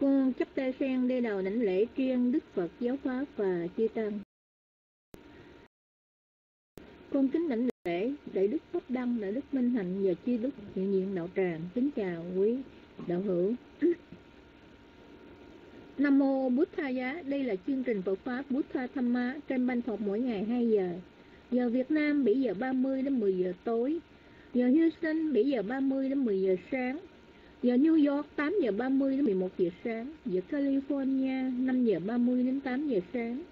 Con chấp tay sen đi đầu đảnh lễ triên Đức Phật giáo Pháp và chư Tăng. Con kính đảnh lễ Đại Đức Pháp Đăng, Đại Đức Minh Hạnh và chư Đức hiện diện đạo tràng. Kính chào quý đạo hữu. Nam mô Bút Tha Giá, đây là chương trình Phật Pháp Bút Tha Tham Má trên ban Phật mỗi ngày 2 giờ. Giờ Việt Nam 7 giờ 30 đến 10 giờ tối. Giờ Houston 7 giờ 30 đến 10 giờ sáng. Giờ New York 8 giờ 30 đến 11 giờ sáng. Giờ California 5 giờ 30 đến 8 giờ sáng.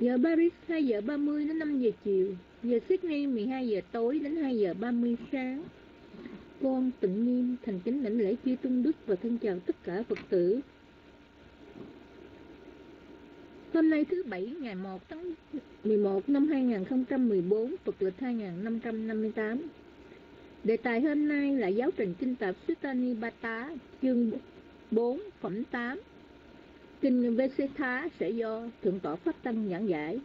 Giờ Paris 2 giờ 30 đến 5 giờ chiều. Giờ Sydney 12 giờ tối đến 2 giờ 30 sáng. Con tịnh nghiêm thành kính lãnh lễ chư tung đức và thân chào tất cả Phật tử. Hôm nay thứ Bảy ngày 1 tháng 11 năm 2014, Phật lịch 2558. Đề tài hôm nay là giáo trình Kinh tập Sutanipata chương 4, phẩm 8. Kinh Vesitha sẽ do Thượng tọa Pháp Tăng giảng giải.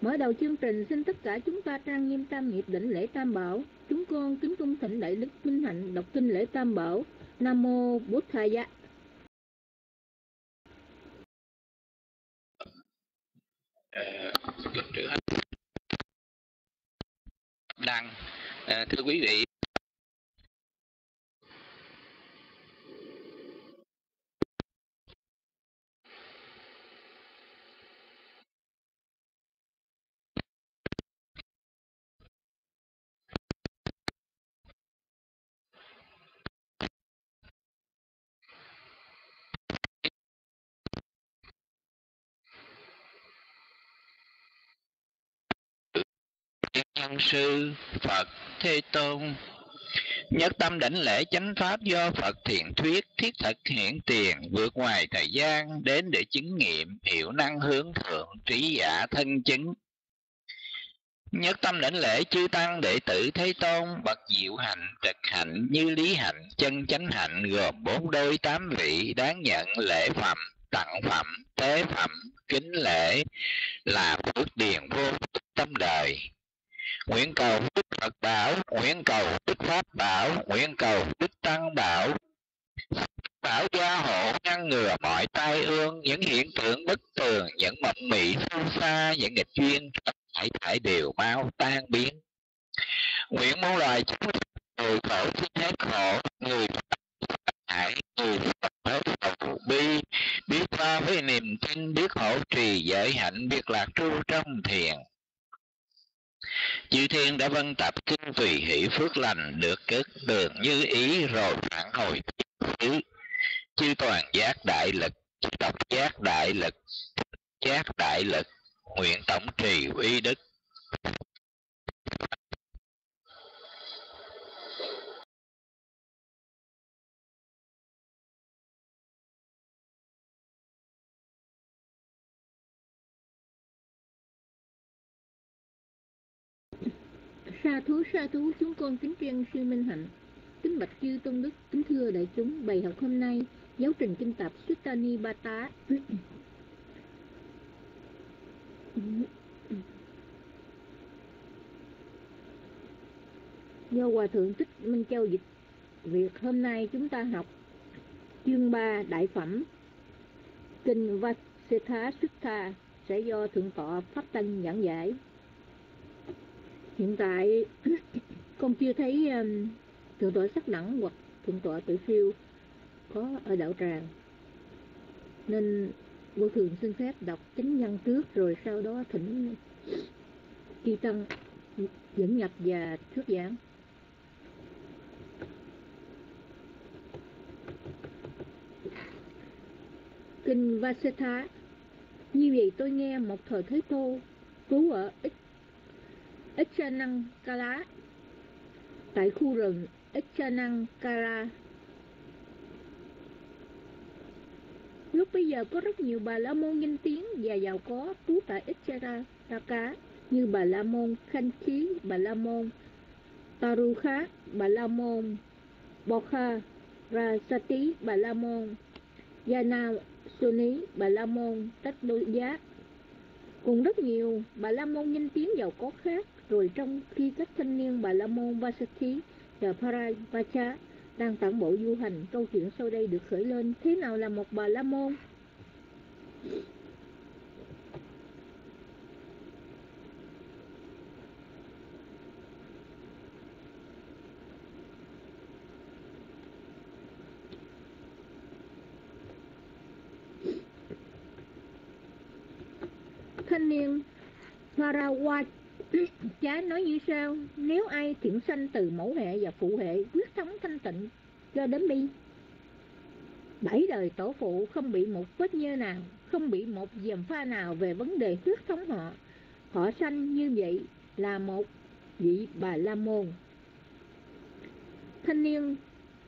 Mở đầu chương trình xin tất cả chúng ta trang nghiêm tam nghiệp đỉnh lễ tam bảo. Chúng con kính cung thỉnh đại đức minh hạnh đọc kinh lễ tam bảo. Nam mô Bổn Thaya. Ờ, luật đăng à, thưa quý vị nhân sư Phật Thế Tôn Nhất tâm đảnh lễ chánh pháp do Phật thiện thuyết, thiết thực hiển tiền, vượt ngoài thời gian, đến để chứng nghiệm, hiểu năng hướng thượng trí giả thân chứng. Nhất tâm đảnh lễ chư tăng đệ tử Thế Tôn, bậc diệu hạnh trật hạnh như lý hạnh, chân chánh hạnh, gồm bốn đôi tám vị đáng nhận lễ phẩm, tặng phẩm, tế phẩm, kính lễ là phước điền vô tâm đời nguyện cầu đức phật bảo, nguyện cầu đức pháp bảo, nguyện cầu đức tăng bảo. Bảo gia hộ ngăn ngừa mọi tai ương, những hiện tượng bất tường những mộng mị sâu xa, những nghịch duyên hãy thải đều mau tan biến. Nguyện muôn loài chúng người khổ xin hết khổ, người hại người hết sầu bi. Biết tha với niềm tin, biết hỗ trì giới hạnh, biết lạc tru trong thiền chư thiên đã vân tập kinh tùy hỷ phước lành được cất đường như ý rồi phản hồi xứ chư toàn giác đại lực độc giác đại lực giác đại lực, nguyện tổng trì uy đức. Sa thú sa thú, chúng con kính triên sư Minh Hạnh. Kính bạch chư tôn đức, Kính thưa đại chúng, Bài học hôm nay, Giáo trình kinh tạp Suttani Bata Do Hòa Thượng thích Minh Châu dịch Việc hôm nay chúng ta học Chương 3 Đại Phẩm. Kinh Vasetha Sutta Sẽ do Thượng tọa Pháp Tân giảng giải hiện tại con chưa thấy um, thượng tọa sắc đẳng hoặc thượng tọa tự siêu có ở đạo tràng. Nên vô thường xin phép đọc chánh văn trước rồi sau đó thỉnh chi tăng dẫn nhập và thuyết giảng. Kinh Vasetha như vậy tôi nghe một thời Thế Tô trú ở Ích Echanangkala tại khu rừng Echanangkala. Lúc bây giờ có rất nhiều bà la môn danh tiếng và giàu có trú tại Echanaka như bà la môn Khanh Khí, bà la môn Tarukha, bà la môn Bokha, Rasati, bà la môn Yana Suni, bà la môn Tách Đô Giác cùng rất nhiều bà la môn danh tiếng giàu có khác rồi trong khi các thanh niên bà la môn Vasati và Paravacha đang tản bộ du hành. Câu chuyện sau đây được khởi lên thế nào là một bà la môn? Thanh niên Pharaoh Chá nói như sau, nếu ai thiện sanh từ mẫu hệ và phụ hệ quyết sống thanh tịnh cho đến bi. Bảy đời tổ phụ không bị một vết nhơ nào, không bị một dèm pha nào về vấn đề huyết thống họ. Họ sanh như vậy là một vị bà la môn. Thanh niên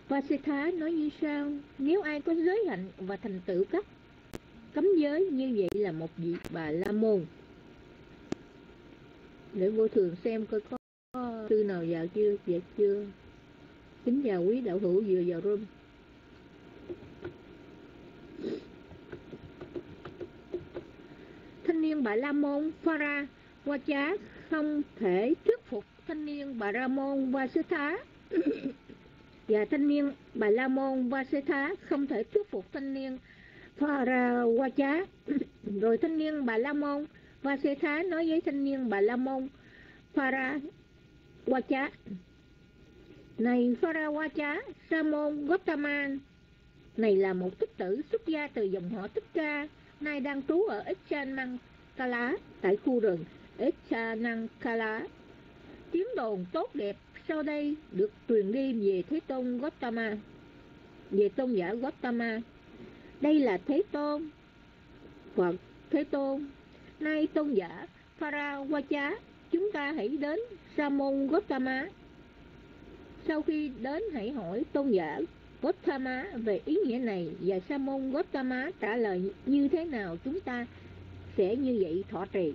Vasitha nói như sau, nếu ai có giới hạnh và thành tựu cấp cấm giới như vậy là một vị bà la môn để vô thường xem coi có, tư nào vào chưa dạ chưa. Kính chào quý đạo hữu vừa vào room. Thanh niên bà la môn phara qua chá không thể thuyết phục thanh niên bà la môn và sư thá. Và thanh niên bà la môn và sư thá không thể thuyết phục thanh niên phara qua chá. Rồi thanh niên bà la môn và Sê Thá nói với thanh niên Bà La Môn Pharawacha Này Pharawacha Sa môn Gautama Này là một tích tử xuất gia từ dòng họ Thích Ca, Nay đang trú ở Echanmankala Tại khu rừng Echanankala Tiếng đồn tốt đẹp sau đây được truyền đi về Thế Tôn Gautama Về tôn giả Gautama Đây là Thế Tôn Phật Thế Tôn Nay tôn giả Pharawacha, chúng ta hãy đến Sa môn Gotama. Sau khi đến hãy hỏi tôn giả Gotama về ý nghĩa này và Sa môn Gotama trả lời như thế nào chúng ta sẽ như vậy thọ trì.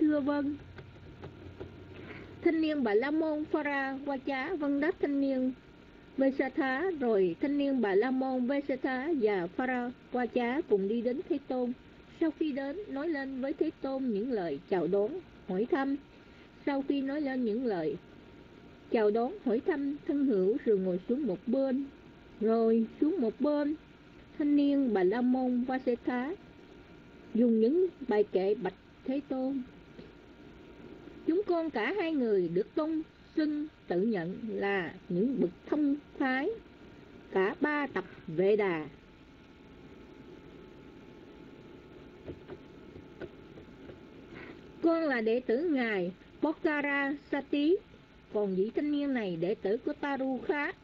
Thưa vâng. Thanh niên Bà La Môn Pharawacha vâng đáp thanh niên Vesatha rồi thanh niên Bà La Môn Vesatha và Pharawacha cùng đi đến Thế Tôn sau khi đến, nói lên với Thế Tôn những lời chào đón, hỏi thăm. Sau khi nói lên những lời chào đón, hỏi thăm thân hữu rồi ngồi xuống một bên. Rồi xuống một bên, thanh niên Bà La Môn Vasetha dùng những bài kệ bạch Thế Tôn. Chúng con cả hai người được tôn xưng tự nhận là những bậc thông thái cả ba tập vệ đà Con là đệ tử ngài Pokhara Sati, còn vị thanh niên này đệ tử của Taru khác.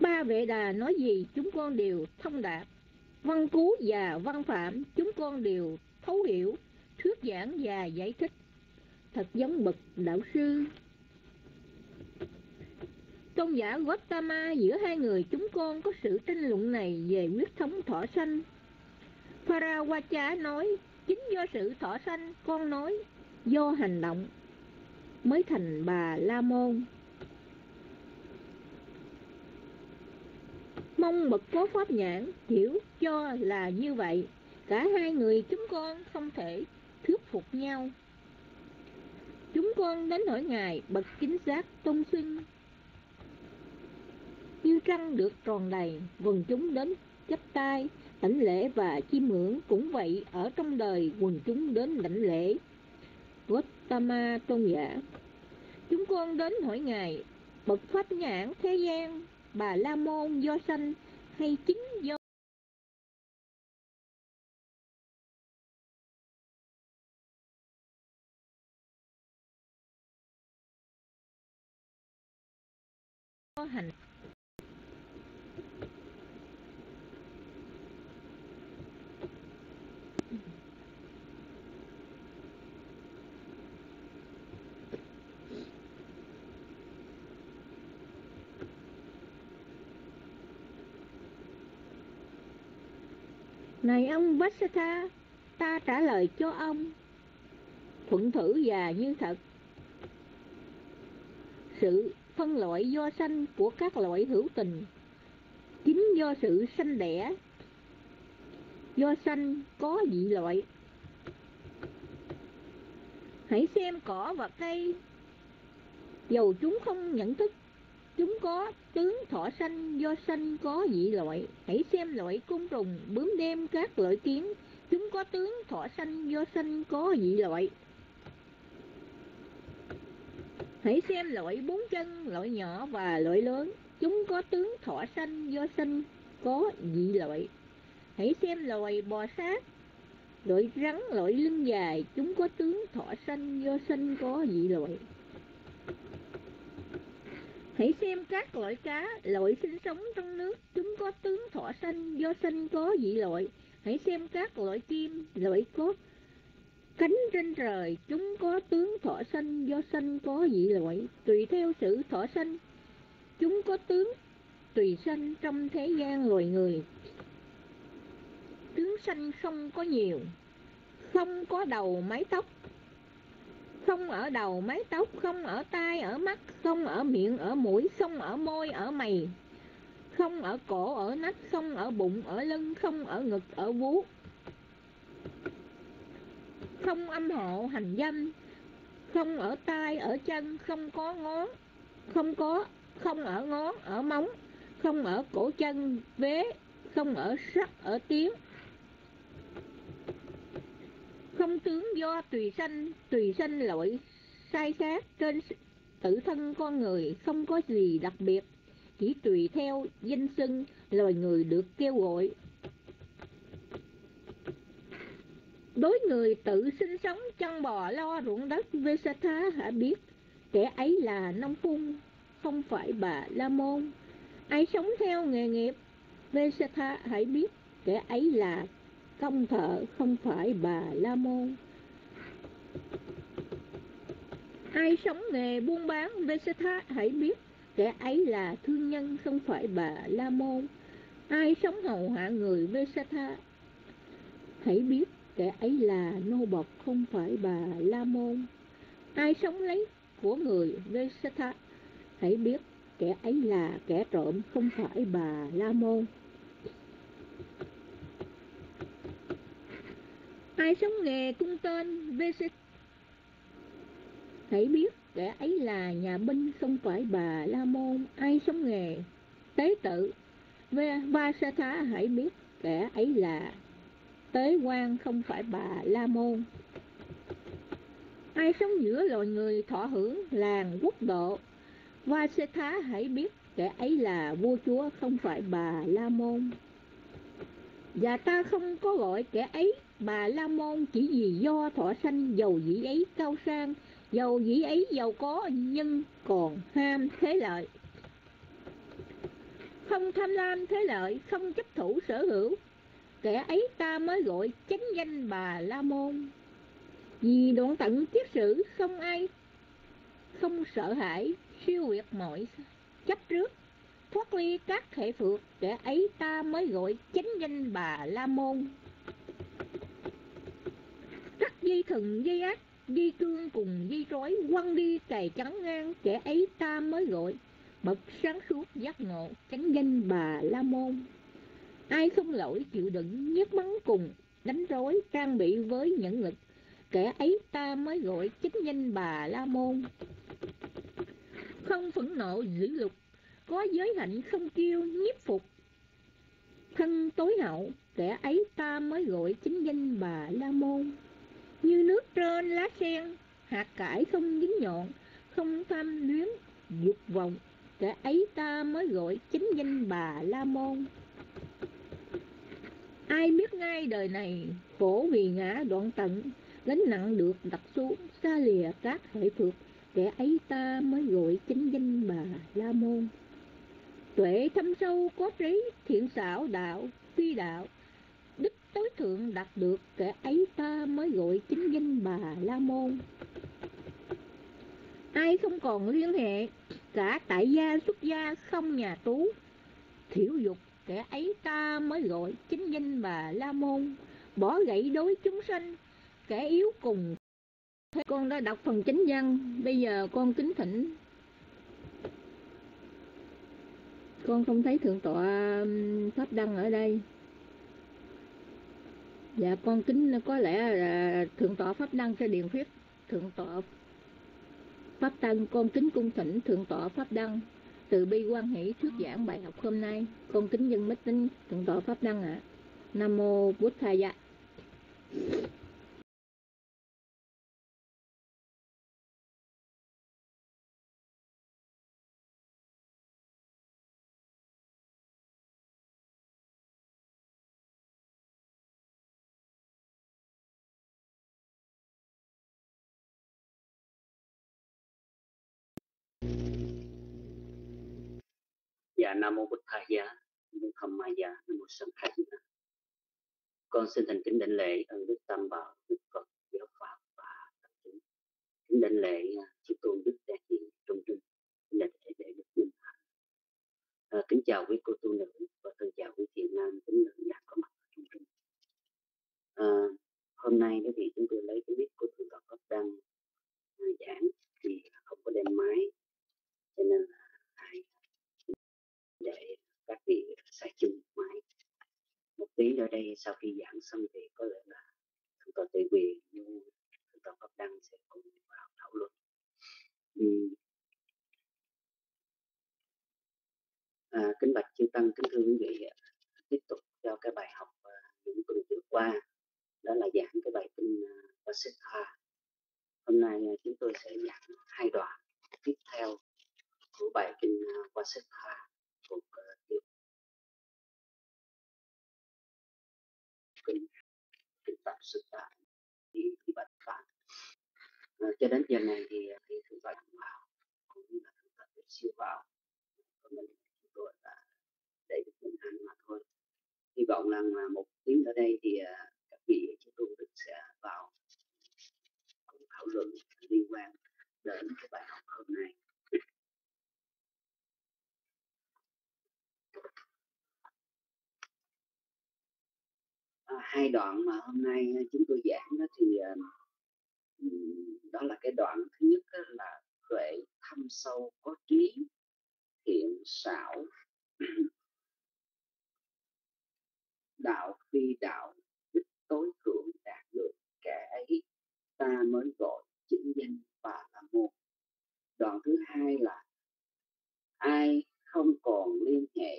Ba vệ đà nói gì chúng con đều thông đạt. Văn cú và văn phạm chúng con đều thấu hiểu, thuyết giảng và giải thích. Thật giống bậc đạo sư. Tôn giả Gautama giữa hai người chúng con có sự tranh luận này về huyết thống Thỏ sanh. Pharawacha nói chính do sự thọ sanh con nói do hành động mới thành bà la môn. Mong bậc có pháp nhãn hiểu cho là như vậy. Cả hai người chúng con không thể thuyết phục nhau. Chúng con đến hỏi ngài bậc chính giác tôn sinh, như trăng được tròn đầy quần chúng đến chắp tay đảnh lễ và chiêm ngưỡng cũng vậy ở trong đời quần chúng đến đảnh lễ. Gautama tôn giả. Chúng con đến hỏi ngài, bậc pháp nhãn thế gian, bà la môn do sanh hay chính do? hành Này ông Vasatha, ta trả lời cho ông. Thuận thử và như thật. Sự phân loại do sanh của các loại hữu tình chính do sự sanh đẻ do sanh có dị loại hãy xem cỏ và cây dầu chúng không nhận thức chúng có tướng thọ sanh, do sanh có dị loại. Hãy xem loại côn trùng bướm đêm các loại kiến chúng có tướng thọ sanh, do sanh có dị loại. Hãy xem loại bốn chân, loại nhỏ và loại lớn. Chúng có tướng thọ sanh, do sanh có dị loại. Hãy xem loài bò sát, loại rắn, loại lưng dài. Chúng có tướng thọ sanh, do sanh có dị loại hãy xem các loại cá, loại sinh sống trong nước. Chúng có tướng thọ xanh do xanh có dị loại. Hãy xem các loại chim, loại có cánh trên trời. Chúng có tướng thọ xanh do xanh có dị loại. Tùy theo sự thọ xanh chúng có tướng tùy sanh trong thế gian loài người. Tướng sanh không có nhiều, không có đầu mái tóc không ở đầu mái tóc không ở tai, ở mắt không ở miệng, ở mũi không ở môi, ở mày. Không ở cổ, ở nách không ở bụng, ở lưng không ở ngực, ở vú. Không âm hộ hành danh không ở tai, ở chân không có ngón không có không ở ngón, ở móng không ở cổ chân, vế không ở sắc, ở tiếng không tướng do tùy sanh tùy sanh lỗi, sai sát trên tự thân con người không có gì đặc biệt, chỉ tùy theo danh xưng loài người được kêu gọi. Đối người tự sinh sống chăn bò lo ruộng đất Vesatha hãy biết, kẻ ấy là nông phu, không phải bà la môn. Ai sống theo nghề nghiệp Vesatha hãy biết, kẻ ấy là công thợ không phải bà la môn. Ai sống nghề buôn bán Vesatha hãy biết, kẻ ấy là thương nhân không phải bà la môn. Ai sống hầu hạ người Vesatha hãy biết, kẻ ấy là nô bộc không phải bà la môn. Ai sống lấy của người Vesatha hãy biết, kẻ ấy là kẻ trộm không phải bà la môn. Ai sống nghề cung tên VC hãy biết kẻ ấy là nhà binh không phải bà la môn. Ai sống nghề tế tự Vasatha hãy biết kẻ ấy là tế quan không phải bà la môn. Ai sống giữa loài người thọ hưởng làng quốc độ Vasatha hãy biết kẻ ấy là vua chúa không phải bà la môn và ta không có gọi kẻ ấy bà la môn chỉ vì do thọ sanh giàu dĩ ấy cao sang. Dầu dĩ ấy giàu có nhưng còn ham thế lợi. Không tham lam thế lợi, không chấp thủ sở hữu. Kẻ ấy ta mới gọi chánh danh bà La Môn. Vì đoạn tận kiếp sử không ai Không sợ hãi, siêu việt mọi chấp trước. Thoát ly các thể phượt Kẻ ấy ta mới gọi chánh danh bà La Môn. Cắt dây thần, dây ác di cương cùng di trói quăng đi cày trắng ngang, kẻ ấy ta mới gọi bậc sáng suốt giác ngộ, chánh danh bà la môn. Ai không lỗi chịu đựng nhức mắng cùng, đánh rối trang bị với nhẫn lực, kẻ ấy ta mới gọi chính danh bà la môn. Không phẫn nộ dữ lục có giới hạnh không kêu nhiếp phục. Thân tối hậu, kẻ ấy ta mới gọi chính danh bà la môn. Như nước trên lá sen, hạt cải không dính nhọn, không tham luyến dục vọng, kẻ ấy ta mới gọi chính danh bà la môn. Ai biết ngay đời này, khổ vì ngã đoạn tận, gánh nặng được đặt xuống, xa lìa các hệ phược, kẻ ấy ta mới gọi chính danh bà la môn tuệ thâm sâu có trí, thiện xảo đạo, phi đạo. Đức tối thượng đạt được kẻ ấy ta mới gọi chính danh bà la môn. Ai không còn liên hệ, cả tại gia xuất gia không nhà tú thiểu dục kẻ ấy ta mới gọi chính danh bà la môn. Bỏ gậy đối chúng sanh, kẻ yếu cùng. Con đã đọc phần chính văn, bây giờ con kính thỉnh. Con không thấy thượng tọa pháp đăng ở đây. Dạ con kính có lẽ là thượng tọa pháp đăng sẽ điện thuyết thượng tọa pháp tăng, con kính cung thỉnh thượng tọa pháp đăng từ bi quan hỷ thuyết giảng bài học hôm nay. Con kính dân mít tính thượng tọa pháp đăng ạ. Nam mô bút thầy dạ Dạ Nam Mô Bụt Thầy Giá, Nam Mô Tham Ma Giá, Nam Mô Sanh Khai Con xin thành kính đảnh lễ ơn Đức Tam Bảo, Đức Phật, Giáo Pháp và Tăng chúng. Kính đảnh lễ à, chư tôn Đức Đại Diện Trung Trinh, kính đảnh lễ Đại Đức Minh Hạnh. À, kính chào quý cô tu nữ và thân chào quý thiện nam kính nữ đã có mặt ở Trung Trinh. À, hôm nay thì chúng tôi lấy cái biết của Thượng tọa Pháp Đăng à, giảng thì không có đem máy cho nên là ai để các vị sẽ chung máy một tí nữa đây sau khi giảng xong thì có lẽ là chúng ta tây quyền như chúng ta pháp đăng sẽ cùng vào thảo luận. À, kính bạch chư tăng kính thưa quý vị tiếp tục cho cái bài học à, những tuần vừa qua đó là giảng cái bài kinh à, Vasistha hôm nay à, chúng tôi sẽ giảng hai đoạn tiếp theo của bài kinh uh, Vasikha thuộc ờ, uh, tiểu kinh kinh tập sức tạ thì thì bạch cho đến giờ này thì ờ, thì thứ bảy vào cũng như là thượng tọa Tuyệt siêu vào. Của mình chúng tôi là để được mình ăn mà thôi. Hy vọng rằng là một tiếng ở đây thì ờ, các vị chúng tôi được sẽ vào cùng thảo luận liên quan đến cái bài học hôm nay. À, hai đoạn mà hôm nay ờ, chúng tôi giảng đó thì uh, đó là cái đoạn thứ nhất đó là tuệ thâm sâu có trí thiện xảo. Đạo phi đạo đích tối thượng đạt được kẻ ấy ta mới gọi chính danh và là một đoạn thứ hai là ai không còn liên hệ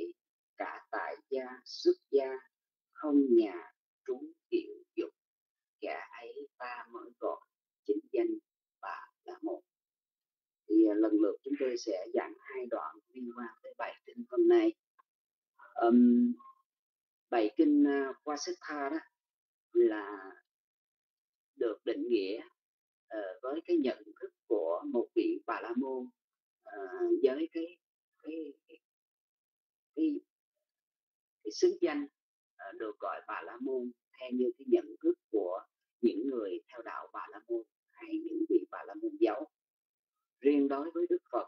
cả tại gia xuất gia không nhà trú hiệu dục kẻ ấy ta mới gọi chính danh và là một. Thì à, lần lượt chúng tôi sẽ giảng hai đoạn liên quan tới bài kinh hôm nay. Um, bài kinh uh, đó là được định nghĩa uh, với cái nhận thức của một vị bà la môn uh, với cái cái cái cái, cái xứng danh được gọi bà la môn theo như cái nhận thức của những người theo đạo bà la môn hay những vị bà la môn giáo. Riêng đối với đức phật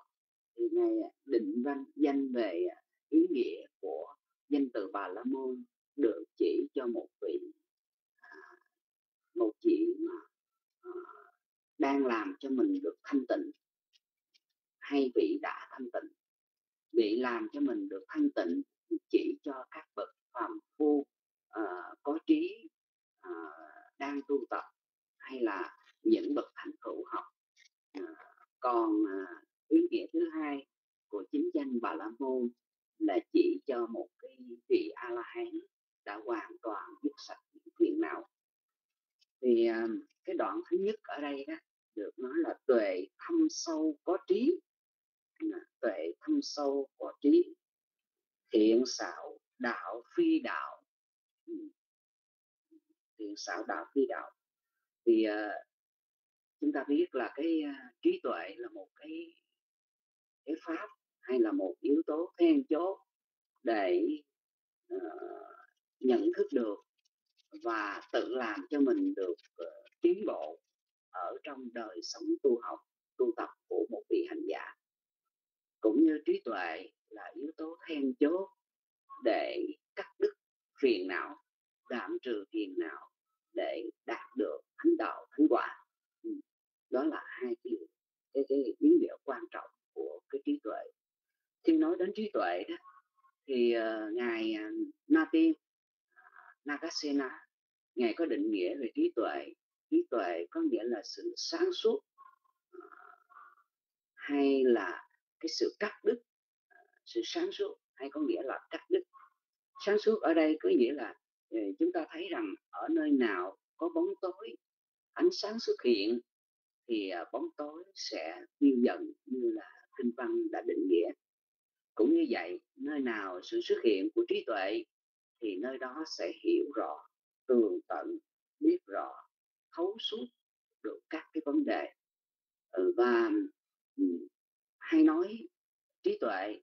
thì ngài định văn danh về ý nghĩa của danh từ bà la môn được chỉ cho một vị à, một chị mà à, đang làm cho mình được thanh tịnh hay vị đã thanh tịnh. Vị làm cho mình được thanh tịnh chỉ cho các bậc phàm phu uh, ờ, có trí uh, đang tu tập hay là những bậc thành hữu học. Uh, còn uh, ý nghĩa thứ hai của chính danh bà la môn là chỉ cho một cái vị a la hán đã hoàn toàn dứt sạch những chuyện nào thì uh, cái đoạn thứ nhất ở đây đó được nói là tuệ thâm sâu có trí. Tuệ thâm sâu có trí thiện xảo đạo phi đạo. Ừ. Thiện xảo đạo phi đạo. Thì uh, chúng ta biết là cái uh, trí tuệ là một cái cái pháp hay là một yếu tố then chốt để uh, nhận thức được và tự làm cho mình được uh, tiến bộ ở trong đời sống tu học tu tập của một vị hành giả. Cũng như trí tuệ là yếu tố then chốt để cắt đứt phiền não giảm trừ phiền não để đạt được thánh đạo thánh quả. Ừ, đó là hai cái cái, cái ý nghĩa quan trọng của cái trí tuệ. Khi nói đến trí tuệ đó thì uh, ngài ờ, uh, Na Tiên uh, à, Nagasena ngài có định nghĩa về trí tuệ. Trí tuệ có nghĩa là sự sáng suốt uh, hay là cái sự cắt đứt uh, sự sáng suốt hay có nghĩa là cắt đứt sáng suốt ở đây có nghĩa là ờ, chúng ta thấy rằng ở nơi nào có bóng tối, ánh sáng xuất hiện thì à, bóng tối sẽ tiêu dần như là kinh văn đã định nghĩa. Cũng như vậy, nơi nào sự xuất hiện của trí tuệ thì nơi đó sẽ hiểu rõ, tường tận, biết rõ, thấu suốt được các cái vấn đề. Ừ, và ừ, hay nói trí tuệ,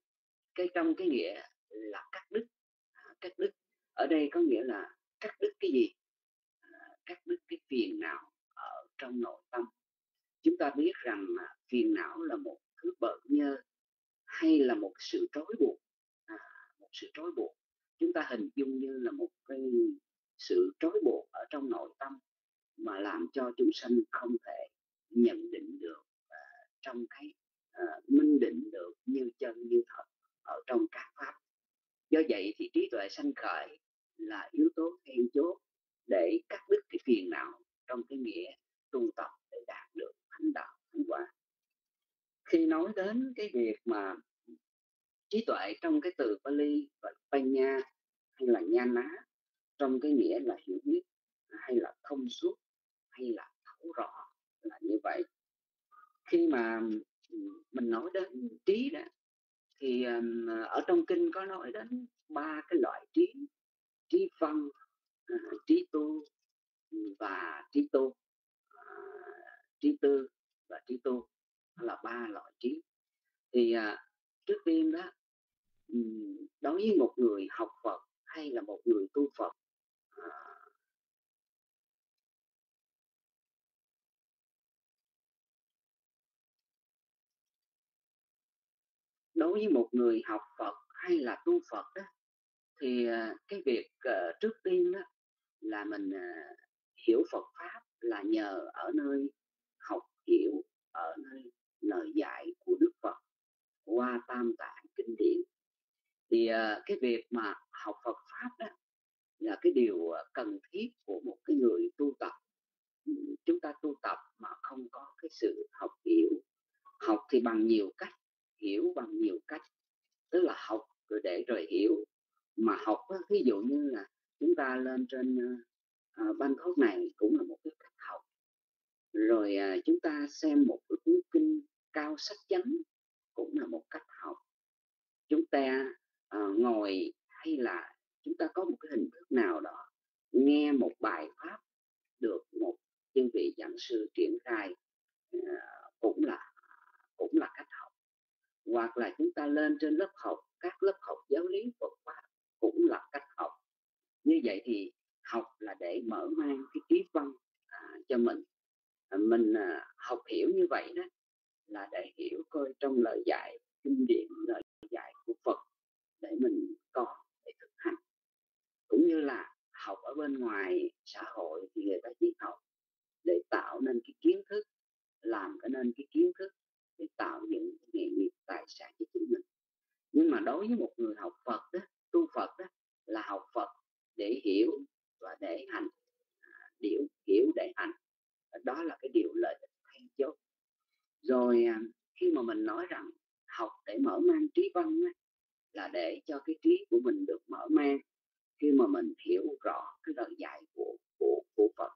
cái trong cái nghĩa là cắt đứt cắt đứt. Ở đây có nghĩa là cắt đứt cái gì? À, cắt đứt cái phiền não ở trong nội tâm. Chúng ta biết rằng phiền não là một thứ bợn nhơ hay là một sự trói buộc. À, một sự trói buộc. Chúng ta hình dung như là một cái sự trói buộc ở trong nội tâm mà làm cho chúng sanh không thể nhận định được uh, trong cái uh, minh định được như chân như thật ở trong các pháp do vậy thì trí tuệ sanh khởi là yếu tố then chốt để cắt đứt cái phiền não trong cái nghĩa tu tập để đạt được thánh đạo, thánh quả. Khi nói đến cái việc mà trí tuệ trong cái từ Pali và Panya hay là Nhana trong cái nghĩa là hiểu biết hay là thông suốt hay là thấu rõ là như vậy. Khi mà ừ, mình nói đến trí đó thì ờ, ở trong kinh có nói đến ba cái loại trí trí văn ờ, trí tu và trí tu ờ, trí tư và trí tu. Là ba loại trí. Thì à, trước tiên đó đối với một người học Phật hay là một người tu Phật đối với một người học Phật hay là tu Phật đó thì à, cái việc ờ, trước tiên đó là mình à, hiểu Phật pháp là nhờ ở nơi học hiểu, ở nơi lời dạy của Đức Phật qua tam tạng kinh điển. Thì à, cái việc mà học Phật pháp đó là cái điều cần thiết của một cái người tu tập. Chúng ta tu tập mà không có cái sự học hiểu. Học thì bằng nhiều cách hiểu bằng nhiều cách. Tức là học rồi để rồi hiểu. Mà học ví dụ như là chúng ta lên trên ờ, à, uh, ban này cũng là một cái cách học. Rồi uh, chúng ta xem một cái cuốn kinh cao sách chấm cũng là một cách học. Chúng ta uh, ngồi hay là chúng ta có một cái hình thức nào đó nghe một bài pháp được một đơn vị giảng sư triển khai uh, cũng là cũng là cách học hoặc là chúng ta lên trên lớp học các lớp học giáo lý Phật pháp cũng là cách học. Như vậy thì học là để mở mang cái trí văn à, cho mình. À, mình à, học hiểu như vậy đó là để hiểu coi trong lời dạy kinh điển lời dạy của Phật để mình còn để thực hành. Cũng như là học ở bên ngoài xã hội thì người ta chỉ học để tạo nên cái kiến thức làm cái nên cái kiến thức để tạo những nghề nghiệp tài sản cho chính mình. Nhưng mà đối với một người học Phật đó tu Phật đó là học Phật để hiểu và để hành à, điều hiểu để hành. Đó là cái điều lợi ích then chốt. Rồi à, khi mà mình nói rằng học để mở mang trí văn là để cho cái trí của mình được mở mang khi mà mình hiểu rõ cái lời dạy của của của Phật.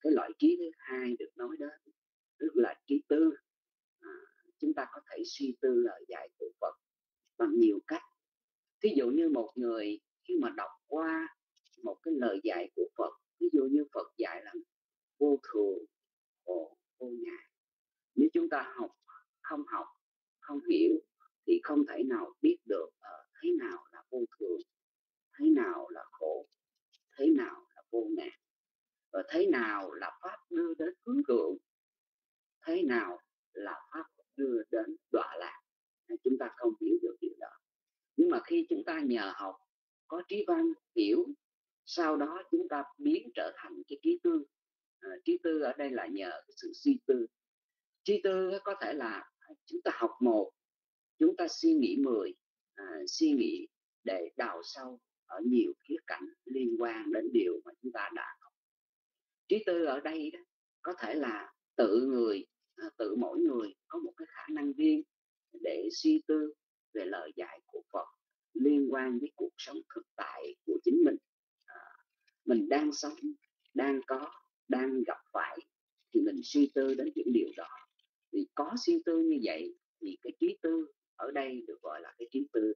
Cái loại trí thứ hai được nói đến tức là trí tư chúng ta có thể suy tư lời dạy của Phật bằng nhiều cách. Ví dụ như một người khi mà đọc qua một cái lời dạy của Phật ví dụ như Phật dạy là vô thường khổ vô ngại nếu chúng ta học không học không hiểu thì không thể nào biết được uh, thế nào là vô thường thế nào là khổ thế nào là vô ngã và thế nào là pháp đưa đến hướng thượng thế nào là pháp đến đọa lạc chúng ta không hiểu được điều đó. Nhưng mà khi chúng ta nhờ học có trí văn hiểu sau đó chúng ta biến trở thành cái trí tư. À, trí tư ở đây là nhờ cái sự suy tư. Trí tư có thể là chúng ta học một chúng ta suy nghĩ mười à, suy nghĩ để đào sâu ở nhiều khía cạnh liên quan đến điều mà chúng ta đã học. Trí tư ở đây đó có thể là tự người tự mỗi người có một cái khả năng riêng để suy tư về lời dạy của Phật liên quan với cuộc sống thực tại của chính mình. À, mình đang sống đang có đang gặp phải thì mình suy tư đến những điều đó. Vì có suy tư như vậy thì cái trí tư ở đây được gọi là cái trí tư.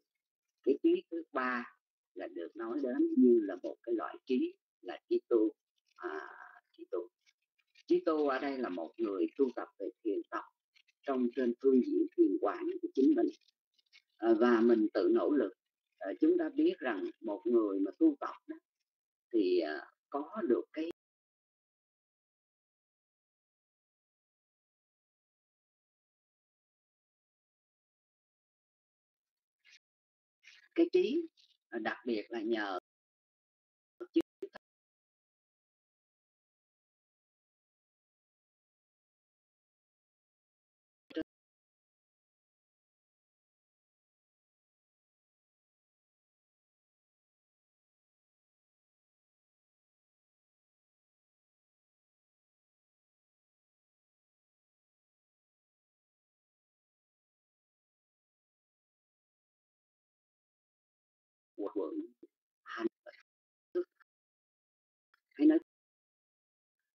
Cái trí thứ ba là được nói đến như là một cái loại trí là trí tu. À, trí tu chí tu ở đây là một người tu tập về thiền tập. Trong trên phương diện thiền quán của chính mình. À, và mình tự nỗ lực. À, chúng ta biết rằng một người mà tu tập đó, thì à, có được cái cái trí à, đặc biệt là nhờ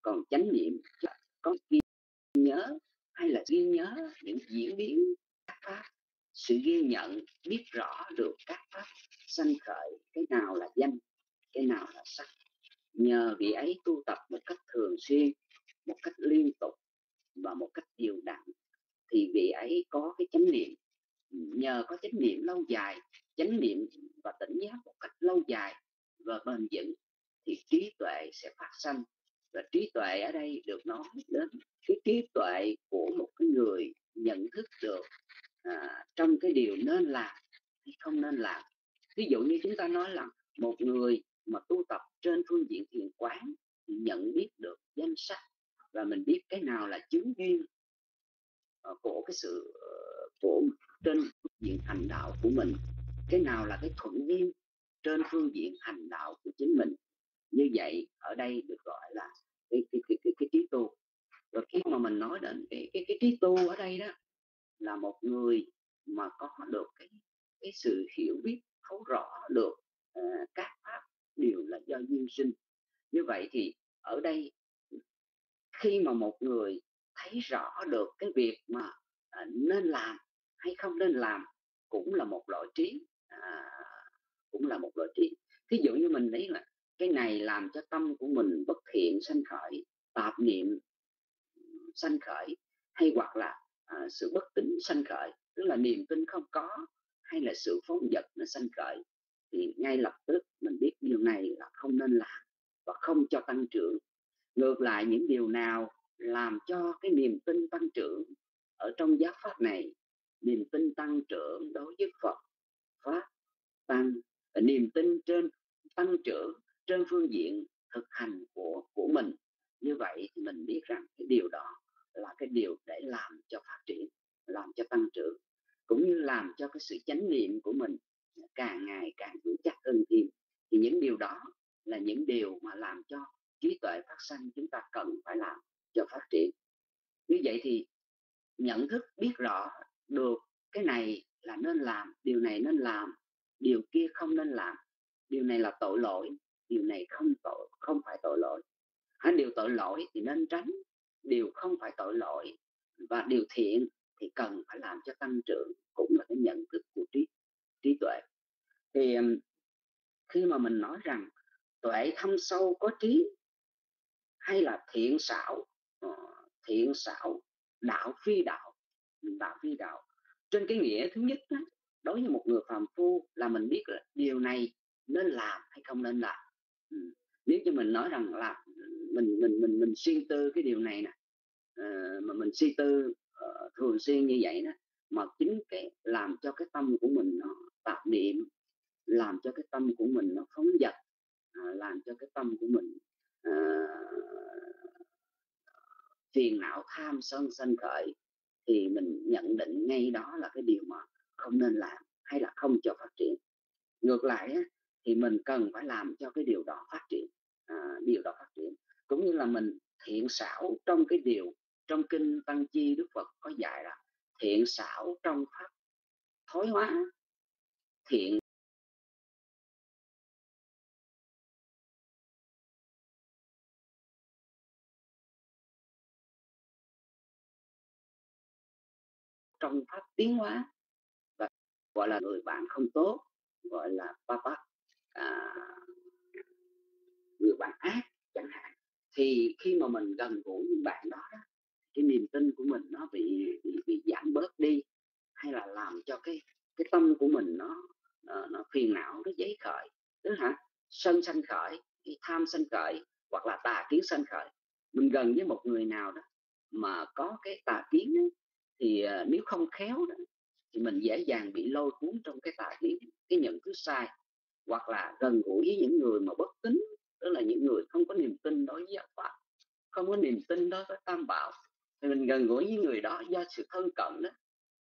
còn chánh niệm có ghi nhớ hay là ghi nhớ những diễn biến các pháp? Sự ghi nhận, biết rõ được các pháp, sanh khởi, cái nào là danh, cái nào là sắc. Nhờ vị ấy tu tập một cách thường xuyên, một cách liên tục và một cách đều đặn, thì vị ấy có cái chánh niệm. Nhờ có chánh niệm lâu dài, chánh niệm và tỉnh giác một cách lâu dài và bền vững, thì trí tuệ sẽ phát sinh và trí tuệ ở đây được nói đến cái trí tuệ của một cái người nhận thức được à, trong cái điều nên làm hay không nên làm. Ví dụ như chúng ta nói là một người mà tu tập trên phương diện thiền quán thì nhận biết được danh sách và mình biết cái nào là chứng duyên ờ, của cái sự ờ, của trên phương diện hành đạo của mình cái nào là cái thuận duyên trên phương diện hành đạo của chính mình như vậy ở đây được gọi là cái cái cái cái, cái trí tu. Và khi mà mình nói đến cái cái cái trí tu ở đây đó là một người mà có được cái cái sự hiểu biết thấu rõ được uh, các pháp đều là do duyên sinh. Như vậy thì ở đây khi mà một người thấy rõ được cái việc mà uh, nên làm hay không nên làm cũng là một loại trí à, cũng là một loại trí. Ví dụ như mình thấy là cái này làm cho tâm của mình bất thiện sanh khởi tạp niệm sanh khởi hay hoặc là à, sự bất tín sanh khởi tức là niềm tin không có hay là sự phóng dật nó sanh khởi thì ngay lập tức mình biết điều này là không nên làm và không cho tăng trưởng. Ngược lại những điều nào làm cho cái niềm tin tăng trưởng ở trong giáo pháp này niềm tin tăng trưởng đối với Phật pháp tăng niềm tin trên tăng trưởng trên phương diện thực hành của của mình. Như vậy thì mình biết rằng cái điều đó là cái điều để làm cho phát triển, làm cho tăng trưởng, cũng như làm cho cái sự chánh niệm của mình càng ngày càng vững chắc hơn thêm. Thì những điều đó là những điều mà làm cho trí tuệ phát sanh chúng ta cần phải làm cho phát triển. Như vậy thì nhận thức biết rõ được cái này là nên làm, điều này nên làm, điều kia không nên làm, điều này là tội lỗi điều này không tội không phải tội lỗi. Hay điều tội lỗi thì nên tránh điều không phải tội lỗi và điều thiện thì cần phải làm cho tăng trưởng cũng là cái nhận thức của trí trí tuệ. Thì khi mà mình nói rằng tuệ thâm sâu có trí hay là thiện xảo ờ, thiện xảo đạo phi đạo đạo phi đạo trên cái nghĩa thứ nhất đó, đối với một người phàm phu là mình biết là điều này nên làm hay không nên làm nếu như mình nói rằng là mình mình mình mình suy tư cái điều này nè à, mà mình suy tư uh, thường xuyên như vậy đó mà chính cái làm cho cái tâm của mình nó tạp niệm làm cho cái tâm của mình nó phóng dật à, làm cho cái tâm của mình à, phiền não tham sân sân khởi thì mình nhận định ngay đó là cái điều mà không nên làm hay là không cho phát triển. Ngược lại á, thì mình cần phải làm cho cái điều đó phát triển à, điều đó phát triển. Cũng như là mình thiện xảo trong cái điều trong kinh tăng chi đức phật có dạy là thiện xảo trong pháp thối hóa thiện trong pháp tiến hóa và gọi là người bạn không tốt gọi là papa à, người bạn ác chẳng hạn. Thì khi mà mình gần gũi những bạn đó, đó cái niềm tin của mình nó bị, bị bị giảm bớt đi hay là làm cho cái cái tâm của mình nó nó, nó phiền não nó giấy khởi. Tức hả sân sanh khởi tham sanh khởi hoặc là tà kiến sanh khởi. Mình gần với một người nào đó mà có cái tà kiến đó, thì ờ, nếu không khéo đó thì mình dễ dàng bị lôi cuốn trong cái tà kiến cái nhận thức sai hoặc là gần gũi với những người mà bất tín, tức là những người không có niềm tin đối với pháp, không có niềm tin đối với tam bảo, thì mình gần gũi với người đó do sự thân cận đó,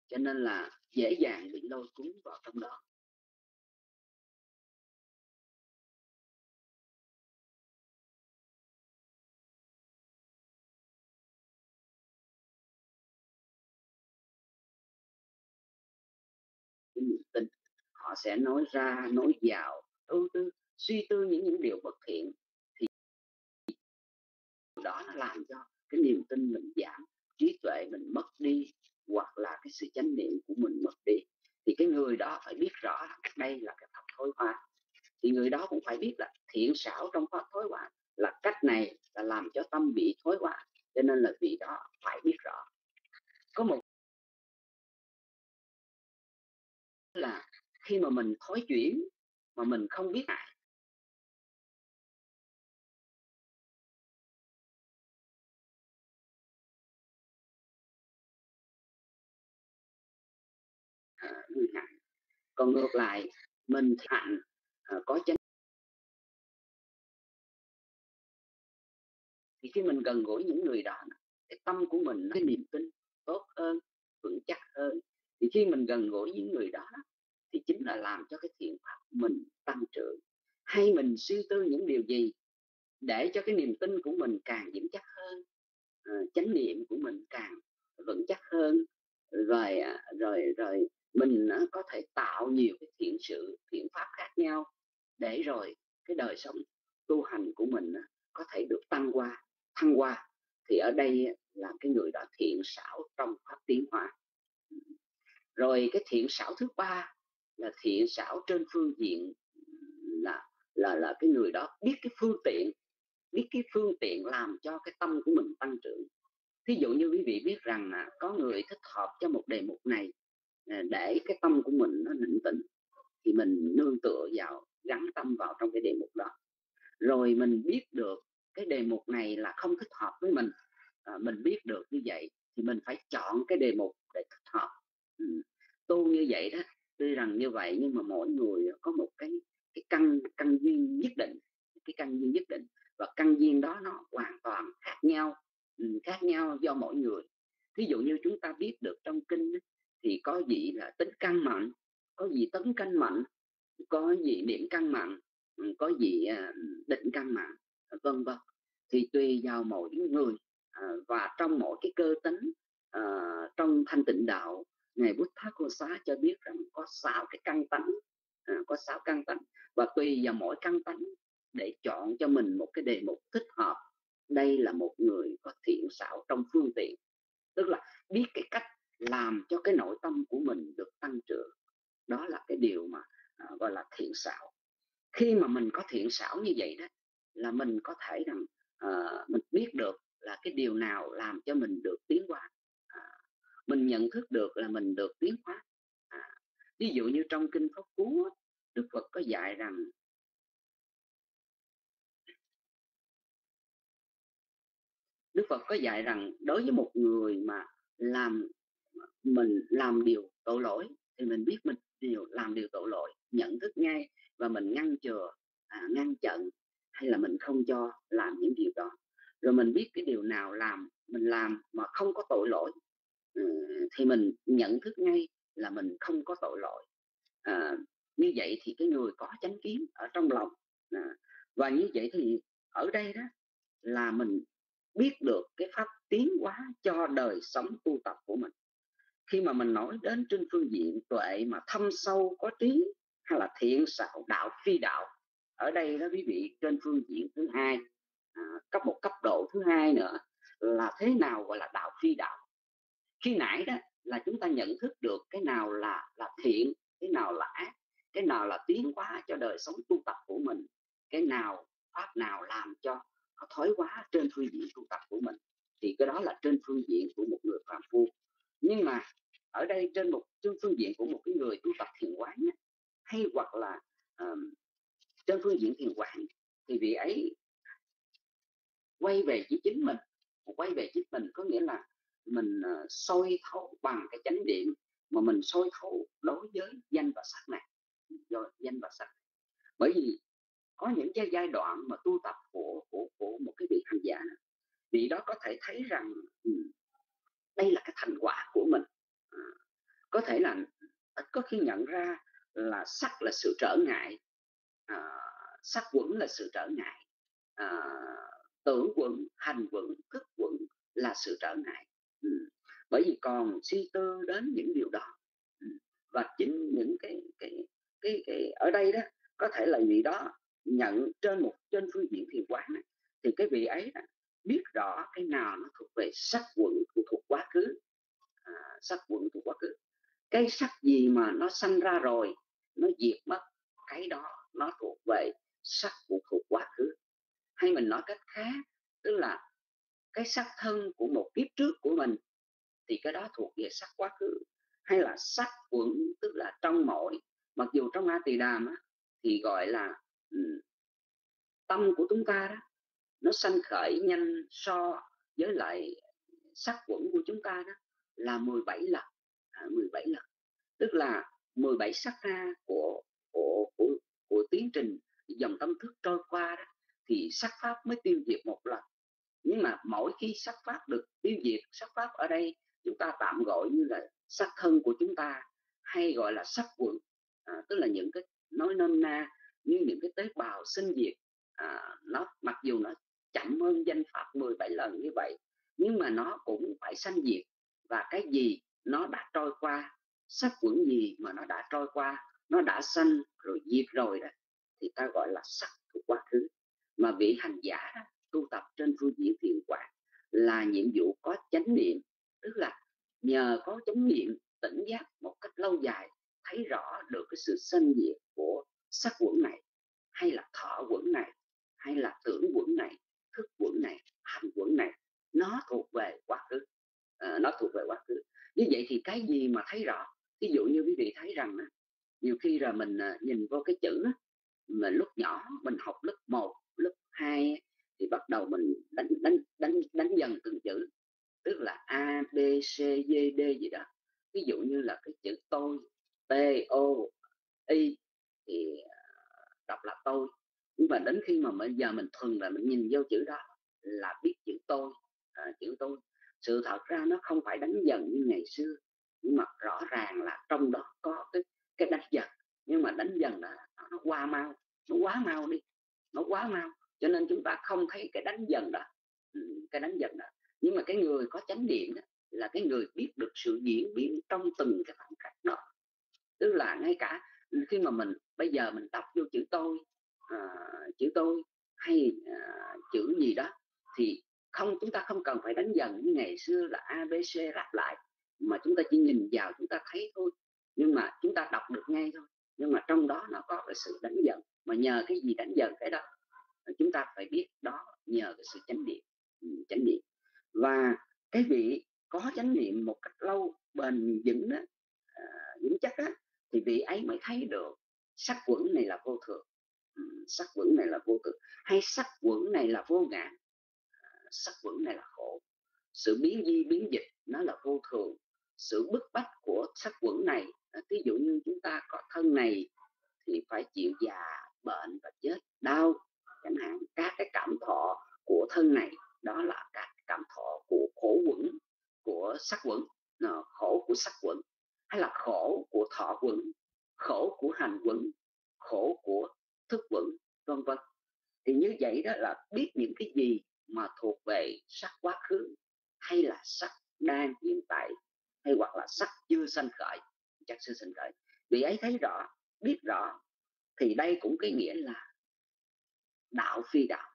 cho nên là dễ dàng bị lôi cuốn vào trong đó. Cái niềm tin họ sẽ nói ra, nói vào ưu tư, suy tư những những điều bất thiện thì đó nó làm cho cái niềm tin mình giảm, trí tuệ mình mất đi hoặc là cái sự chánh niệm của mình mất đi. Thì cái người đó phải biết rõ đây là cái pháp thối hóa thì người đó cũng phải biết là thiện xảo trong pháp thối hóa là cách này là làm cho tâm bị thối hóa cho nên là vị đó phải biết rõ. Có một là khi mà mình thói chuyển mà mình không biết ngại à, người hạnh còn ngược lại mình hạnh à, có chánh. Thì khi mình gần gũi những người đó cái tâm của mình cái niềm tin tốt hơn vững chắc hơn. Thì khi mình gần gũi những người đó thì chính là làm cho cái thiện pháp mình tăng trưởng. Hay mình suy tư những điều gì để cho cái niềm tin của mình càng vững chắc hơn ờ, chánh niệm của mình càng vững chắc hơn, rồi à, rồi rồi mình nó có thể tạo nhiều cái thiện sự, thiện pháp khác nhau để rồi cái đời sống tu hành của mình à, có thể được tăng qua, thăng qua. Thì ở đây là cái người đó thiện xảo trong pháp tiến hóa. Rồi cái thiện xảo thứ ba là thiện xảo trên phương diện là là là cái người đó biết cái phương tiện biết cái phương tiện làm cho cái tâm của mình tăng trưởng thí dụ như quý vị biết rằng là có người thích hợp cho một đề mục này à, để cái tâm của mình nó định tĩnh thì mình nương tựa vào gắn tâm vào trong cái đề mục đó rồi mình biết được cái đề mục này là không thích hợp với mình à, mình biết được như vậy thì mình phải chọn cái đề mục để thích hợp ừ. tu như vậy đó tuy rằng như vậy nhưng mà mỗi người có một cái cái căn căn duyên nhất định, cái căn duyên nhất định và căn duyên đó nó hoàn toàn khác nhau ừ, khác nhau do mỗi người. Ví dụ như chúng ta biết được trong kinh thì có gì là tính căn mạnh, có gì tấn căn mạnh, có gì điểm căn mạnh ừ, có gì à, định căn mạnh, vân vân. Thì tùy vào mỗi người à, và trong mỗi cái cơ tính à, trong thanh tịnh đạo ngài Bút Thác Cô Xá cho biết rằng có sáu cái căn tánh à, có sáu căn tánh. Và tùy vào mỗi căn tánh để chọn cho mình một cái đề mục thích hợp đây là một người có thiện xảo trong phương tiện. Tức là biết cái cách làm cho cái nội tâm của mình được tăng trưởng. Đó là cái điều mà à, gọi là thiện xảo. Khi mà mình có thiện xảo như vậy đó là mình có thể rằng à, mình biết được là cái điều nào làm cho mình được tiến qua mình nhận thức được là mình được tiến hóa. À, ví dụ như trong kinh pháp cú đức phật có dạy rằng đức phật có dạy rằng đối với một người mà làm mình làm điều tội lỗi thì mình biết mình điều làm điều tội lỗi nhận thức ngay và mình ngăn chừa à, ngăn chặn hay là mình không cho làm những điều đó. Rồi mình biết cái điều nào làm mình làm mà không có tội lỗi thì mình nhận thức ngay là mình không có tội lỗi. À, như vậy thì cái người có chánh kiến ở trong lòng à, và như vậy thì ở đây đó là mình biết được cái pháp tiến hóa cho đời sống tu tập của mình. Khi mà mình nói đến trên phương diện tuệ mà thâm sâu có trí hay là thiện xạo đạo phi đạo ở đây đó quý vị trên phương diện thứ hai à, cấp một cấp độ thứ hai nữa là thế nào gọi là đạo phi đạo? Khi nãy đó là chúng ta nhận thức được cái nào là là thiện cái nào là ác cái nào là tiến hóa cho đời sống tu tập của mình cái nào pháp nào làm cho nó thói quá trên phương diện tu tập của mình thì cái đó là trên phương diện của một người phàm phu. Nhưng mà ở đây trên một trên phương diện của một cái người tu tập thiền quán hay hoặc là um, trên phương diện thiền quán thì vị ấy quay về chỉ chính mình. Quay về chính mình có nghĩa là mình uh, soi thấu bằng cái chánh điện mà mình soi thấu đối với danh và sắc này do danh và sắc. Bởi vì có những cái giai đoạn mà tu tập của của của một cái vị hành giả vị đó có thể thấy rằng ừ, đây là cái thành quả của mình. À, có thể là có khi nhận ra là sắc là sự trở ngại à, sắc quẩn là sự trở ngại à, tưởng quẩn hành quẩn thức quẩn là sự trở ngại ừ. bởi vì còn suy tư đến những điều đó ừ. và chính những cái cái cái cái ở đây đó có thể là vị đó nhận trên một trên phương diện thiền quán thì cái vị ấy đó, biết rõ cái nào nó thuộc về sắc quẩn thuộc quá khứ à, sắc quẩn thuộc quá khứ cái sắc gì mà nó sanh ra rồi nó diệt mất cái đó nó thuộc về sắc của thuộc quá khứ hay mình nói cách khác tức là cái sắc thân của một kiếp trước của mình thì cái đó thuộc về sắc quá khứ hay là sắc quẩn tức là trong mỗi mặc dù trong a tỳ đàm á, thì gọi là ừ, tâm của chúng ta đó nó sanh khởi nhanh so với lại sắc quẩn của chúng ta đó là 17 lần à, 17 lần. Tức là 17 sắc ra của của của của tiến trình dòng tâm thức trôi qua đó thì sắc pháp mới tiêu diệt một lần nhưng mà mỗi khi sắc pháp được tiêu diệt sắc pháp ở đây chúng ta tạm gọi như là sắc thân của chúng ta hay gọi là sắc quẩn à, tức là những cái nói nôm na như những cái tế bào sinh diệt. À, nó mặc dù nó chậm hơn danh pháp 17 lần như vậy nhưng mà nó cũng phải sanh diệt. Và cái gì nó đã trôi qua sắc quẩn gì mà nó đã trôi qua nó đã sanh rồi diệt rồi đó thì ta gọi là sắc của quá khứ. Mà vị hành giả đó, tu tập trên phương diện thiền quán là nhiệm vụ có chánh niệm tức là nhờ có chánh niệm tỉnh giác một cách lâu dài thấy rõ được cái sự sanh diệt của sắc quẩn này hay là thọ quẩn này hay là tưởng quẩn này thức quẩn này hành quẩn này nó thuộc về quá khứ. À, nó thuộc về quá khứ. Như vậy thì cái gì mà thấy rõ? Ví dụ như quý vị thấy rằng nhiều khi là mình à, nhìn vô cái chữ mà lúc nhỏ mình học lớp 1, lớp 2 thì bắt đầu mình đánh đánh đánh đánh dần từng chữ tức là a b c d d gì đó. Ví dụ như là cái chữ tôi t o y thì à, đọc là tôi. Nhưng mà đến khi mà bây giờ mình thuần là mình nhìn vô chữ đó là biết chữ tôi à, chữ tôi. Sự thật ra nó không phải đánh dần như ngày xưa nhưng mà rõ ràng là trong đó có cái cái đánh dần nhưng mà đánh dần là nó, nó qua mau nó quá mau đi nó quá mau cho nên chúng ta không thấy cái đánh dần đó. Ừ, cái đánh dần đó. Nhưng mà cái người có chánh niệm đó, là cái người biết được sự diễn biến trong từng cái khoảng cách đó. Tức là ngay cả khi mà mình bây giờ mình đọc vô chữ tôi à, chữ tôi hay à, chữ gì đó thì không chúng ta không cần phải đánh dần như ngày xưa là abc lặp lại. Mà chúng ta chỉ nhìn vào chúng ta thấy thôi. Nhưng mà chúng ta đọc được ngay thôi. Nhưng mà trong đó nó có cái sự đánh dần mà nhờ cái gì đánh dần cái đó? Chúng ta phải biết đó nhờ cái sự chánh niệm. Ừ, chánh niệm. Và cái vị có chánh niệm một cách lâu, bền vững đó à, vững chắc đó, thì vị ấy mới thấy được sắc quẩn này là vô thường. Ừ, sắc quẩn này là vô thường hay sắc quẩn này là vô ngã. À, sắc quẩn này là khổ. Sự biến di, biến dịch, nó là vô thường. Sự bức bách của sắc quẩn này à, ví dụ như chúng ta có thân này, thì phải chịu già, bệnh và chết đau chẳng hạn các cái cảm thọ của thân này đó là các cảm thọ của khổ quẩn của sắc quẩn khổ của sắc quẩn hay là khổ của thọ quẩn khổ của hành quẩn khổ của thức quẩn vân vân thì như vậy đó là biết những cái gì mà thuộc về sắc quá khứ hay là sắc đang hiện tại hay hoặc là là sắc chưa sanh khởi chắc chưa sanh khởi vị ấy thấy rõ biết rõ thì đây cũng cái nghĩa là đạo phi đạo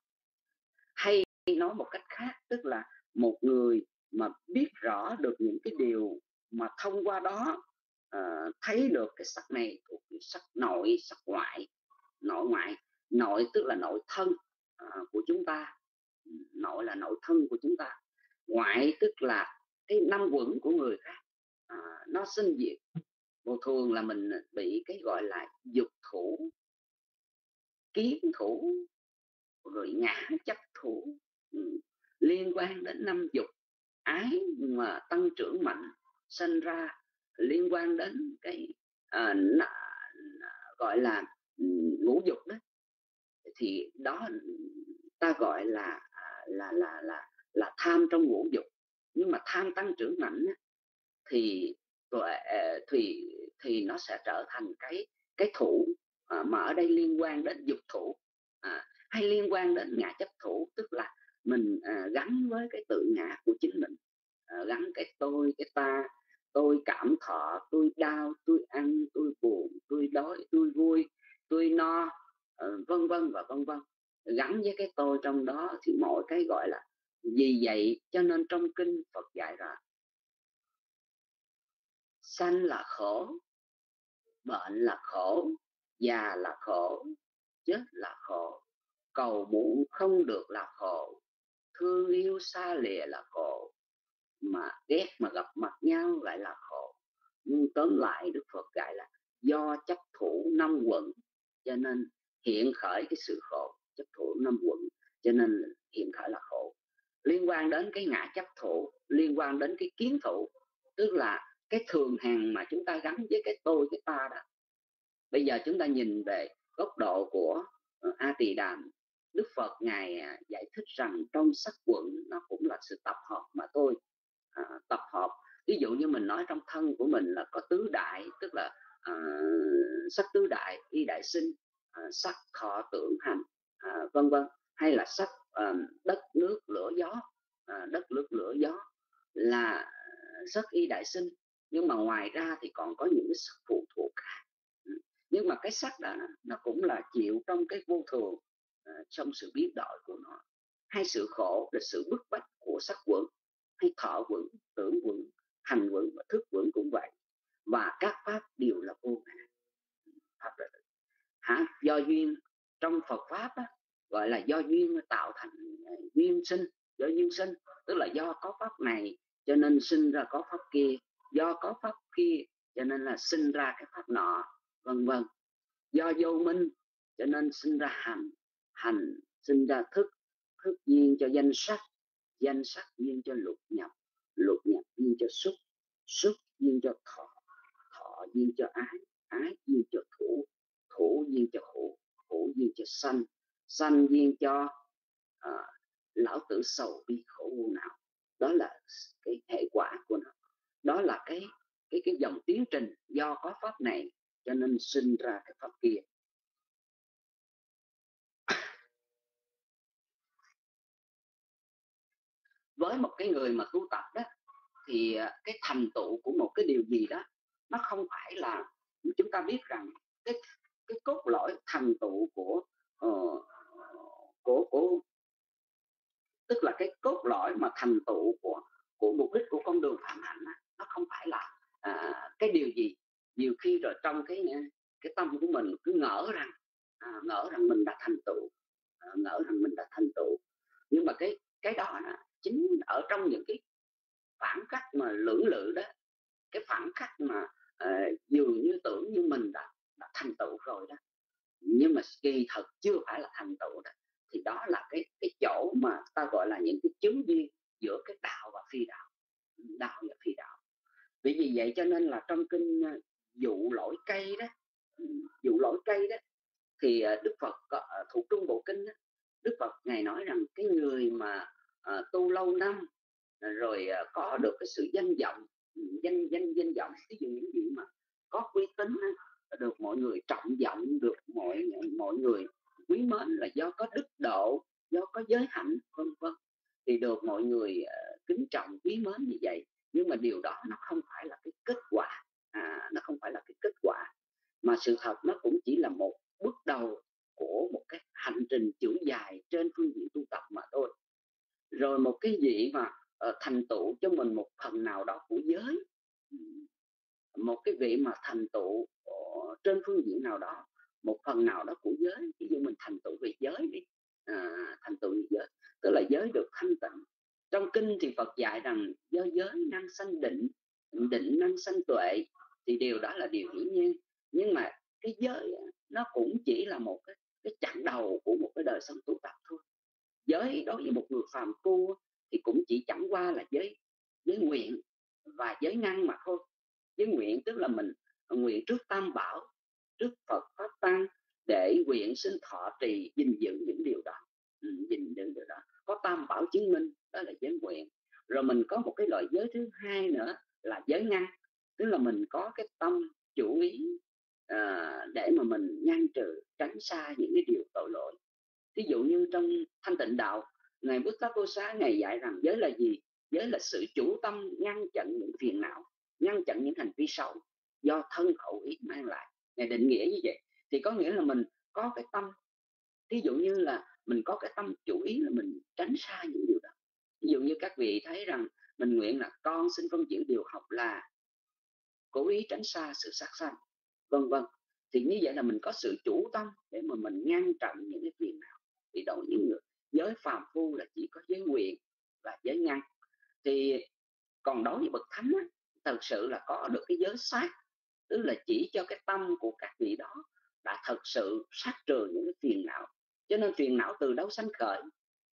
hay nói một cách khác tức là một người mà biết rõ được những cái điều mà thông qua đó uh, thấy được cái sắc này thuộc cái sắc nội sắc ngoại nội ngoại nội tức là nội thân uh, của chúng ta nội là nội thân của chúng ta ngoại tức là cái năm quẩn của người khác à, nó sinh diệt vô thường là mình bị cái gọi là dục thủ kiến thủ rồi ngã chấp thủ ừ. liên quan đến năm dục ái mà tăng trưởng mạnh sinh ra liên quan đến cái à, nà, gọi là ừ, ngũ dục đó thì đó ta gọi là à, là là là là tham trong ngũ dục nhưng mà tham tăng trưởng mạnh thì thì thì nó sẽ trở thành cái cái thủ à, mà ở đây liên quan đến dục thủ à, hay liên quan đến ngã chấp thủ tức là mình à, gắn với cái tự ngã của chính mình à, gắn cái tôi cái ta tôi cảm thọ tôi đau tôi ăn tôi buồn tôi đói tôi vui tôi no uh, vân vân và vân vân gắn với cái tôi trong đó thì mỗi cái gọi là vì vậy cho nên trong kinh Phật dạy rằng sanh là khổ bệnh là khổ già là khổ chết là khổ muốn không được là khổ. Thương yêu xa lìa là khổ, mà ghét mà gặp mặt nhau lại là khổ. Nhưng tóm lại, Đức Phật dạy là do chấp thủ năm quận, cho nên hiện khởi cái sự khổ, chấp thủ năm quận, cho nên hiện khởi là khổ. Liên quan đến cái ngã chấp thủ, liên quan đến cái kiến thủ, tức là cái thường hàng mà chúng ta gắn với cái tôi, cái ta đó. Bây giờ chúng ta nhìn về góc độ của ờ, a tỳ đàm đức phật ngài à, giải thích rằng trong sắc quẩn nó cũng là sự tập hợp mà thôi à, tập hợp. Ví dụ như mình nói trong thân của mình là có tứ đại tức là à, sắc tứ đại y đại sinh à, sắc thọ tưởng hành à, vân vân. Hay là sắc à, đất nước lửa gió à, đất nước lửa gió là sắc y đại sinh. Nhưng mà ngoài ra thì còn có những sắc phụ thuộc khác. Nhưng mà cái sắc đó nó cũng là chịu trong cái vô thường. À, trong sự biến đổi của nó. Hay sự khổ là sự bức bách của sắc quẩn hay thọ quẩn tưởng quẩn hành quẩn và thức quẩn cũng vậy. Và các pháp đều là vô ngã. Pháp là hả? Do duyên. Trong Phật pháp á, gọi là do duyên tạo thành à, duyên sinh. Do duyên sinh tức là do có pháp này cho nên sinh ra có pháp kia. Do có pháp kia cho nên là sinh ra cái pháp nọ vân vân. Do vô minh cho nên sinh ra hành hành sinh ra thức thức duyên cho danh sắc danh sắc duyên cho lục nhập lục nhập duyên cho xúc xúc duyên cho thọ thọ duyên cho ái ái duyên cho thủ thủ duyên cho khổ khổ duyên cho sanh sanh duyên cho uh, lão tử sầu bi khổ u não. Đó là cái hệ quả của nó. Đó là cái cái cái dòng tiến trình do có pháp này cho nên sinh ra cái pháp kia. Với một cái người mà tu tập đó thì à, cái thành tựu của một cái điều gì đó nó không phải là chúng ta biết rằng cái cái cốt lõi thành tựu của uh, của của tức là cái cốt lõi mà thành tựu của của mục đích của con đường phạm hạnh nó không phải là uh, cái điều gì. Nhiều khi rồi trong cái à, cái tâm của mình cứ ngỡ rằng uh, ngỡ rằng mình đã thành tựu uh, ngỡ rằng mình đã thành tựu. Nhưng mà cái cái đó là chính ở trong những cái phản cách mà lưỡng lự đó cái phản cách mà uh, dường như tưởng như mình đã, đã thành tựu rồi đó. Nhưng mà kỳ thật chưa phải là thành tựu đó thì đó là cái cái chỗ mà ta gọi là những cái chứng duyên giữa cái đạo và phi đạo đạo và phi đạo. Vì vì vậy cho nên là trong kinh ờ, dụ lỗi cây đó dụ lỗi cây đó thì ờ, đức phật ờ, thuộc trung bộ kinh đó, đức phật ngài nói rằng cái người mà À, tu lâu năm à, rồi à, có được cái sự danh vọng ừ, danh danh danh vọng ví dụ những gì mà có uy tín được mọi người trọng vọng được mọi mọi người quý mến là do có đức độ do có giới hạnh vân vân. Thì được mọi người kính trọng quý mến như vậy. Nhưng mà điều đó nó không phải là cái kết quả à, nó không phải là cái kết quả. Mà sự thật nó cũng chỉ là một bước đầu của một cái hành trình chữ dài trên phương diện tu tập mà thôi rồi một cái gì mà uh, thành tựu cho mình một phần nào đó của giới. Một cái vị mà thành tựu uh, trên phương diện nào đó một phần nào đó của giới. Ví dụ mình thành tựu về giới đi à, thành tựu về giới. Tức là giới được thanh tịnh. Trong kinh thì Phật dạy rằng do giới năng sanh định định năng sanh tuệ thì điều đó là điều hiển nhiên. Nhưng mà cái giới nó cũng chỉ là một cái, cái chặng đầu của một cái đời sống tu tập thôi giới đối với một người phàm phu thì cũng chỉ chẳng qua là giới giới nguyện và giới ngăn mà thôi. Giới nguyện tức là mình à, nguyện trước tam bảo trước phật pháp tăng để nguyện sinh thọ trì gìn giữ những điều đó. Ừ, gìn giữ điều đó. Có tam bảo chứng minh đó là giới nguyện. Rồi mình có một cái loại giới thứ hai nữa là giới ngăn. Tức là mình có cái tâm chủ ý à, để mà mình ngăn trừ tránh xa những cái điều tội lỗi ví dụ như trong thanh tịnh đạo, ngài Buddha Cô Xá ngài dạy rằng giới là gì? Giới là sự chủ tâm ngăn chặn những phiền não, ngăn chặn những hành vi xấu do thân khẩu ý mang lại. Ngài định nghĩa như vậy, thì có nghĩa là mình có cái tâm. Ví dụ như là mình có cái tâm chủ ý là mình tránh xa những điều đó. Ví dụ như các vị thấy rằng mình nguyện là con xin phân giữ điều học là cố ý tránh xa sự sát sanh, vân vân, thì như vậy là mình có sự chủ tâm để mà mình ngăn chặn những cái phiền não bị đối những người giới phàm phu là chỉ có giới quyền và giới ngăn. Thì còn đối với bậc thánh á, thật sự là có được cái giới sát tức là chỉ cho cái tâm của các vị đó đã thật sự sát trừ những cái phiền não. Cho nên phiền não từ đâu sanh khởi?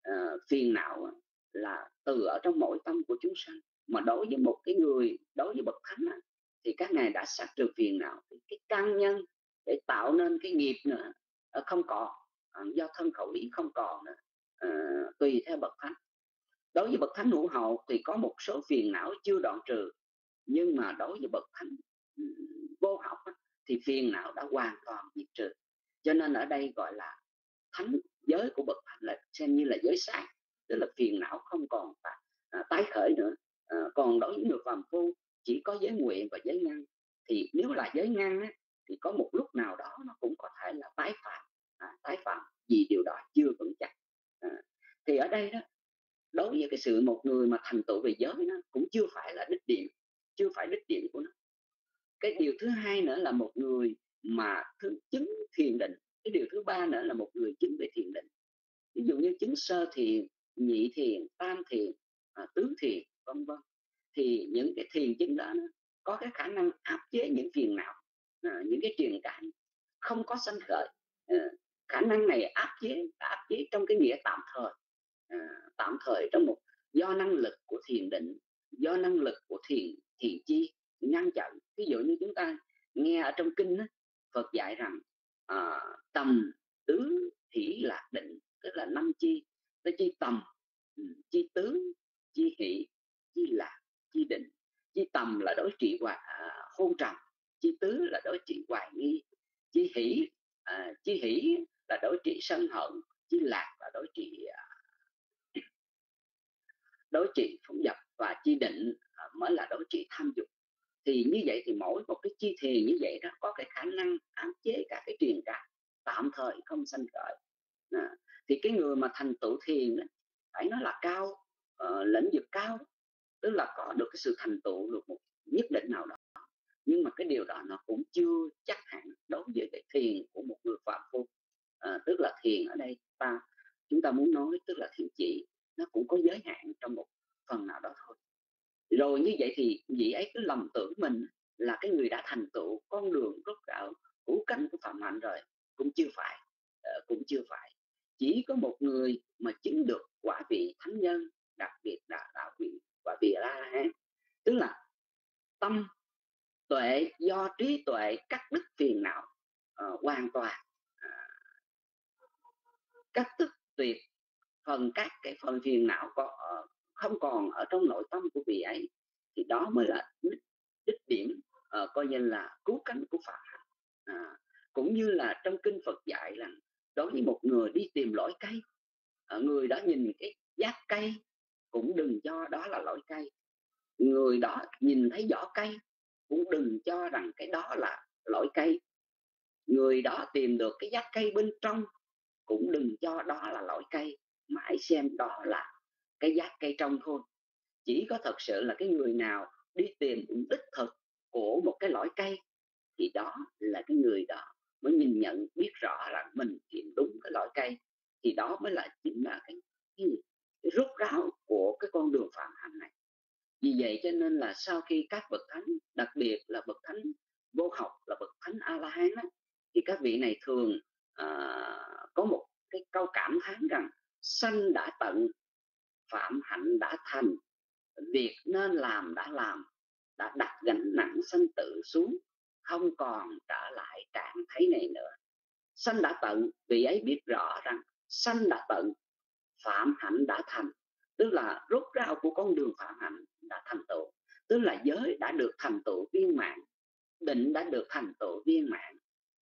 À, phiền não là từ ở trong mỗi tâm của chúng sanh. Mà đối với một cái người đối với bậc thánh á, thì các ngài đã sát trừ phiền não cái căn nhân để tạo nên cái nghiệp nữa không còn À, do thân khẩu ý không còn nữa. À, tùy theo bậc thánh. Đối với bậc thánh hữu hậu thì có một số phiền não chưa đoạn trừ nhưng mà đối với bậc thánh vô học thì phiền não đã hoàn toàn diệt trừ. Cho nên ở đây gọi là thánh giới của bậc thánh là xem như là giới sáng tức là phiền não không còn à, tái khởi nữa. À, còn đối với người phàm phu chỉ có giới nguyện và giới ngăn. Thì nếu là giới ngăn á, thì có một lúc nào đó nó cũng có thể là tái phạm à, tái phạm vì điều đó chưa vững chắc. À, thì ở đây đó đối với cái sự một người mà thành tựu về giới nó cũng chưa phải là đích điểm chưa phải đích điểm của nó. Cái điều thứ hai nữa là một người mà thứ chứng thiền định cái điều thứ ba nữa là một người chứng về thiền định. Ví dụ như chứng sơ thiền nhị thiền tam thiền à, tứ thiền vân vân. Thì những cái thiền chứng đó nó có cái khả năng áp chế những phiền não à, những cái truyền cảm không có sanh khởi à, khả năng này áp chế áp chế trong cái nghĩa tạm thời. À, tạm thời trong một do năng lực của thiền định do năng lực của thiền thiền chi ngăn chặn. Ví dụ như chúng ta nghe ở trong kinh đó, Phật dạy rằng à, tầm tứ hỷ lạc định tức là năm chi. Tới chi tầm ừ, chi tứ chi hỷ chi lạc chi định. Chi tầm là đối trị hoài à, hôn trầm. Chi tứ là đối trị hoài nghi. Chi hỷ à, chi hỷ là đối trị sân hận chi lạc là đối trị à, đối trị phóng dật và chi định à, mới là đối trị tham dục. Thì như vậy thì mỗi một cái chi thiền như vậy đó có cái khả năng ám chế cả cái truyền cảm tạm thời không sanh khởi. À, thì cái người mà thành tựu thiền đó, phải nói là cao uh, lĩnh vực cao tức là có được cái sự thành tựu được một nhất định nào đó. Nhưng mà cái điều đó nó cũng chưa chắc hẳn đối với cái thiền của một người phạm phu à, tức là thiền ở đây ta chúng ta muốn nói tức là thiền chỉ nó cũng có giới hạn trong một phần nào đó thôi. Rồi như vậy thì vị ấy cứ lầm tưởng mình là cái người đã thành tựu con đường rốt gạo củ cánh của phạm hạnh rồi cũng chưa phải ờ, cũng chưa phải. Chỉ có một người mà chứng được quả vị thánh nhân đặc biệt là đạo vị quả vị la hán tức là tâm tuệ do trí tuệ cắt đứt phiền não uh, hoàn toàn cắt tức tuyệt phần các cái phần phiền não có ờ, không còn ở trong nội tâm của vị ấy thì đó mới là đích, đích điểm uh, coi như là cứu cánh của phật. À, cũng như là trong kinh Phật dạy là đối với một người đi tìm lõi cây uh, người đó nhìn cái giác cây cũng đừng cho đó là lõi cây. Người đó nhìn thấy vỏ cây cũng đừng cho rằng cái đó là lõi cây. Người đó tìm được cái giác cây bên trong cũng đừng cho đó là loại cây mãi xem đó là cái giác cây trong thôi. Chỉ có thật sự là cái người nào đi tìm đích thực của một cái loại cây thì đó là cái người đó mới nhìn nhận biết rõ rằng mình tìm đúng cái loại cây thì đó mới là chính là cái, cái, cái rút ráo của cái con đường phạm hạnh này. Vì vậy cho nên là sau khi các bậc thánh đặc biệt là bậc thánh vô học là bậc thánh a la hán thì các vị này thường à, có một cái câu cảm thán rằng sanh đã tận phạm hạnh đã thành. Việc nên làm đã làm đã đặt gánh nặng sanh tử xuống không còn trở lại trạng thái này nữa. Sanh đã tận vì ấy biết rõ rằng sanh đã tận phạm hạnh đã thành. Tức là rốt ráo của con đường phạm hạnh đã thành tựu. Tức là giới đã được thành tựu viên mãn định đã được thành tựu viên mãn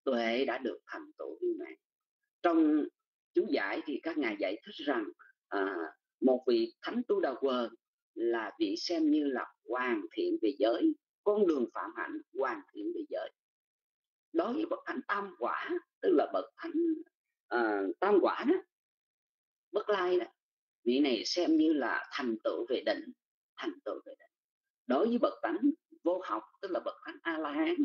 tuệ đã được thành tựu viên mãn trong chú giải thì các ngài giải thích rằng à, một vị thánh tu đà quờ là vị xem như là hoàn thiện về giới con đường phạm hạnh hoàn thiện về giới. Đối với bậc thánh tam quả tức là bậc thánh à, tam quả đó bất lai đó vị này xem như là thành tựu về định thành tựu về định. Đối với bậc thánh vô học tức là bậc thánh a la hán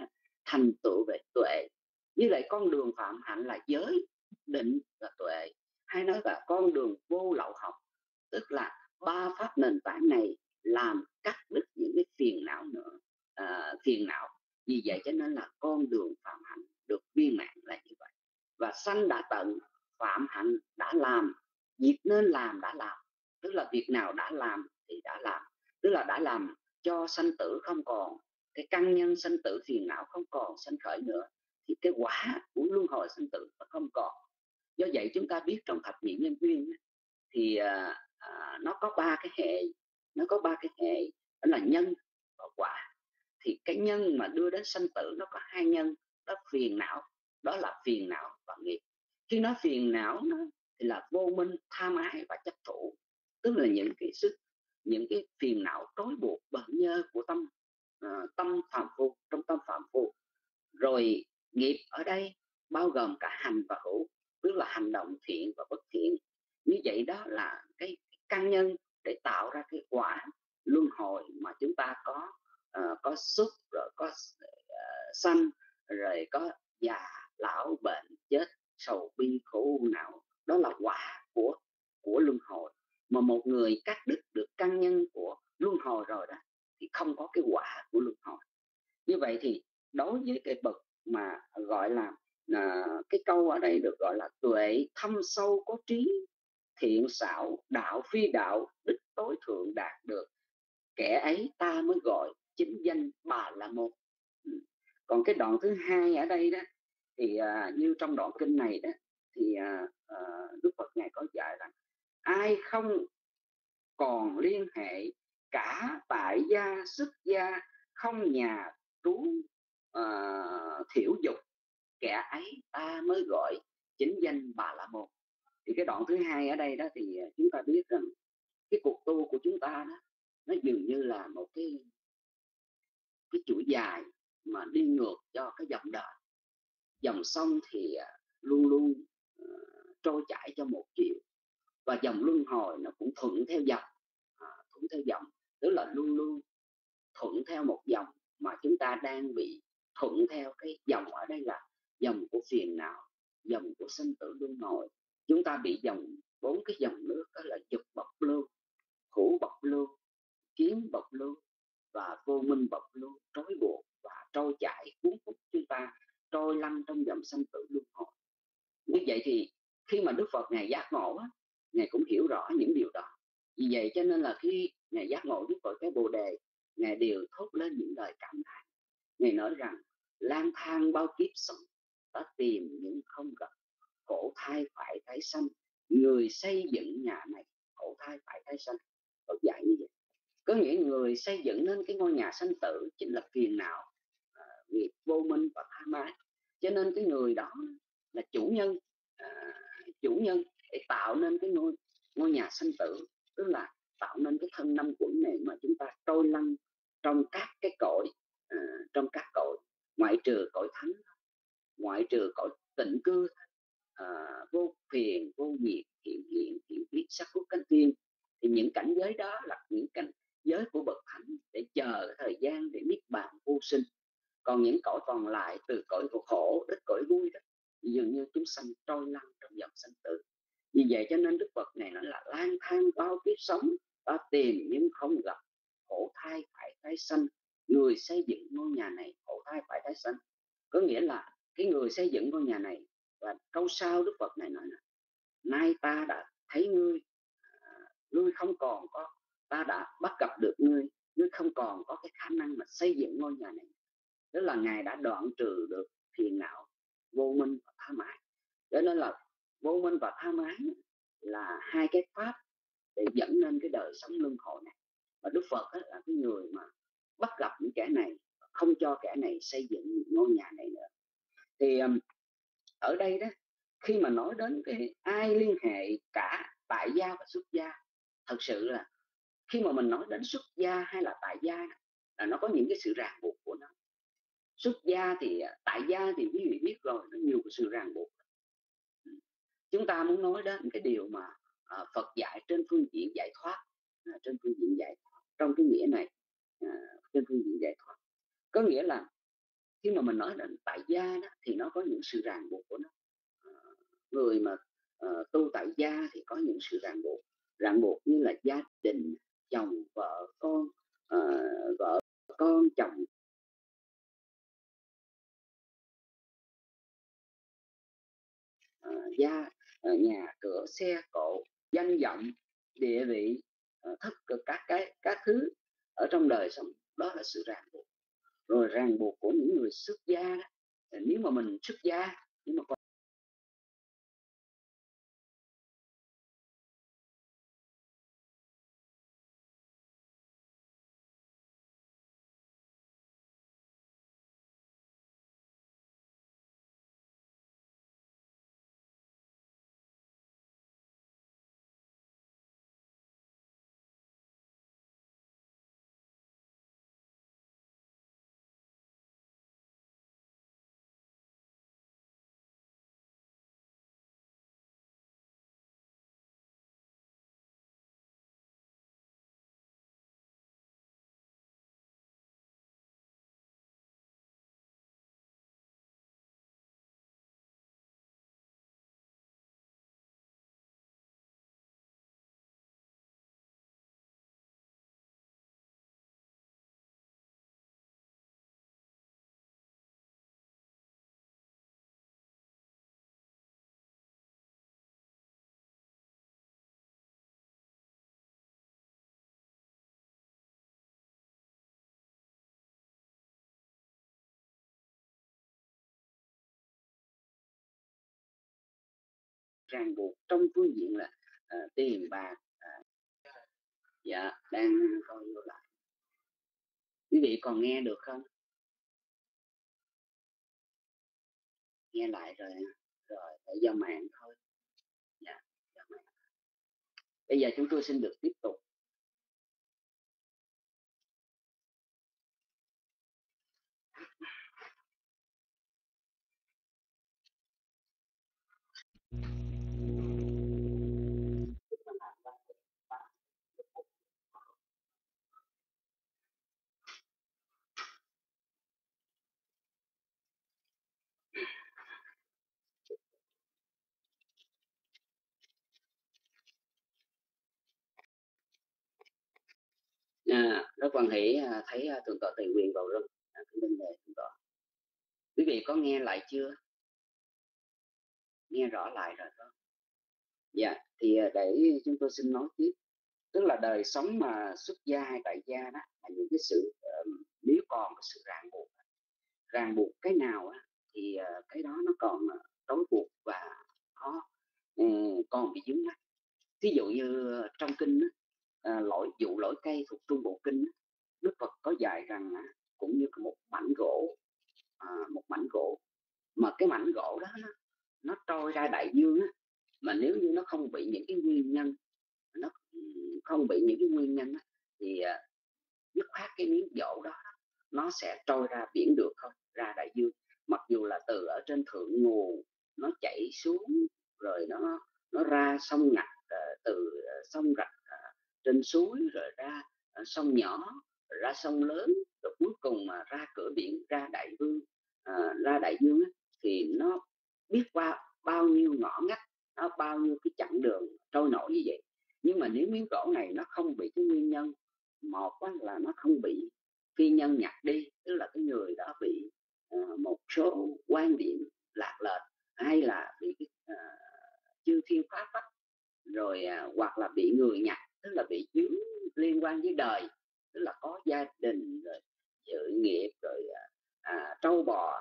thành tựu về tuệ như lại con đường phạm hạnh là giới định và tuệ. Hay nói là con đường vô lậu học tức là ba pháp nền tảng này làm cắt đứt những cái phiền não nữa à, phiền não. Vì vậy cho nên là con đường phạm hạnh được viên mãn là như vậy. Và sanh đã tận phạm hạnh đã làm việc nên làm đã làm. Tức là việc nào đã làm thì đã làm. Tức là đã làm cho sanh tử không còn cái căn nhân sanh tử phiền não không còn sanh khởi nữa thì cái quả của luân hồi sanh tử nó không còn. Do vậy chúng ta biết trong thập nhị nhân duyên thì à, à, nó có ba cái hệ nó có ba cái hệ đó là nhân và quả. Thì cái nhân mà đưa đến sanh tử nó có hai nhân đó phiền não đó là phiền não và nghiệp. Khi nói phiền não nó thì là vô minh tham ái và chấp thủ tức là những cái sức những cái phiền não trói buộc bận nhơ của tâm uh, tâm phạm phu trong tâm phạm phu. Rồi nghiệp ở đây bao gồm cả hành và hữu tức là hành động thiện và bất thiện. Như vậy đó là cái căn nhân để tạo ra cái quả luân hồi mà chúng ta có uh, có xúc rồi có uh, sanh rồi có già lão bệnh chết sầu bi khổ não. Đó là quả của của luân hồi. Mà một người cắt đứt được căn nhân của luân hồi rồi đó thì không có cái quả của luân hồi. Như vậy thì đối với cái bậc mà gọi là à, cái câu ở đây được gọi là tuệ thâm sâu có trí thiện xảo đạo phi đạo đích tối thượng đạt được. Kẻ ấy ta mới gọi chính danh bà là một ừ. còn cái đoạn thứ hai ở đây đó thì à, như trong đoạn kinh này đó thì à, à, đức phật ngài có dạy rằng ai không còn liên hệ cả tại gia xuất gia không nhà trú uh, thiểu dục kẻ ấy ta mới gọi chính danh bà la môn thì cái đoạn thứ hai ở đây đó thì ờ, chúng ta biết rằng cái cuộc tu của chúng ta đó nó dường như là một cái cái chuỗi dài mà đi ngược cho cái dòng đời. Dòng sông thì ờ, luôn luôn uh, trôi chảy cho một chiều và dòng luân hồi nó cũng thuận theo dòng à, thuận theo dòng. Tức là luôn luôn thuận theo một dòng mà chúng ta đang bị thuận theo cái dòng ở đây là dòng của phiền não dòng của sinh tử luân hồi. Chúng ta bị dòng bốn cái dòng nước đó là dục bậc lưu khổ bậc lưu kiến bậc lưu và vô minh bậc lưu trói buộc và trôi chảy cuốn hút chúng ta trôi lăn trong dòng sinh tử luân hồi. Như vậy thì khi mà đức phật ngài giác ngộ á, ngài cũng hiểu rõ những điều đó. Vì vậy cho nên là khi ngài giác ngộ đức phật cái bồ đề ngài đều thốt lên những lời cảm thán ngài nói rằng lang thang bao kiếp sống ta tìm những không gặp khổ thai phải tái sanh. Người xây dựng nhà này khổ thai phải tái sanh. Phật dạy như vậy. Có nghĩa người xây dựng nên cái ngôi nhà sanh tử chính là phiền não uh, nghiệp vô minh và tham ái cho nên cái người đó là chủ nhân uh, chủ nhân để tạo nên cái ngôi ngôi nhà sanh tử tức là tạo nên cái thân năm quẩn này mà chúng ta trôi lăn trong các cái cõi à, trong các cõi ngoại trừ cõi thánh ngoại trừ cõi tịnh cư à, vô phiền vô nhiệt hiện hiện hiện biết sắc phúc cánh tiên. Thì những cảnh giới đó là những cảnh giới của bậc thánh để chờ thời gian để niết bàn vô sinh. Còn những cõi còn lại từ cõi khổ đến cõi vui đó dường như chúng sanh trôi lăn trong dòng sanh tử. Vì vậy cho nên đức phật này nó là lang thang bao kiếp sống ta tìm nhưng không gặp khổ thai phải tái sanh người xây dựng ngôi nhà này khổ thai phải tái sanh có nghĩa là cái người xây dựng ngôi nhà này và câu sau đức phật này nói là, nay ta đã thấy ngươi à, ngươi không còn có, ta đã bắt gặp được ngươi ngươi không còn có cái khả năng mà xây dựng ngôi nhà này. Tức là ngài đã đoạn trừ được phiền não, vô minh và tha mái. Cho nên là vô minh và tha mái là hai cái pháp để dẫn lên cái đời sống luân hồi này. Và đức phật là cái người mà bắt gặp những kẻ này, không cho kẻ này xây dựng ngôi nhà này nữa. Thì um, ở đây đó, khi mà nói đến cái ai liên hệ cả tại gia và xuất gia, thật sự là khi mà mình nói đến xuất gia hay là tại gia là nó có những cái sự ràng buộc của nó. Xuất gia thì à, tại gia thì quý vị biết rồi, nó nhiều cái sự ràng buộc. Chúng ta muốn nói đến cái điều mà à, Phật dạy trên phương diện giải thoát à, trên phương diện giải thoát, trong cái nghĩa này à, trên phương diện giải thoát. Có nghĩa là khi mà mình nói đến tại gia đó, thì nó có những sự ràng buộc của nó. À, người mà à, tu tại gia thì có những sự ràng buộc. Ràng buộc như là gia đình chồng vợ con à, vợ con chồng. À, gia à, nhà cửa xe cộ danh vọng địa vị à, thất các cái các thứ ở trong đời sống, đó là sự ràng buộc rồi ràng buộc của những người xuất gia đó. nếu mà mình xuất gia, nhưng mà ràng buộc trong phương diện là à, tiền bạc à, dạ đang coi vô lại. Quý vị còn nghe được không? Nghe lại rồi rồi phải do mạng thôi. Dạ do mạng. Bây giờ chúng tôi xin được tiếp tục. À, rất quan hỷ à, thấy à, thượng tọa tùy quyền vào rừng à, vấn đề thượng tọa. Quý vị có nghe lại chưa? Nghe rõ lại rồi không dạ thì à, để chúng tôi xin nói tiếp. Tức là đời sống mà xuất gia hay tại gia đó là những cái sự uh, nếu còn cái sự ràng buộc. Ràng buộc cái nào á, thì uh, cái đó nó còn tối trói buộc và có uh, ừ, còn bị dính mắt ví dụ như trong kinh á, à, lỗi dụ lỗi cây thuộc trung bộ kinh đức phật có dạy rằng à, cũng như một mảnh gỗ à, một mảnh gỗ. Mà cái mảnh gỗ đó nó, nó trôi ra đại dương á, mà nếu như nó không bị những cái nguyên nhân nó không bị những cái nguyên nhân á, thì à, dứt khoát cái miếng gỗ đó nó sẽ trôi ra biển được không? Ra đại dương. Mặc dù là từ ở trên thượng nguồn nó chảy xuống rồi nó nó ra sông ngặt à, từ à, sông rạch trên suối rồi ra uh, sông nhỏ ra sông lớn rồi cuối cùng mà ra cửa biển ra đại vương uh, ờ, ra đại dương thì nó biết qua bao nhiêu ngõ ngách nó bao nhiêu cái chặng đường trôi nổi như vậy. Nhưng mà nếu miếng gỗ này nó không bị cái nguyên nhân một là nó không bị phi nhân nhặt đi tức là cái người đó bị uh, một số quan điểm lạc lệch hay là bị cái uh, chư thiên pháp phách rồi uh, hoặc là bị người nhặt tức là bị dướng liên quan với đời tức là có gia đình rồi sự nghiệp rồi à, à trâu bò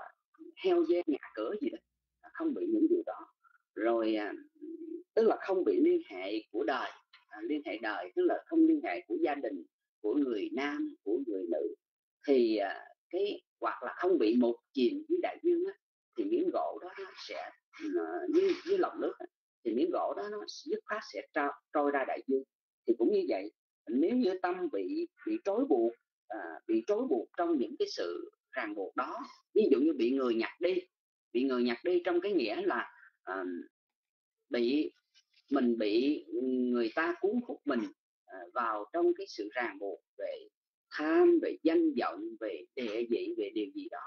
heo dê nhà cửa gì đó không bị những điều đó. Rồi à, tức là không bị liên hệ của đời à, liên hệ đời tức là không liên hệ của gia đình của người nam của người nữ. Thì à, cái hoặc là không bị một chìm với đại dương á, thì miếng gỗ đó nó sẽ à, như như lòng nước á, thì miếng gỗ đó nó dứt khoát sẽ trôi ra đại dương thì cũng như vậy nếu như tâm bị bị trói buộc à, bị trói buộc trong những cái sự ràng buộc đó ví dụ như bị người nhặt đi bị người nhặt đi trong cái nghĩa là à, bị mình bị người ta cuốn hút mình à, vào trong cái sự ràng buộc về tham về danh vọng về địa vị về điều gì đó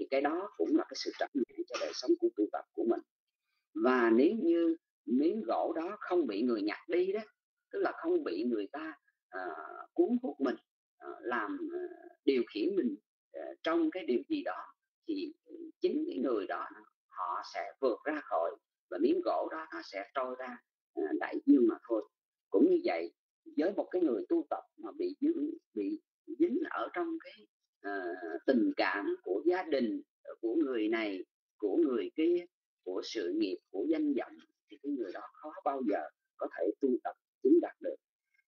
thì cái đó cũng là cái sự trở ngại cho đời sống của tu tập của mình. Và nếu như miếng gỗ đó không bị người nhặt đi đó tức là không bị người ta uh, cuốn hút mình uh, làm uh, điều khiển mình uh, trong cái điều gì đó thì chính cái người đó họ sẽ vượt ra khỏi và miếng gỗ đó nó sẽ trôi ra uh, đại dương mà thôi. Cũng như vậy với một cái người tu tập mà bị dính bị dính ở trong cái uh, tình cảm của gia đình của người này của người kia của sự nghiệp của danh vọng thì cái người đó khó bao giờ có thể tu tập chứng đạt được.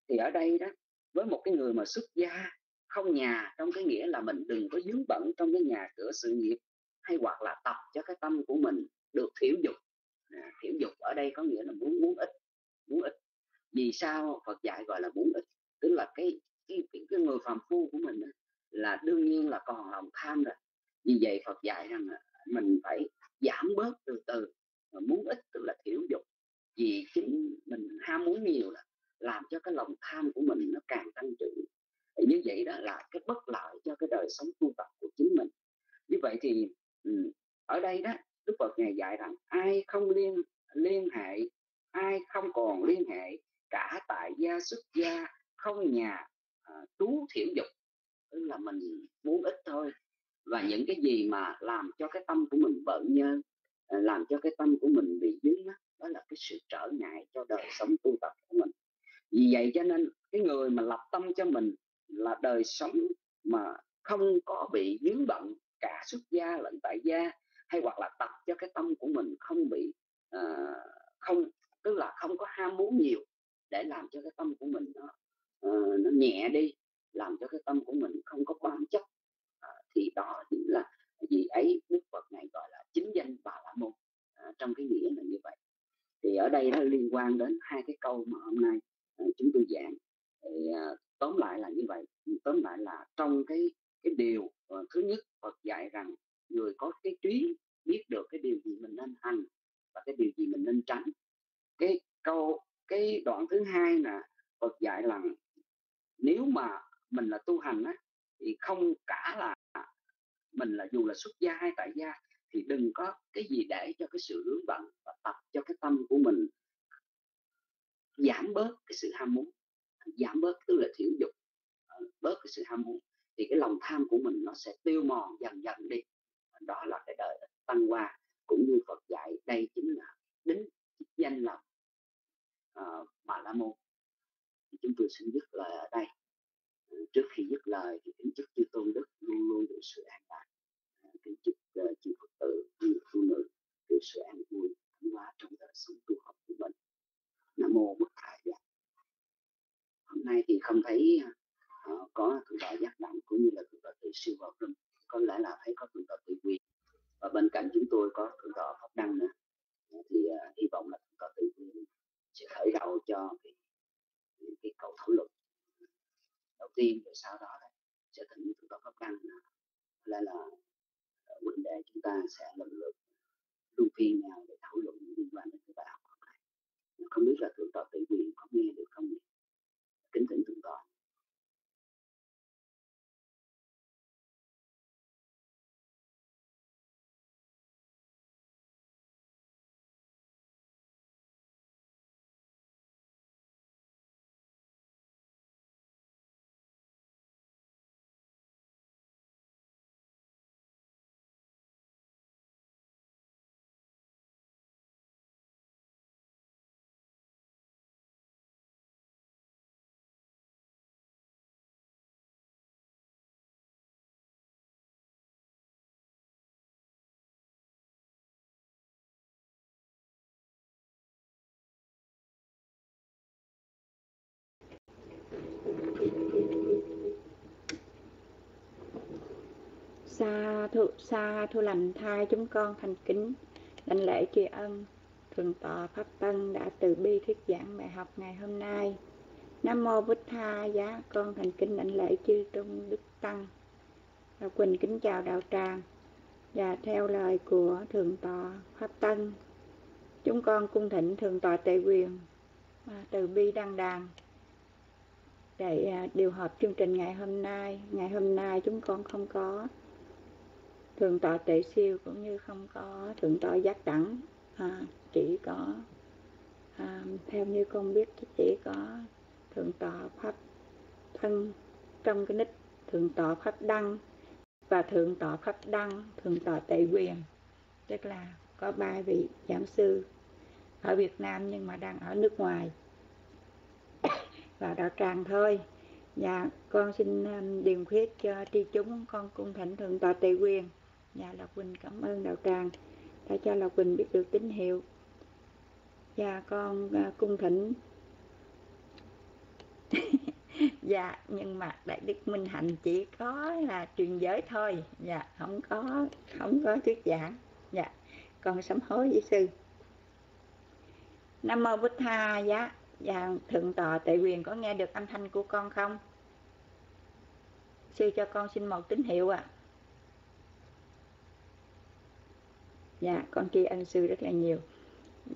Thì ở đây đó với một cái người mà xuất gia không nhà trong cái nghĩa là mình đừng có dướng bận trong cái nhà cửa sự nghiệp hay hoặc là tập cho cái tâm của mình được thiểu dục. À, thiểu dục ở đây có nghĩa là muốn muốn ít muốn ít. Vì sao Phật dạy gọi là muốn ít? Tức là cái cái, cái, cái người phàm phu của mình là đương nhiên là còn lòng tham rồi. Vì vậy Phật dạy rằng mình phải giảm bớt từ từ. Muốn ít tức là thiểu dục vì chính mình ham muốn nhiều là làm cho cái lòng tham của mình nó càng tăng trưởng. Thì như vậy đó là cái bất lợi cho cái đời sống tu tập của chính mình. Như vậy thì ở đây đó Đức Phật ngài dạy rằng ai không liên liên hệ ai không còn liên hệ cả tại gia xuất gia không nhà à, trú thiểu dục tức là mình muốn ít thôi. Và những cái gì mà làm cho cái tâm của mình bận nhơ à, làm cho cái tâm của mình bị dướng đó, là cái sự trở ngại cho đời sống tu tập của mình. Vì vậy cho nên cái người mà lập tâm cho mình là đời sống mà không có bị dướng bận cả xuất gia lẫn tại gia hay hoặc là tập cho cái tâm của mình không bị uh, không tức là không có ham muốn nhiều để làm cho cái tâm của mình nó uh, nó nhẹ đi làm cho cái tâm của mình không có quan chấp. Uh, thì đó chính là vì ấy đức phật này gọi là chính danh bà la môn. Uh, trong cái nghĩa là như vậy thì ở đây nó liên quan đến hai cái câu mà hôm nay ờ, chúng tôi giảng. Thì uh, tóm lại là như vậy. Tóm lại là trong cái cái điều uh, thứ nhất Phật dạy rằng người có cái trí biết được cái điều gì mình nên hành và cái điều gì mình nên tránh. Cái câu cái đoạn thứ hai là Phật dạy rằng nếu mà mình là tu hành á thì không cả là mình là dù là xuất gia hay tại gia thì đừng có cái gì để cho cái sự hướng bận và tập cho cái tâm của mình giảm bớt cái sự ham muốn. Giảm bớt tức là thiểu dục ờ, bớt cái sự ham muốn. Thì cái lòng tham của mình nó sẽ tiêu mòn dần dần đi. Đó là cái đời tăng hoa cũng như Phật dạy đây chính là đính danh là uh, ờ, bà la môn. Thì chúng tôi xin dứt lời ở đây. Ừ, trước khi dứt lời thì kính chúc chư tôn đức luôn luôn được sự an lạc ờ, kính chúc uh, chư Phật từ người phụ nữ được sự an vui thánh hóa trong đời sống tu học của mình. Nam mô bổn thầy hôm nay thì không thấy uh, có thượng tọa giác đẳng cũng như là thượng tọa tự siêu vào rừng. Có lẽ là thấy có thượng tọa tự quy và bên cạnh chúng tôi có thượng tọa pháp đăng nữa. Thì uh, hy vọng là thượng tọa tự quy sẽ khởi đầu cho cái, cái, cái cầu thảo luận. Đầu tiên rồi sau đó là sẽ thỉnh thượng tọa pháp đăng là là huynh chúng ta sẽ lần lượt ờ, lưu phiên nào để thảo luận liên quan đến cái bài học này không biết là thượng tọa tự quyền có nghe được không nhỉ? Kính thỉnh thượng tọa. Sa thụ sa thu lành thai chúng con thành kính đảnh lễ tri ân. Thượng tọa pháp tân đã từ bi thuyết giảng bài học ngày hôm nay. Nam mô bích tha giá, con thành kính đảnh lễ chư tôn đức tăng. Và quỳnh kính chào đạo tràng. Và theo lời của thượng tọa pháp tân chúng con cung thỉnh thượng tọa tề quyền à, từ bi đăng đàn để à, điều hợp chương trình ngày hôm nay. Ngày hôm nay chúng con không có thượng tọa tệ siêu cũng như không có thượng tọa giác đẳng. À, chỉ có à, theo như con biết chỉ có thượng tọa pháp thân trong cái nick thượng tọa pháp đăng và thượng tọa pháp đăng thượng tọa tệ quyền. Tức là có ba vị giảng sư ở Việt Nam nhưng mà đang ở nước ngoài. Và đạo tràng thôi. Dạ, con xin à, điềm khuyết cho tri chúng con cung thỉnh thượng tọa tề quyền. Dạ Lộc Quỳnh cảm ơn đạo tràng đã cho Lộc Quỳnh biết được tín hiệu. Dạ con à, cung thỉnh. dạ nhưng mà Đại Đức Minh Hạnh chỉ có là truyền giới thôi. Dạ không có không có thuyết giảng. Dạ con sám hối với sư. Nam mô Bích Tha dạ dạ thượng tọa tệ quyền có nghe được âm thanh của con không? Sư cho con xin một tín hiệu ạ. À. dạ con tri ân sư rất là nhiều.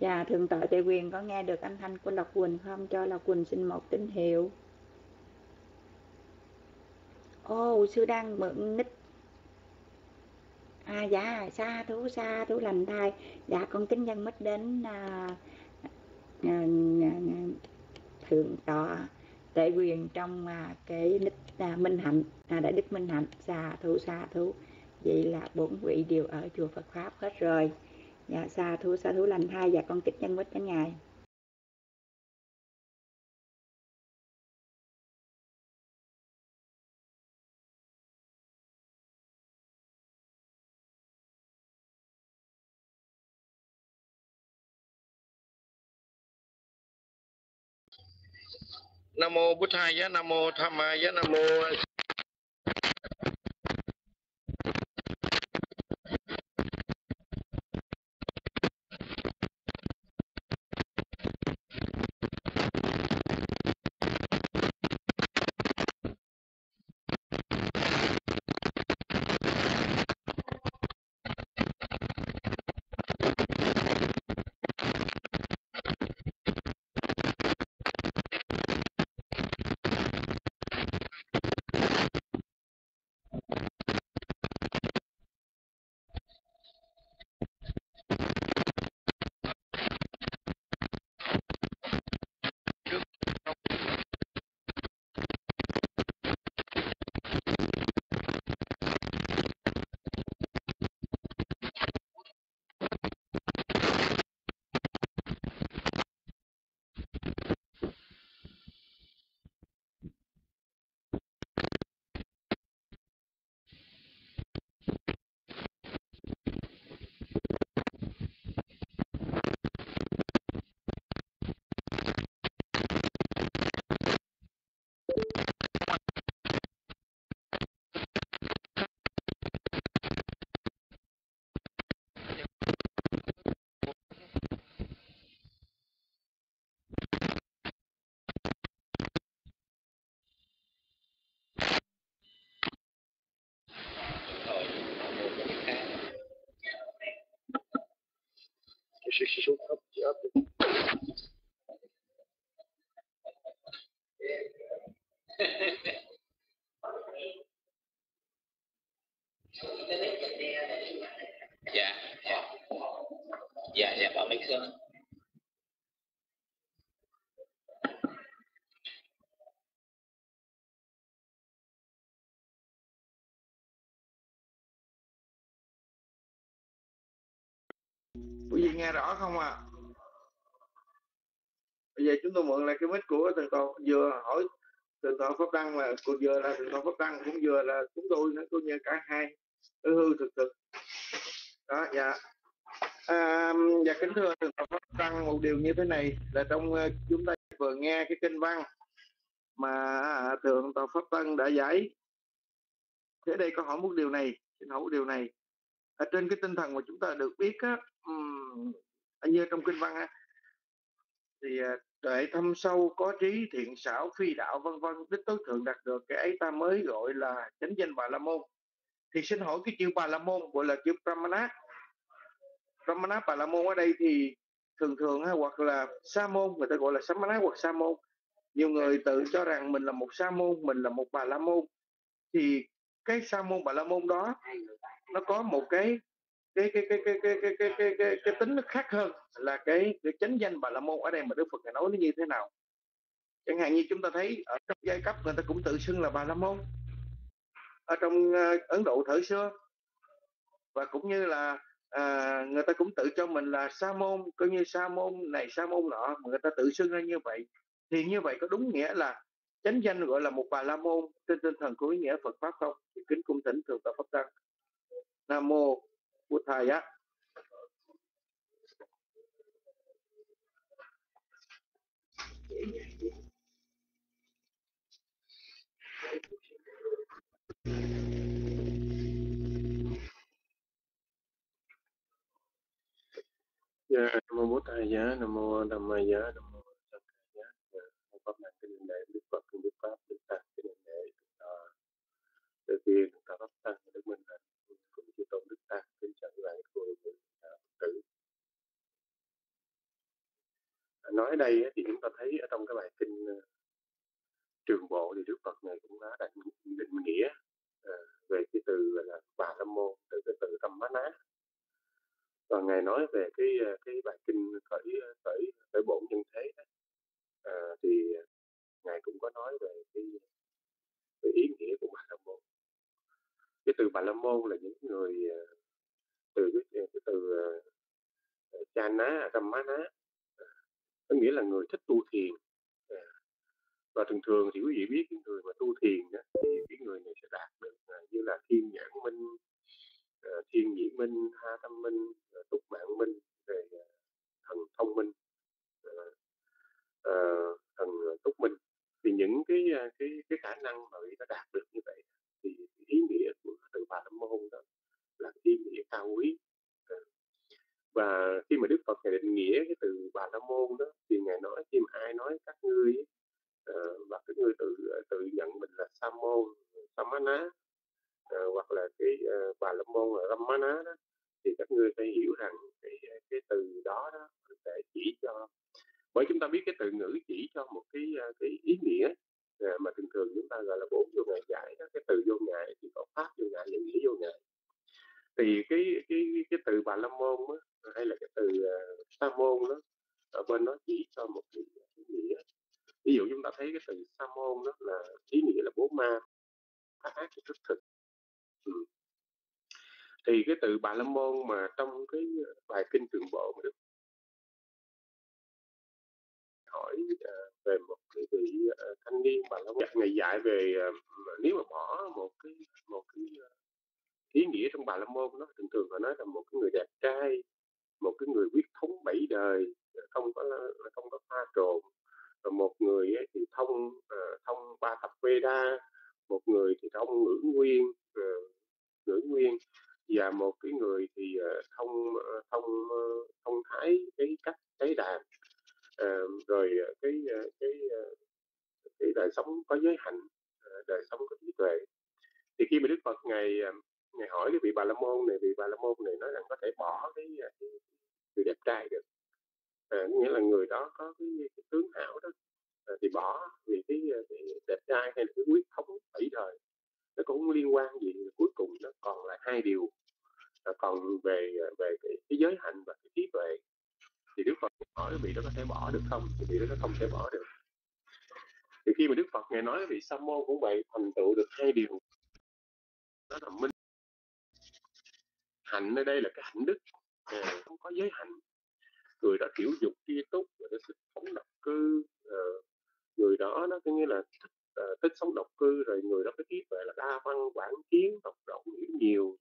Dạ thượng tọa tề quyền có nghe được âm thanh của lộc quỳnh không? Cho lộc quỳnh xin một tín hiệu. Ô oh, sư đang mượn nick à dạ xa thú xa thú lành thai. Dạ con kính nhân mít đến à, à, à, à thượng tọa tệ quyền trong à, cái nick à, minh hạnh à, đại đức minh hạnh. Xa thú xa thú vậy là bốn vị đều ở chùa Phật Pháp hết rồi. Dạ xa thú xa thú lành thai và con kính nhân quýt đến ngài Nam mô Bụt Thầy, Nam mô Tham Maya, Nam mô 是吸收它比。Nghe rõ không ạ? À? bây giờ chúng tôi mượn lại cái mic của thằng tổ vừa hỏi thằng tổ pháp đăng là cô vừa là thằng tổ pháp đăng cũng vừa là chúng tôi nữa cô nhờ cả hai. Hư hư thực thực. Đó dạ. À, dạ kính thưa thằng tổ pháp đăng một điều như thế này là trong ờ, chúng ta vừa nghe cái kinh văn mà à, thượng tọa pháp tân đã giải. Thế đây có hỏi một điều này xin hỏi một điều này ở trên cái tinh thần mà chúng ta được biết á um, như trong kinh văn á thì à, tuệ thâm sâu có trí thiện xảo phi đạo vân vân đích tối thượng đạt được cái ấy ta mới gọi là chánh danh bà la môn. Thì xin hỏi cái chữ bà la môn gọi là chữ brahmana brahmana bà la môn ở đây thì thường thường hay hoặc là sa môn người ta gọi là samana hoặc sa môn. Nhiều người tự cho rằng mình là một sa môn mình là một bà la môn. Thì cái sa môn bà la môn đó nó có một cái cái cái cái cái cái cái cái cái, cái, cái tính nó khác hơn là cái cái chánh danh bà la môn ở đây mà đức phật ngài nói nó như thế nào. Chẳng hạn như chúng ta thấy ở trong giai cấp người ta cũng tự xưng là bà la môn. Ở trong uh, ấn độ thời xưa và cũng như là à, người ta cũng tự cho mình là sa môn coi như sa môn này sa môn nọ mà người ta tự xưng ra như vậy. Thì như vậy có đúng nghĩa là chánh danh gọi là một bà la môn trên tinh thần của ý nghĩa Phật pháp không? Thì kính cung thỉnh thượng tọa pháp tăng nam mô bụt thầy á. Dạ nam mô bụt thầy giá, nam mô nam mô giá, nam mô tăng ca giá. Không có mạng cái nền đại đức phật đức pháp, đức tăng cái nền đại đức từ khi chúng ta phát tăng đức minh hạnh Nói ở đây thì chúng ta thấy ở trong cái bài kinh ờ, trường bộ thì Đức Phật này cũng đã định, định nghĩa ờ, về cái từ là bà la môn từ cái từ tâm má ná. Và ngài nói về cái ờ, cái bài kinh khởi khởi khởi bổn nhân thế đó. À, thì ngài cũng có nói về cái, cái ý nghĩa của bà la môn cái từ bà la môn là những người từ cái, cái từ cha ná tâm má ná có nghĩa là người thích tu thiền. À, và thường thường thì quý vị biết cái người mà tu thiền đó, thì cái người này sẽ đạt được à, như là thiên nhãn minh à, thiên nhĩ minh ha tâm minh à, túc mạng minh về à, thần thông minh à, à, thần túc minh. Thì những cái à, cái cái khả năng mà quý đã đạt được như vậy thì ý nghĩa của từ ba la môn đó là ý nghĩa cao quý và khi mà đức phật ngài định nghĩa cái từ bà la môn đó thì ngài nói khi mà ai nói các ngươi uh, và các ngươi tự ờ, tự nhận mình là sa môn samana uh, ờ, hoặc là cái uh, bà la môn là ramana đó thì các ngươi phải hiểu rằng cái cái từ đó đó để chỉ cho bởi chúng ta biết cái từ ngữ chỉ cho một cái cái ý nghĩa mà thường thường chúng ta gọi là bốn vô ngại giải đó. Cái từ vô ngại thì có pháp vô ngại và nghĩa vô ngại. Thì cái cái cái từ bà la môn á, Ờ, hay là cái từ uh, sa môn đó. Ở bên nó chỉ cho một cái ý nghĩa. Ví dụ chúng ta thấy cái từ sa môn đó là ý nghĩa là bố ma phát ác thì thức thực. Ừ. thì cái từ bà la môn mà trong cái ờ, bài kinh trường bộ mà được hỏi về một cái vị thanh niên bà la môn ngày dạy về nếu mà bỏ một cái một cái ý nghĩa trong bà la môn nó thường thường là nói là một cái người đẹp trai một cái người quyết thống bảy đời, không có không có pha trộn. Và một người thì thông ờ, thông ba tập Veda một người thì thông ngữ nguyên ờ, ngữ nguyên, và một cái người thì ờ, thông thông thông thái cái cách cái đàn. Rồi cái cái cái đời sống có giới hạnh đời sống có trí tuệ. Thì khi mà Đức Phật ngày ngày hỏi cái vị Bà La Môn này vị Bà La Môn này nói rằng có thể bỏ cái, à, cái người đẹp trai được. À, nghĩa là người đó có cái, cái tướng hảo đó. À, thì bỏ vì cái, à, cái đẹp trai hay là cái quyết thống bảy đời. Nó cũng không liên quan gì cuối cùng nó còn lại hai điều. À, còn về à, về cái, cái giới hạnh và cái trí tuệ. Thì Đức Phật hỏi vị đó có thể bỏ được không? Thì vị đó nó không thể bỏ được. Thì khi mà Đức Phật ngài nói vị sa môn cũng vậy thành tựu được hai điều. Đó là minh hạnh ở đây là cái hạnh đức. À, không có giới hạnh. Người đó kiểu dục kia túc người đó thích sống độc cư à, người đó nó có nghĩa là thích, à, thích sống độc cư rồi người đó cái trí tuệ là đa văn quảng kiến học rộng hiểu nhiều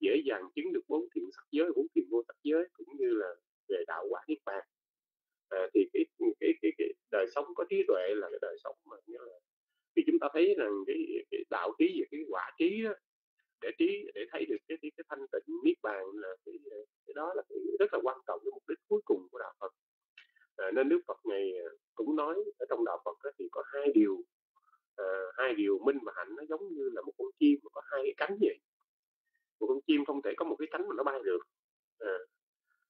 dễ dàng chứng được bốn thiện sắc giới bốn thiện vô sắc giới cũng như là về đạo quả niết bàn. À, thì cái, cái cái cái đời sống có trí tuệ là cái đời sống mà nghĩa là thì chúng ta thấy rằng cái, cái đạo trí và cái quả trí đó, để trí để thấy được cái cái, cái thanh tịnh niết bàn là cái, cái đó là cái rất là quan trọng cái mục đích cuối cùng của đạo Phật. À, nên Đức Phật này à, cũng nói ở trong đạo Phật đó thì có hai điều à, hai điều minh và hạnh nó giống như là một con chim mà có hai cái cánh vậy. Một con chim không thể có một cái cánh mà nó bay được. À,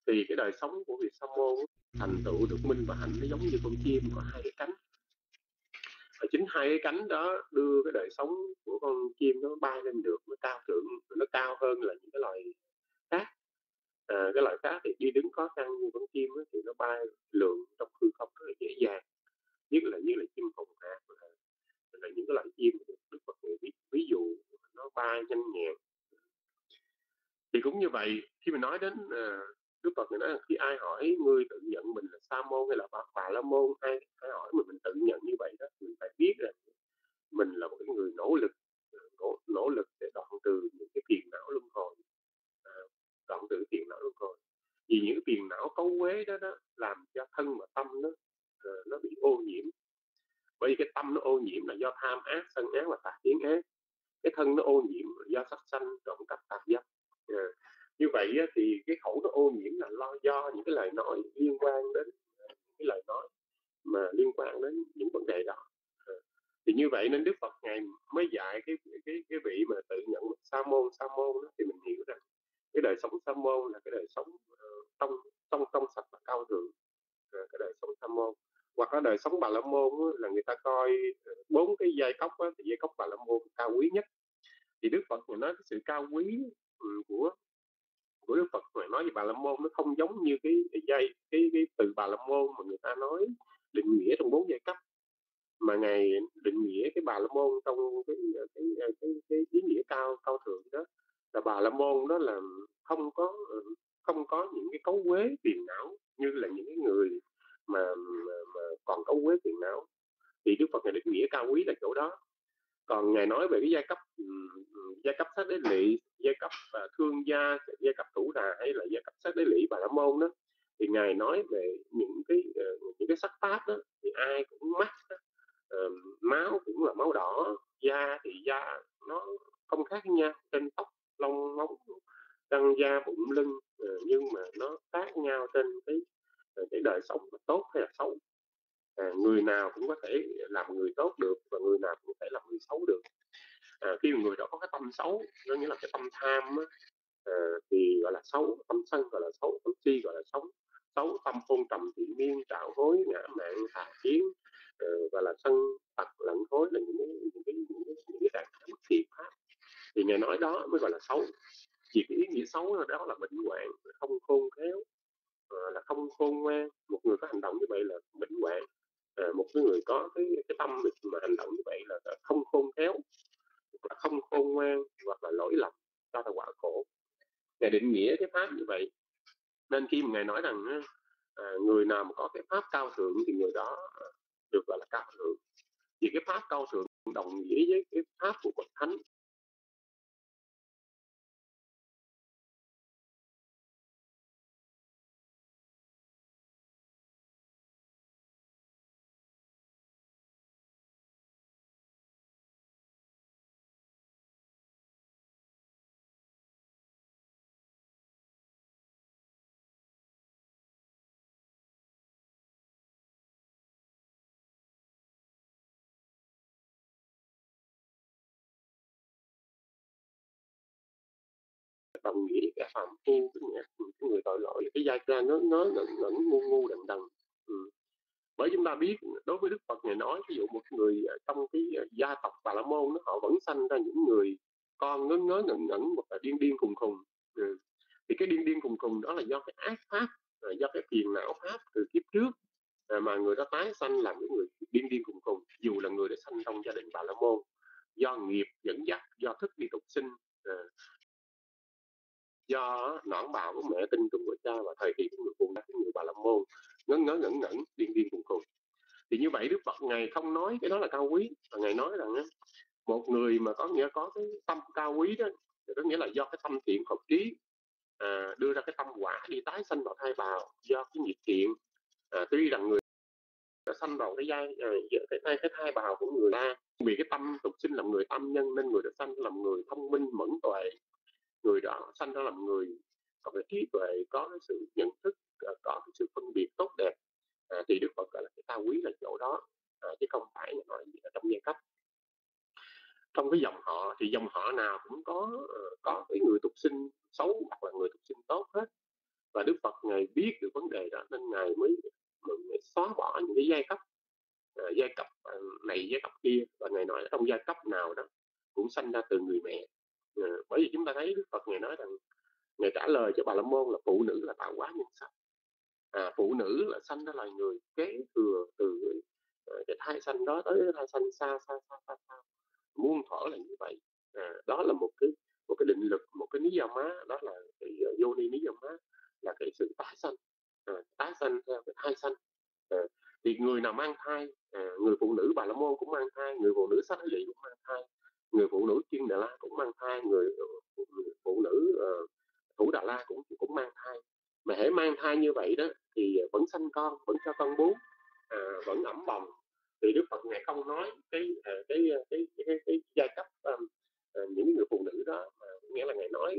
thì cái đời sống của vị sa môn thành tựu được minh và hạnh nó giống như con chim có hai cái cánh và chính hai cái cánh đó đưa cái đời sống của con chim nó bay lên được nó cao thượng nó cao hơn là những cái loài khác. À, cái loài khác thì đi đứng khó khăn như con chim đó, thì nó bay lượn trong hư không rất là dễ dàng. Nhất là như là chim hồng hạc là, là những cái loại chim đức phật ví, ví dụ nó bay nhanh nhẹn. Thì cũng như vậy khi mình nói đến uh, Đức Phật nói là khi ai hỏi ngươi tự nhận mình là sa môn hay là bà, bà la môn ai ai hỏi mà mình tự nhận như vậy đó mình phải biết rằng mình là một cái người nỗ lực nỗ, nỗ lực để đoạn trừ những cái phiền não luân hồi. À, đoạn trừ phiền não luân hồi. Vì những phiền não cấu quế đó đó làm cho thân và tâm nó uh, nó bị ô nhiễm. Bởi vì cái tâm nó ô nhiễm là do tham ác sân ác và tà kiến ác. Cái thân nó ô nhiễm là do sắc sanh trộm cắp tạp dâm. À, như vậy thì cái khẩu nó ô nhiễm là lo do những cái lời nói liên quan đến cái lời nói mà liên quan đến những vấn đề đó. À, thì như vậy nên Đức Phật ngài mới dạy cái cái cái vị mà tự nhận sa môn sa môn đó, thì mình hiểu rằng cái đời sống sa môn là cái đời sống uh, trong trong trong sạch và cao thượng. Uh, cái đời sống sa môn. Hoặc là đời sống bà la môn là người ta coi ờ, bốn cái giai cốc đó, thì giai cốc bà la môn cao quý nhất. Thì Đức Phật người nói cái sự cao quý ừ, của của Đức Phật mà nói về Bà La Môn nó không giống như cái dây cái cái từ Bà La Môn mà người ta nói định nghĩa trong bốn giai cấp. Mà ngài định nghĩa cái Bà La Môn trong cái cái cái, cái, cái ý nghĩa cao cao thượng đó là Bà La Môn đó là không có không có những cái cấu quế tiền não như là những cái người mà, mà, mà còn cấu quế tiền não. Thì Đức Phật ngài định nghĩa cao quý là chỗ đó còn ngài nói về cái giai cấp giai cấp sát đế lị giai cấp à, thương gia giai cấp thủ đà hay là giai cấp sát đế lị bà la môn đó thì ngài nói về những cái ờ, những cái sắc pháp đó thì ai cũng mắt đó. Uh, máu cũng là máu đỏ da thì da nó không khác nhau trên tóc lông móng răng da bụng lưng uh, nhưng mà nó khác nhau trên cái ờ, cái đời sống tốt hay là xấu à, người nào cũng có thể làm người tốt được và người nào cũng có thể làm người xấu được. À, khi người đó có cái tâm xấu có nghĩa là cái tâm tham á, à, thì gọi là xấu tâm sân gọi là xấu tâm si gọi là xấu xấu tâm phôn trầm thị miên trạo hối ngã mạng hạ kiến à, và là sân tật lẫn hối là những cái những cái những cái, những cái trạng thái bất thiện pháp thì ngài nói đó mới gọi là xấu. Chỉ cái ý nghĩa xấu là đó là bệnh hoạn không khôn khéo là không khôn ngoan. Một người có hành động như vậy là bệnh hoạn à, một cái người có cái cái tâm mà hành động như vậy là không khôn khéo hoặc là không khôn ngoan hoặc là lỗi lầm cho là quả khổ. Ngài định nghĩa cái pháp như vậy. Nên khi mà ngài nói rằng à, người nào mà có cái pháp cao thượng thì người đó được gọi là cao thượng. Vì cái pháp cao thượng đồng nghĩa với cái pháp của bậc thánh. Đồng nghĩa cả kẻ phạm phu cái nghĩa cái người tội lỗi cái giai ra nó nó ngẩn ngẩn ngu ngu đần đần ừ. bởi chúng ta biết, đối với đức phật ngài nói, ví dụ một người à, trong cái à, gia tộc bà la môn nó họ vẫn sanh ra những người con ngớ ngớ, ngẩn ngẩn, hoặc là điên điên khùng khùng ừ. thì cái điên điên khùng khùng đó là do cái ác pháp do cái phiền não pháp từ kiếp trước à, mà người đó tái sanh làm những người điên điên khùng khùng, dù là người đã sanh trong gia đình bà la môn do nghiệp dẫn dắt, do thức đi tục sinh do nõn bào của mẹ tinh trùng của cha và thời kỳ của người phụ nữ người bà la môn ngớ ngớ ngẩn ngẩn điên điên cùng cùng thì như vậy đức phật ngài không nói cái đó là cao quý và ngài nói rằng một người mà có nghĩa có cái tâm cao quý đó thì có nghĩa là do cái tâm thiện hợp trí à, đưa ra cái tâm quả đi tái sanh vào thai bào do cái nghiệp thiện. À, tuy rằng người đã sanh vào cái giai à, giữa cái thai cái thai bào của người ta vì cái tâm tục sinh làm người tâm nhân nên người được sanh làm người thông minh mẫn tuệ người đó sanh ra làm người. Có cái trí tuệ có cái sự nhận thức ờ, có cái sự phân biệt tốt đẹp à, thì đức phật gọi là cái ta quý là chỗ đó à, chứ không phải là nói ở trong giai cấp. Trong cái dòng họ thì dòng họ nào cũng có có cái người tục sinh xấu hoặc là người tục sinh tốt hết. Và đức phật ngài biết được vấn đề đó nên ngài mới, mới xóa bỏ những cái giai cấp à, giai cấp này giai cấp kia. Và ngài nói trong giai cấp nào đó cũng sanh ra từ người mẹ. Ừ, bởi vì chúng ta thấy đức phật ngài nói rằng ngài trả lời cho bà la môn là phụ nữ là tạo hóa nhân sắc à, phụ nữ là sanh ra là người kế thừa từ ờ, cái thai sanh đó tới thai sanh xa xa xa xa, xa. Muôn thở là như vậy. À, đó là một cái một cái định lực một cái lý do má đó là cái uh, vô ni lý do má là cái sự tái sanh. À, tái sanh theo cái thai sanh. À, thì người nào mang thai à, người phụ nữ bà la môn cũng mang thai người phụ nữ sắc lị cũng mang thai người phụ nữ chuyên đà la cũng mang thai người, ờ, người phụ nữ uh, thủ đà la cũng cũng mang thai. Mà hãy mang thai như vậy đó thì vẫn sanh con vẫn cho con bú à, vẫn ẩm bồng. Thì đức phật ngài không nói cái à, cái cái cái, cái, cái, cái giai cấp um, uh, những người phụ nữ đó mà nghĩa là ngài nói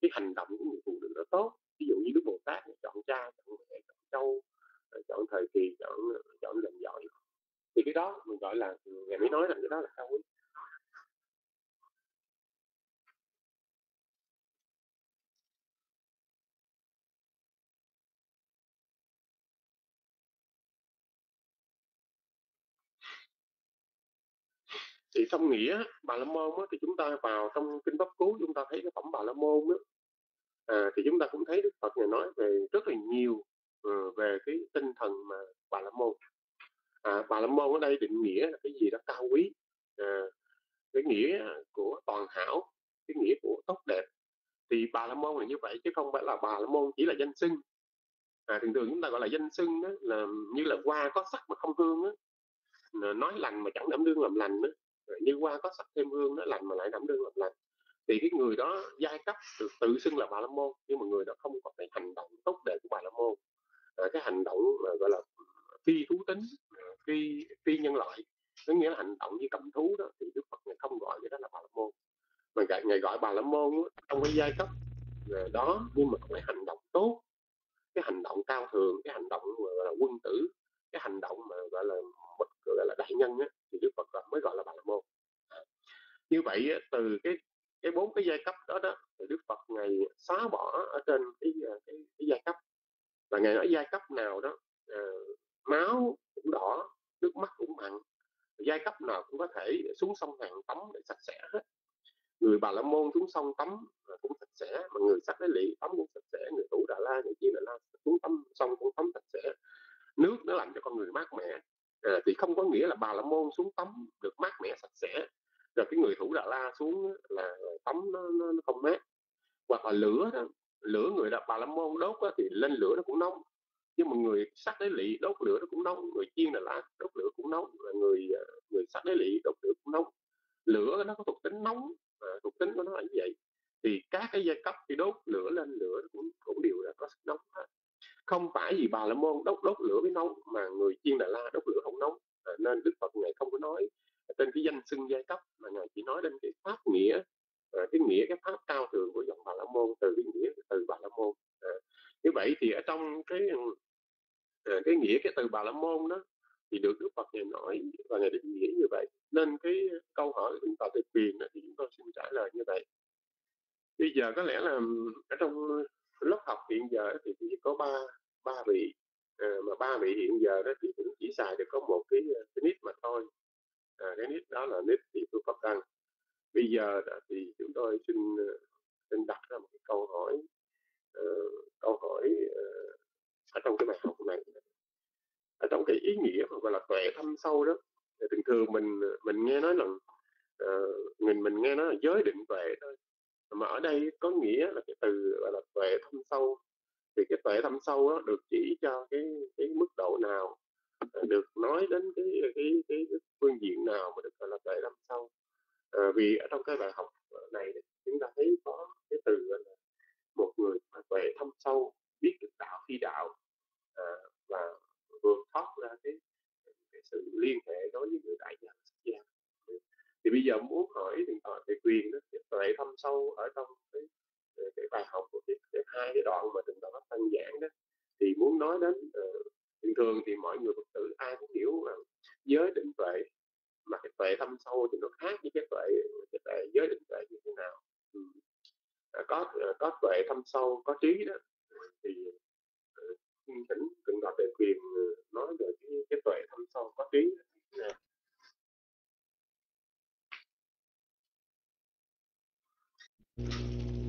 cái hành động của người phụ nữ đó tốt. Ví dụ như đức bồ tát chọn cha chọn mẹ chọn châu chọn thời kỳ chọn chọn dòng dõi. Thì cái đó mình gọi là ngài mới nói rằng cái đó là cao quý. Thì trong nghĩa bà la môn á, thì chúng ta vào trong kinh pháp cú chúng ta thấy cái phẩm bà la môn đó à, thì chúng ta cũng thấy đức phật này nói về rất là nhiều uh, về cái tinh thần mà bà la môn. À, bà la môn ở đây định nghĩa là cái gì đó cao quý. À, cái nghĩa của toàn hảo cái nghĩa của tốt đẹp. Thì bà la môn là như vậy chứ không phải là bà la môn chỉ là danh xưng. À, thường thường chúng ta gọi là danh xưng đó, là như là hoa có sắc mà không hương đó. nói lành mà chẳng đảm đương làm lành đó như qua có sắc thêm hương nó lành mà lại đảm đương làm lành thì cái người đó giai cấp tự, tự xưng là bà la môn nhưng mà người đó không có cái hành động tốt đẹp của bà la môn. À, cái hành động mà gọi là phi thú tính à, phi phi nhân loại có nghĩa là hành động như cầm thú đó thì đức phật ngài không gọi cái đó là bà la môn. Mà ngày, ngài gọi bà la môn trong cái giai cấp à, đó nhưng mà phải hành động tốt. Cái hành động cao thường cái hành động gọi là quân tử cái hành động mà gọi là một gọi là đại nhân á, thì đức phật mới gọi là bà la môn. À. như vậy từ cái cái bốn cái giai cấp đó đó thì đức phật ngày xóa bỏ ở trên cái à, cái, cái giai cấp. Và ngày nói giai cấp nào đó à, máu cũng đỏ nước mắt cũng mặn giai cấp nào cũng có thể xuống sông hàng tắm để sạch sẽ hết. Người bà la môn xuống sông tắm cũng sạch sẽ mà người sắc đế lị tắm cũng sạch sẽ người tủ đà la người chiên đà la xuống tắm sông cũng tắm sạch sẽ nước nó làm cho con người mát mẻ. À, thì không có nghĩa là bà la môn xuống tắm được mát mẻ sạch sẽ. Rồi cái người thủ đà la xuống là, tắm nó, nó, nó không mát. Hoặc là lửa đó lửa người đà bà la môn đốt đó, thì lên lửa nó cũng nóng. Nhưng mà người sắc đế lị đốt lửa nó cũng nóng người chiên đà la đốt lửa cũng nóng là người ờ, người sắc đế lị đốt lửa cũng nóng. Lửa nó có thuộc tính nóng à, thuộc tính của nó là như vậy. Thì các cái giai cấp thì đốt lửa lên lửa cũng cũng đều là có sức nóng hết không phải vì bà la môn đốt đốt lửa mới nóng mà người chiên đà la đốt lửa không nóng. À, nên đức phật ngài không có nói tên cái danh xưng giai cấp mà ngài chỉ nói đến cái pháp nghĩa à, cái nghĩa cái pháp cao thượng của dòng bà la môn từ cái nghĩa từ bà la môn. À, như vậy thì ở trong cái à, cái nghĩa cái từ bà la môn đó thì được đức phật ngài nói và ngài định nghĩa như vậy. Nên cái câu hỏi của chúng ta tuyệt quyền thì chúng tôi xin trả lời như vậy. Bây giờ có lẽ là ở trong lớp học hiện giờ thì chỉ có ba ba vị à, mà ba vị hiện giờ đó thì cũng chỉ xài được có một cái, à, cái nít mà thôi. À, cái nít đó là nít thì tôi pháp đăng bây giờ đó thì chúng tôi xin à, xin đặt ra một cái câu hỏi uh, câu hỏi uh, ở trong cái bài học này. Ở trong cái ý nghĩa mà gọi là tuệ thâm sâu đó thì thường thường mình à, mình nghe nói là uh, mình mình nghe nói là giới định tuệ thôi mà ở đây có nghĩa là cái từ gọi là tuệ thâm sâu. Thì cái tuệ thâm sâu đó được chỉ cho cái cái mức độ nào ờ, được nói đến cái cái cái, cái phương diện nào mà được gọi là tuệ thâm sâu. À, vì ở trong cái bài học này chúng ta thấy có cái từ gọi là một người mà tuệ thâm sâu biết được đạo phi đạo à, và vượt thoát ra cái, cái sự liên hệ đối với người đại nhân thì bây giờ muốn hỏi thì thoại về quyền đó thì tuệ thâm sâu ở trong cái cái bài học của cái, cái hai cái đoạn mà trình bày tăng giảng đó thì muốn nói đến ờ, uh, thường thường thì mọi người phật tử ai cũng hiểu rằng giới định tuệ mà cái tuệ thâm sâu thì nó khác với cái tuệ cái tuệ giới định tuệ như thế nào. Ừ. à, có ờ, có tuệ thâm sâu có trí đó thì uh, thỉnh từng đọc về quyền ờ, nói về cái, cái tuệ thâm sâu có trí dạ. Đó.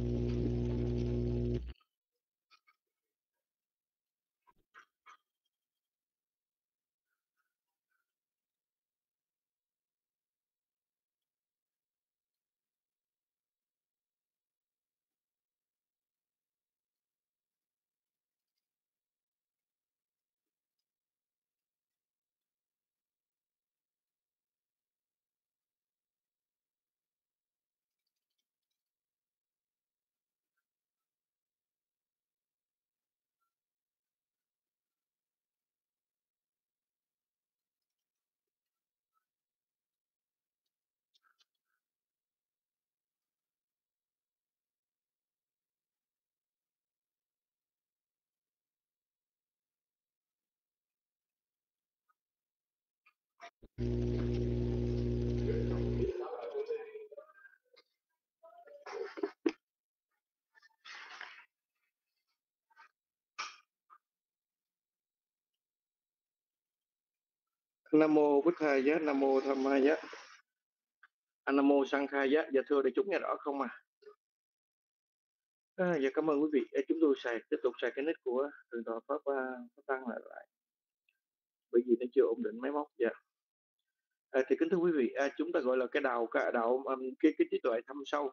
Nam mô Bích Thầy Giá, Nam mô Tham Ma Giá. Nam mô Sang Khai Giá. Dạ thưa để chúng nghe rõ không à? à dạ cảm ơn quý vị. Chúng tôi xài tiếp tục xài cái nick của thượng tọa Pháp uh, Pháp Tăng lại lại. Bởi vì nó chưa ổn định máy móc. Dạ. À, thì kính thưa quý vị, à, chúng ta gọi là cái đạo cái đạo cái cái trí tuệ thâm sâu.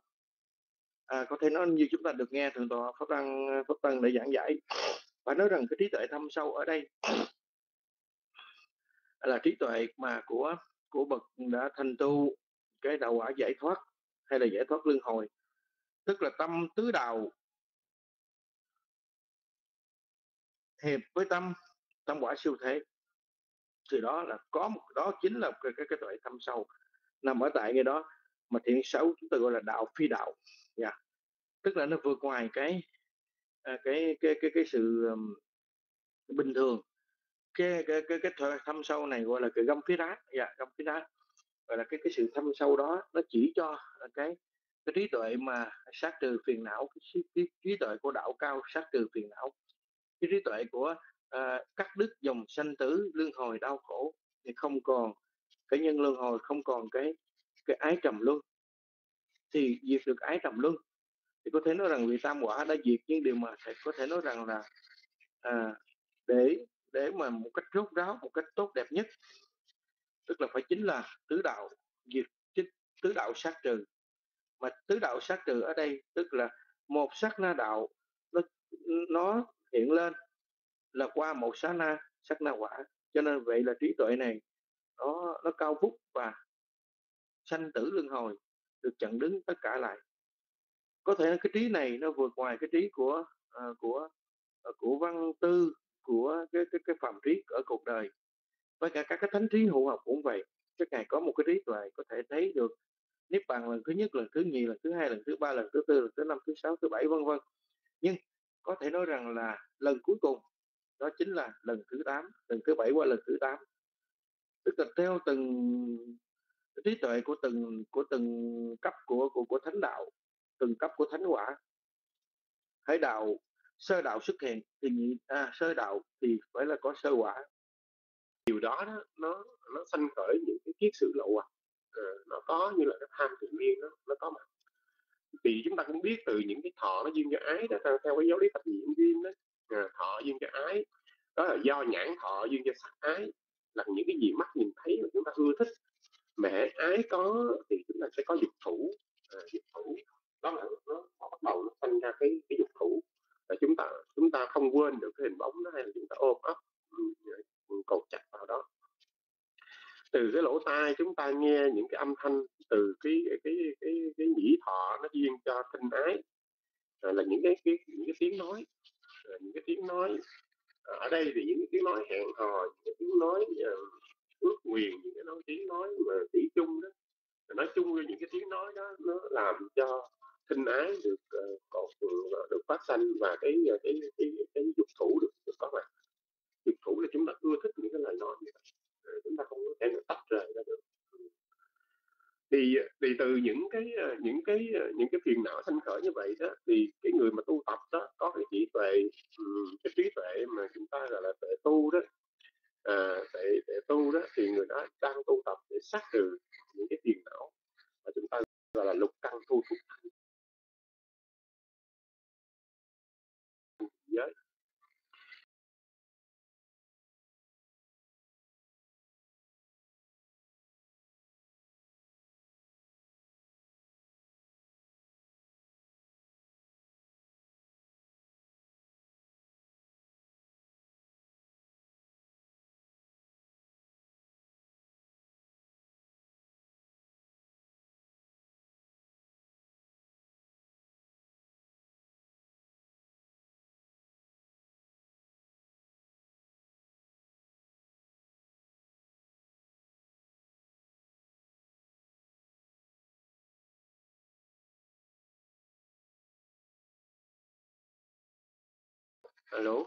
À, có thể nói như chúng ta được nghe thượng tọa Pháp Tăng à, Pháp Tăng để giảng giải và nói rằng cái trí tuệ thâm sâu ở đây là trí tuệ mà của của bậc đã thành tu cái đạo quả giải thoát hay là giải thoát luân hồi tức là tâm tứ đạo hiệp với tâm tâm quả siêu thế từ đó là có một đó chính là cái cái, cái tuệ thâm sâu nằm ở tại cái đó mà thiện xấu chúng ta gọi là đạo phi đạo. Nha yeah. tức là nó vượt ngoài cái à, cái cái cái cái sự um, bình thường. Cái cái cái cái thâm sâu này gọi là cái găm phía đá dạ găm phía đá gọi là cái cái sự thâm sâu đó nó chỉ cho cái cái trí tuệ mà sát trừ phiền não cái, cái trí tuệ của đạo cao sát trừ phiền não. Cái trí tuệ của à, cắt đứt dòng sanh tử lương hồi đau khổ thì không còn cái nhân lương hồi không còn cái cái ái trầm luân. Thì diệt được ái trầm luân thì có thể nói rằng vị tam quả đã diệt nhưng điều mà có thể nói rằng là à, để để mà một cách rốt ráo một cách tốt đẹp nhất tức là phải chính là tứ đạo diệt tứ đạo sát trừ. Mà tứ đạo sát trừ ở đây tức là một sát na đạo nó, nó hiện lên là qua một sát na sát na quả. Cho nên vậy là trí tuệ này nó nó cao vút và sanh tử luân hồi được chặn đứng tất cả lại. Có thể cái trí này nó vượt ngoài cái trí của uh, của uh, của văn tư của cái cái cái phạm trí ở cuộc đời. Với cả các cái thánh trí hữu học cũng vậy các ngài có một cái trí tuệ có thể thấy được niết bàn lần thứ nhất lần thứ nhì lần thứ hai lần thứ ba lần thứ tư lần thứ năm thứ sáu thứ bảy vân vân. Nhưng có thể nói rằng là lần cuối cùng đó chính là lần thứ 8 lần thứ bảy qua lần thứ 8 tức là theo từng trí tuệ của từng của từng cấp của của của thánh đạo từng cấp của thánh quả. Hãy đạo sơ đạo xuất hiện thì nhị à, sơ đạo thì phải là có sơ quả. Điều đó, đó nó nó sanh khởi những cái kiết sử lộ à. Ờ, nó có như là cái tham tự nhiên nó nó có mặt thì chúng ta cũng biết từ những cái thọ nó duyên cho ái đó theo, theo cái giáo lý thập nhị duyên đó thọ duyên cho ái. Đó là do nhãn thọ duyên cho sắc ái là những cái gì mắt nhìn thấy mà chúng ta ưa thích. Mẹ ái có thì chúng ta sẽ có dục thủ. À, dục thủ đó là nó, nó bắt đầu nó sinh ra cái cái dục thủ. Là chúng ta chúng ta không quên được cái hình bóng đó hay là chúng ta ôm ấp cột chặt vào đó. Từ cái lỗ tai chúng ta nghe những cái âm thanh từ cái cái cái cái, cái nhĩ thọ nó duyên cho tinh ái. À, là những cái, cái những cái tiếng nói những cái tiếng nói. À, ở đây thì những cái tiếng nói hẹn hò những cái tiếng nói uh, ước quyền những cái nói tiếng nói mà tỷ chung đó. Nói chung với những cái tiếng nói đó nó làm cho tinh ái được uh, còn ờ, được phát sanh và cái cái cái cái, cái dục thủ được, được có mặt. Dục thủ là chúng ta ưa thích những cái lời nói như vậy. Chúng ta không có thể tách rời ra được thì thì từ những cái ờ, những cái ờ, những cái phiền não sanh khởi như vậy đó thì cái người mà tu tập đó có cái trí tuệ cái trí tuệ mà chúng ta gọi là tuệ tu đó à, tuệ, tuệ tu đó thì người đó đang tu tập để sát trừ những cái phiền não mà chúng ta gọi là lục căn thu thúc alo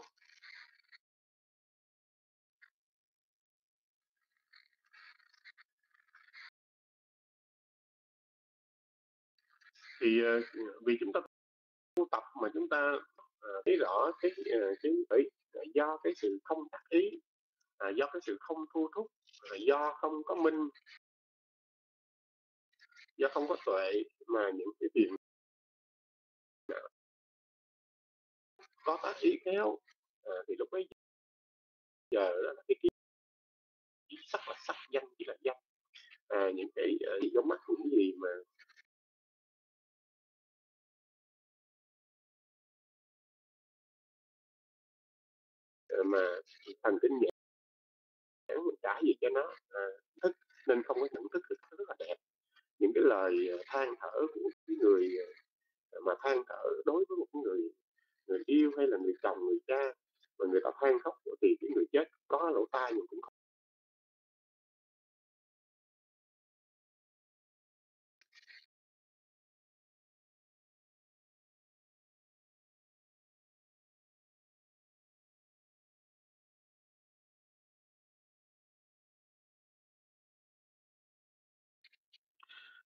thì ờ, vì chúng ta tu tập mà chúng ta ờ, thấy rõ cái ờ, cái, bởi do cái sự không tác ý à, do cái sự không thu thúc à, do không có minh, do không có tuệ mà những cái tiền có tác ý kéo à, ờ, thì lúc ấy giờ đó là cái kiến sắc là sắc danh chỉ là danh. À, những cái uh, giống mắt những gì mà ờ, mà thần kinh nhãn mình trả gì cho nó à, thức nên không có nhận thức được rất là đẹp. Những cái lời than thở của cái người mà than thở đối với một người người yêu hay là người chồng, người cha mà người ta than khóc thì cái người chết có lỗ tai nhưng cũng không.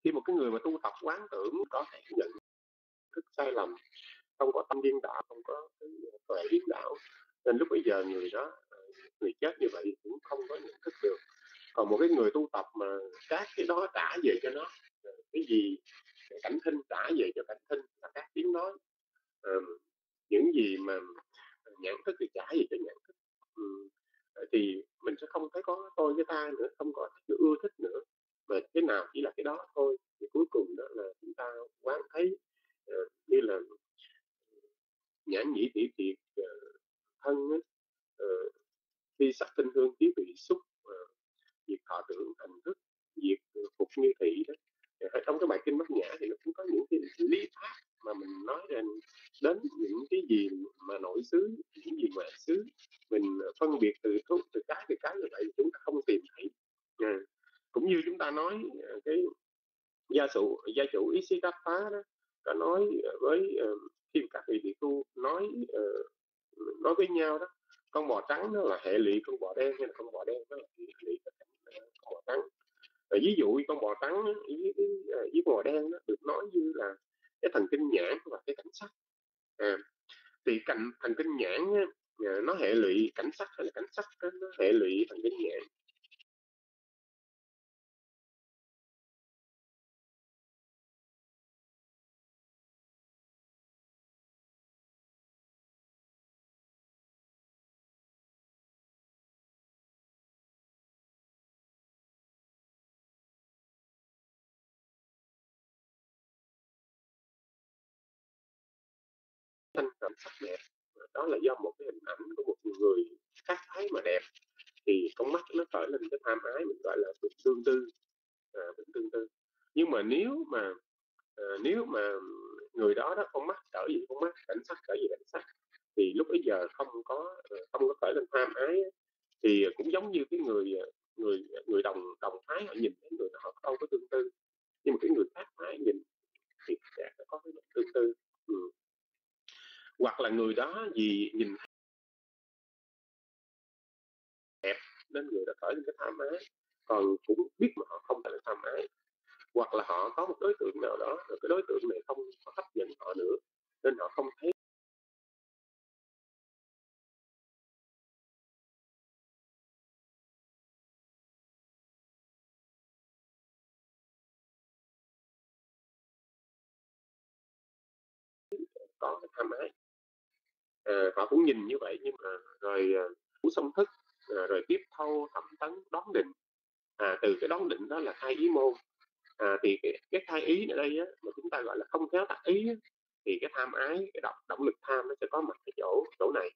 Khi một cái người mà tu tập quán tưởng có thể nhận thức sai lầm không có tâm điên đạo không có tuệ điên đạo. Nên lúc bây giờ người đó ờ, người chết như vậy cũng không có nhận thức được. Còn một cái người tu tập mà các cái đó trả về cho nó ờ, cái gì cảnh thinh trả về cho cảnh thinh là các tiếng nói. Um, những gì mà nhãn thức thì trả về cho nhãn thức. Um, thì mình sẽ không thấy có tôi với ta nữa không có cái ưa thích nữa. Mà cái nào chỉ là cái đó thôi thì cuối cùng đó là chúng ta quán thấy uh, như là nhãn nhĩ tỷ thiệt ờ, thân khi ờ, sắc tinh hương khí vị xúc ờ, việc thọ tưởng hành thức việc phục như thị đó. Ở trong cái bài kinh bát nhã thì nó cũng có những cái lý pháp mà mình nói đến đến những cái gì mà nội xứ những gì ngoại xứ. Mình phân biệt từ thuốc từ cái từ cái như vậy chúng ta không tìm thấy. À, cũng như chúng ta nói cái gia chủ gia chủ ý Ishikawa đó có nói với uh, khi các vị tỷ tu nói uh, nói với nhau đó con bò trắng nó là hệ lụy con bò đen hay là con bò đen nó là hệ lụy ờ, con bò trắng. À, ví dụ con bò trắng với, với, ờ, với con bò đen đó được nói như là cái thần kinh nhãn và cái cảnh sắc. À, thì cạnh thần kinh nhãn nó hệ lụy cảnh sắc hay là cảnh sắc nó hệ lụy thần kinh nhãn. Sắc đẹp. Đó là do một cái hình ảnh của một người khác thái mà đẹp. Thì con mắt nó khởi lên cái tham ái mình gọi là bệnh tương tư. À, bệnh tương tư. Nhưng mà nếu mà à, nếu mà người đó đó con mắt trở gì con mắt cảnh sắc trở gì cảnh sắc thì lúc bây giờ không có ờ, không có khởi lên tham ái thì cũng giống như cái người ờ, người người đồng đồng thái họ nhìn thấy người họ không có tương tư. Nhưng mà cái người khác thái nhìn thì sẽ có cái tương tư. Ừ hoặc là người đó vì nhìn đẹp nên người đó khởi lên cái tham ái, còn cũng biết mà họ không phải là tham ái. Hoặc là họ có một đối tượng nào đó, rồi cái đối tượng này không có hấp dẫn họ nữa, nên họ không thấy có cái tham ái. Ờ, họ cũng nhìn như vậy nhưng mà rồi ờ, à, cũng xông thức à, rồi tiếp thâu thẩm tấn đón định. À, từ cái đón định đó là hai ý môn. À, thì cái, cái thai ý ở đây á, mà chúng ta gọi là không khéo tác ý á, thì cái tham ái cái động động lực tham nó sẽ có mặt ở chỗ chỗ này.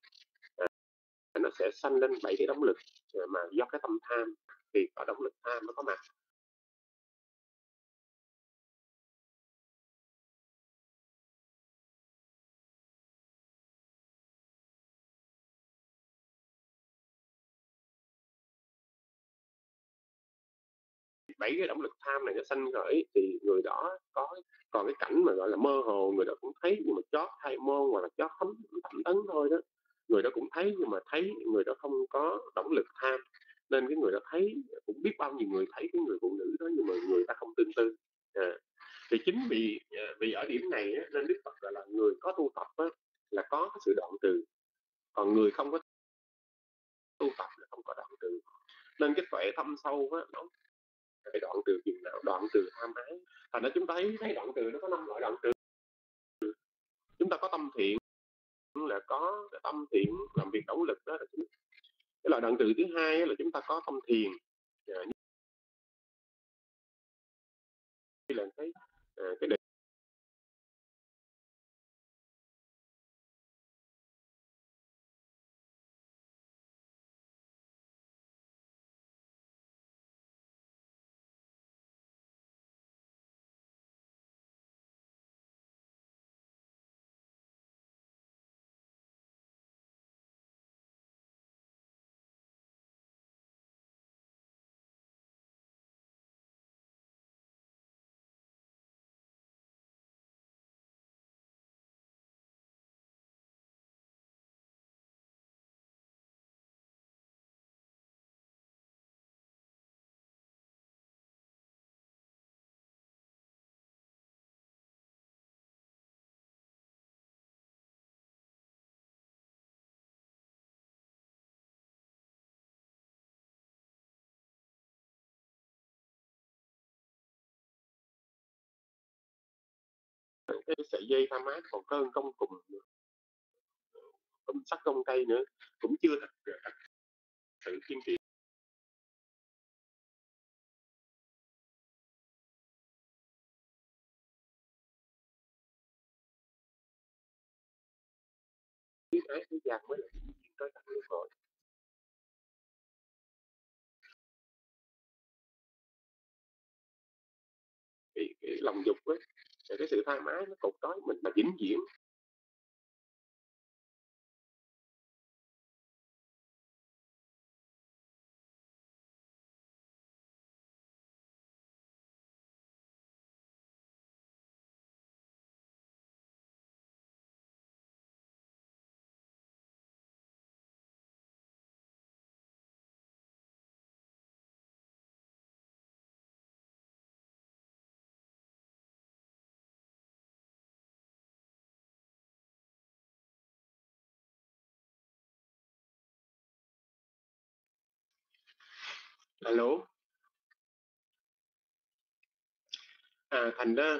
À, nó sẽ sanh lên bảy cái động lực à, mà do cái tâm tham thì có động lực tham nó có mặt. Bảy cái động lực tham này nó sanh khởi thì người đó có còn cái cảnh mà gọi là mơ hồ người đó cũng thấy nhưng mà chót hai môn hoặc là chót thấm thẩm tấn thôi đó. Người đó cũng thấy nhưng mà thấy người đó không có động lực tham. Nên cái người đó thấy cũng biết bao nhiêu người thấy cái người phụ nữ đó nhưng mà người ta không tương tư. À. thì chính vì à, vì ở điểm này á, nên đức phật gọi là người có tu tập á, là có sự đoạn từ. Còn người không có tu tập là không có đoạn từ. Nên cái tuệ thâm sâu á, nó cái đoạn từ chừng nào? Đoạn từ tham ái thành ra chúng ta thấy thấy đoạn từ nó có năm loại đoạn từ. Chúng ta có tâm thiện, là có tâm thiện, làm việc động lực đó là chính. Cái loại đoạn từ thứ hai là chúng ta có tâm thiền. À, như là cái à, cái đề cái sợi dây tham ái còn có công cùng công sắc công cây nữa cũng chưa thật, thật sự kiên trì. Biết ái thế gian mới là chuyện tới tận luân hồi cái, cái lòng dục ấy cái sự tham ái nó cột tối mình mà vĩnh viễn. Alo à thành ra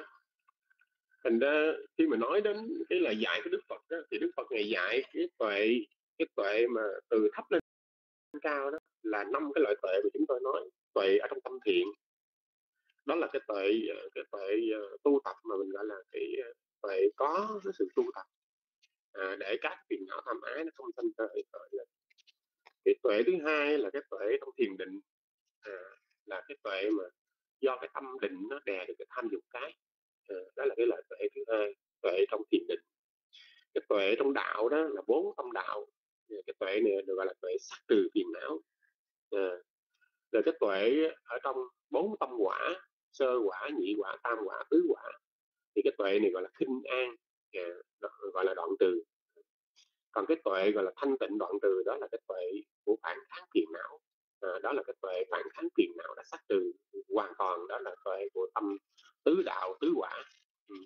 thành ra khi mà nói đến cái lời dạy của đức phật đó, thì đức phật ngày dạy cái tuệ cái tuệ mà từ thấp lên cao đó là năm cái loại tuệ mà chúng tôi nói tuệ ở trong tâm thiện. Đó là cái tuệ ờ, cái tuệ ờ, tu tập mà mình gọi là cái ờ, tuệ có cái sự tu tập. À, để các phiền não tham ái nó không sanh khởi khởi lên. Cái tuệ thứ hai là cái tuệ trong thiền định à, là cái tuệ mà do cái tâm định nó đè được cái tham dục cái. À, đó là cái loại tuệ thứ hai tuệ trong thiền định. Cái tuệ trong đạo đó là bốn tâm đạo cái tuệ này được gọi là tuệ sắc trừ phiền não. À, rồi cái tuệ ở trong bốn tâm quả sơ quả nhị quả tam quả tứ quả thì cái tuệ này gọi là khinh an à, gọi là đoạn trừ còn cái tuệ gọi là thanh tịnh đoạn trừ đó là cái tuệ của phản kháng phiền não à, đó là cái tuệ phản kháng phiền não đã sát trừ hoàn toàn đó là tuệ của tâm tứ đạo tứ quả. Ừ.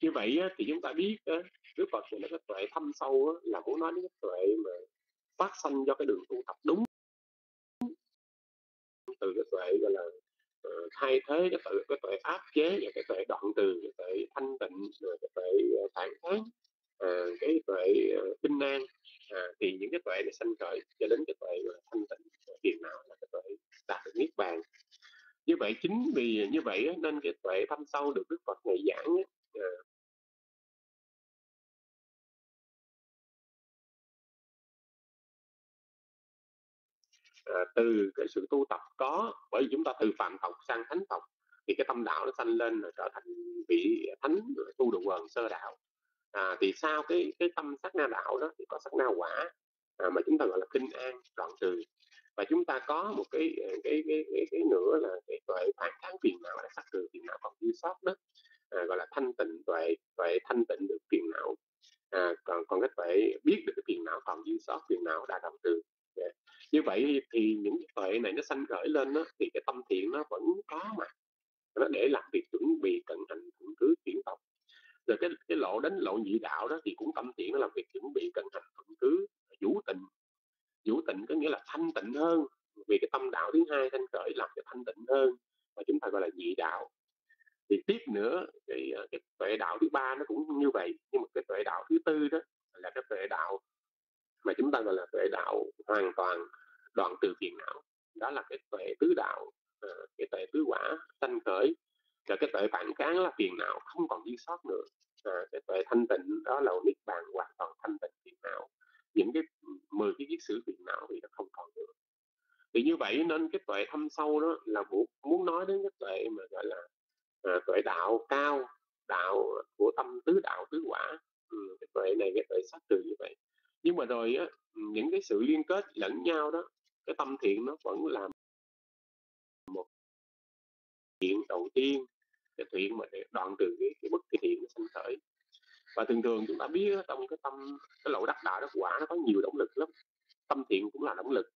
như vậy á, thì chúng ta biết á, Đức Phật là cái tuệ thâm sâu á, là muốn nói đến cái tuệ mà phát sanh do cái đường tu tập đúng. Từ cái tuệ gọi là ờ, uh, thay thế cái tuệ cái tuệ áp chế và cái tuệ đoạn từ cái tuệ thanh tịnh rồi cái tuệ ờ, phản kháng à, cái tuệ uh, nan. An à, thì những cái tuệ này sanh khởi cho đến cái tuệ uh, thanh tịnh ờ, tiền nào là cái tuệ đạt được niết bàn. Như vậy chính vì như vậy nên cái tuệ thâm sâu được đức phật ngày giảng à, à, từ cái sự tu tập có bởi vì chúng ta từ phạm tộc sang thánh tộc thì cái tâm đạo nó sanh lên rồi trở thành vị thánh tu được quần sơ đạo à, thì sau cái cái tâm sắc na đạo đó thì có sắc na quả à, mà chúng ta gọi là kinh an đoạn trừ. Và chúng ta có một cái ờ, cái cái cái, cái nữa là cái tuệ phản kháng phiền não là sắc trừ phiền não còn dư sót đó à, gọi là thanh tịnh tuệ tuệ thanh tịnh được phiền não. À, còn còn cái tuệ biết được cái phiền não còn dư sót phiền não đã đoạn trừ. Yeah. Như vậy thì những cái tuệ này nó sanh khởi lên đó, thì cái tâm thiện nó vẫn có mà. Nó để làm việc chuẩn bị cận hành thượng cứ chuyển tộc rồi cái cái lộ đến lộ nhị đạo đó thì cũng tâm thiện nó làm việc chuẩn bị cẩn hành thuận cứ vũ tịnh. Vũ tịnh có nghĩa là thanh tịnh hơn, vì cái tâm đạo thứ hai thanh khởi làm cho thanh tịnh hơn và chúng ta gọi là nhị đạo. Thì tiếp nữa, thì ờ, cái tuệ đạo thứ ba nó cũng như vậy, nhưng mà cái tuệ đạo thứ tư đó là cái tuệ đạo mà chúng ta gọi là tuệ đạo hoàn toàn đoạn từ phiền não. Đó là cái tuệ tứ đạo ờ, cái tuệ tứ quả sanh khởi và cái tuệ phản kháng là phiền não không còn dư sót nữa. À, cái tuệ thanh tịnh đó là niết bàn hoàn toàn thanh tịnh phiền não. Những cái mười cái kiết sử phiền não thì nó không còn nữa. Thì như vậy nên cái tuệ thâm sâu đó là muốn, muốn nói đến cái tuệ mà gọi là à, tuệ đạo cao đạo của tâm tứ đạo tứ quả. Ừ, cái tuệ này cái tuệ sát trừ như vậy. Nhưng mà rồi á những cái sự liên kết lẫn nhau đó cái tâm thiện nó vẫn làm thiện đầu tiên cái thiện mà để đoạn trừ cái, cái bất kỳ thiện nó sinh khởi. Và thường thường chúng ta biết trong cái tâm cái lộ đắc đạo đắc quả nó có nhiều động lực lắm. Tâm thiện cũng là động lực.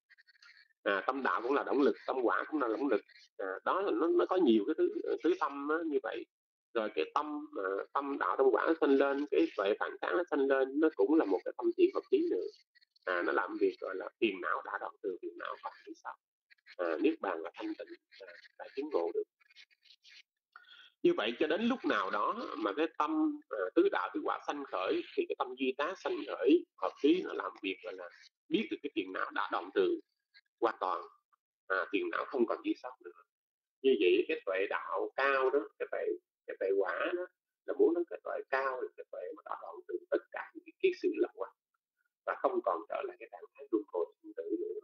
À, tâm đạo cũng là động lực tâm quả cũng là động lực. À, đó là nó, nó có nhiều cái thứ thứ tâm á, như vậy. Rồi cái tâm uh, tâm đạo tâm quả nó sinh lên cái vậy phản kháng nó sinh lên nó cũng là một cái tâm thiện hợp trí nữa. À, nó làm việc gọi là phiền não đã đoạn từ phiền não và phía sau à, niết bàn là thanh tịnh à, đã chứng ngộ được như vậy cho đến lúc nào đó mà cái tâm à, tứ đạo tứ quả sanh khởi thì cái tâm duy tá sanh khởi hợp trí nó làm việc gọi là biết được cái tiền não đã đoạn từ hoàn toàn à, tiền não không còn di sót nữa. Như vậy cái tuệ đạo cao đó cái tuệ cái tuệ quả đó là muốn đến cái tuệ cao là cái tuệ mà đã đoạn từ tất cả những cái kiết sự lậu hoặc và không còn trở lại cái trạng thái luân hồi sinh tử nữa.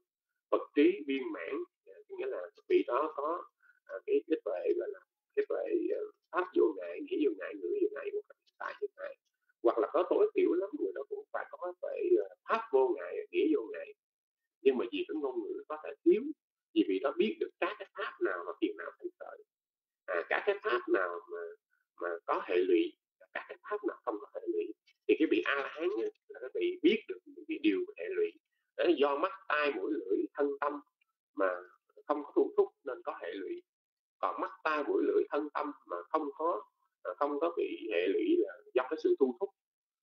Vật trí viên mãn à, nghĩa là vị đó có à, cái cái tuệ gọi là cái ờ, phải pháp vô ngại nghĩ vô ngại ngữ vô ngại một cách tại hiện tại hoặc là có tối thiểu lắm người đó cũng phải có phải ờ, pháp vô ngại nghĩ vô ngại nhưng mà vì cái ngôn ngữ có thể thiếu vì vị đó biết được các cái pháp nào mà phiền não thành sợi à, các cái pháp nào mà mà có hệ lụy các cái pháp nào không có hệ lụy thì cái vị a la hán là cái vị biết được những cái điều hệ lụy. Đấy, do mắt tai mũi lưỡi thân tâm mà không có thu thúc nên có còn mắt ta mũi lưỡi thân tâm mà không có à, không có bị hệ lụy là do cái sự thu thúc.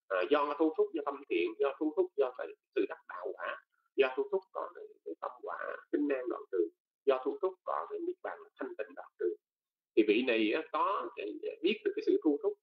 À, do thu thúc do tâm thiện do thu thúc do cái sự đắc đạo quả do thu thúc còn cái tâm quả kinh năng đoạn trừ do thu thúc còn cái niết bàn thanh tịnh đoạn trừ. Thì vị này có cái, biết được cái sự thu thúc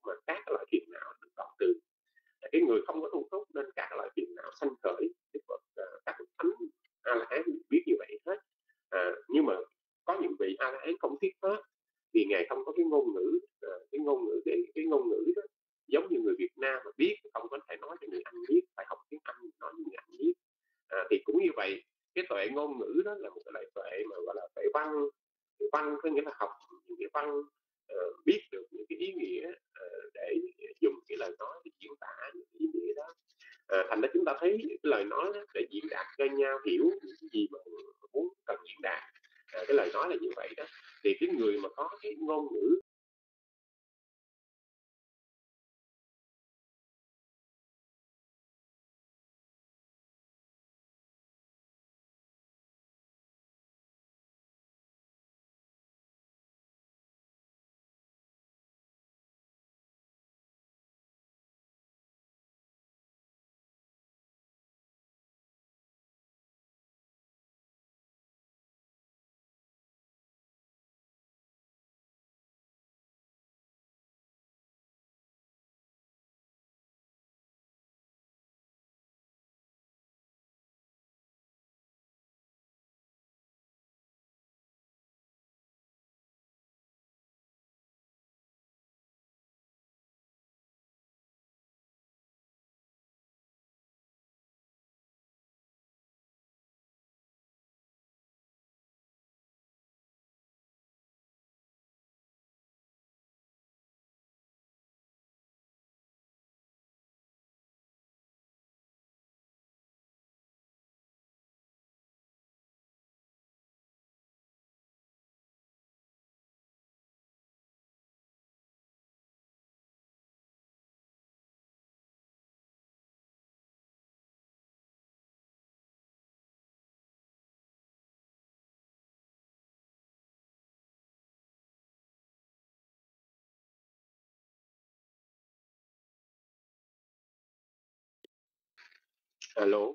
alo.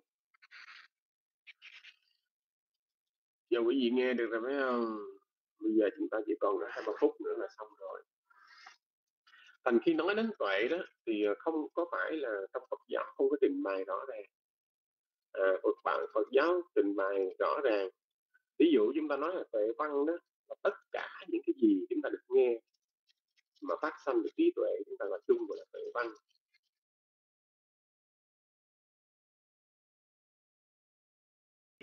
Giờ quý vị nghe được rồi phải không? Bây giờ chúng ta chỉ còn hai ba phút nữa là xong rồi. Thành khi nói đến tuệ đó thì ờ, không có phải là trong Phật giáo không có trình bày rõ ràng. À, Phật bạn Phật giáo trình bày rõ ràng. Ví dụ chúng ta nói là tuệ văn đó là tất cả những cái gì chúng ta được nghe mà phát sanh được trí tuệ chúng ta gọi chung gọi là tuệ văn.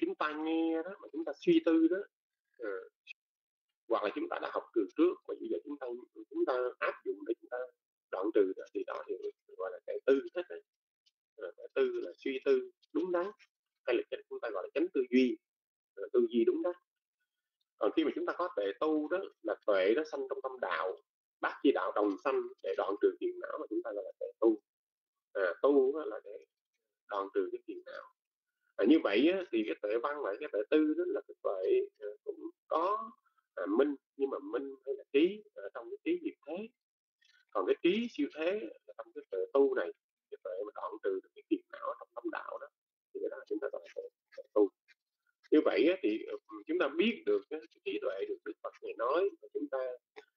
Chúng ta nghe đó mà chúng ta suy tư đó. À, hoặc là chúng ta đã học từ trước và bây giờ chúng ta chúng ta áp dụng để chúng ta đoạn trừ đó, thì đó thì gọi là cái tư hết đấy à, ờ, cái tư là suy tư đúng đắn hay là chúng ta gọi là chánh tư duy à, tư duy đúng đắn. Còn khi mà chúng ta có tuệ tu đó là tuệ nó sanh trong tâm đạo bác chi đạo đồng sanh để đoạn trừ phiền não mà chúng ta gọi là tuệ tu. À, tu đó là để đoạn trừ cái phiền não à, như vậy á, thì cái tuệ văn và cái tuệ tư đó là cái tuệ à, cũng có à, minh nhưng mà minh hay là trí ở trong cái trí diệt thế. Còn cái trí siêu thế là trong cái tuệ tu này cái tuệ mà đoạn trừ được cái phiền não trong tâm đạo đó thì cái đó chúng ta gọi là tuệ, tu. Như vậy á, thì ờ, chúng ta biết được cái trí tuệ được đức phật này nói và chúng ta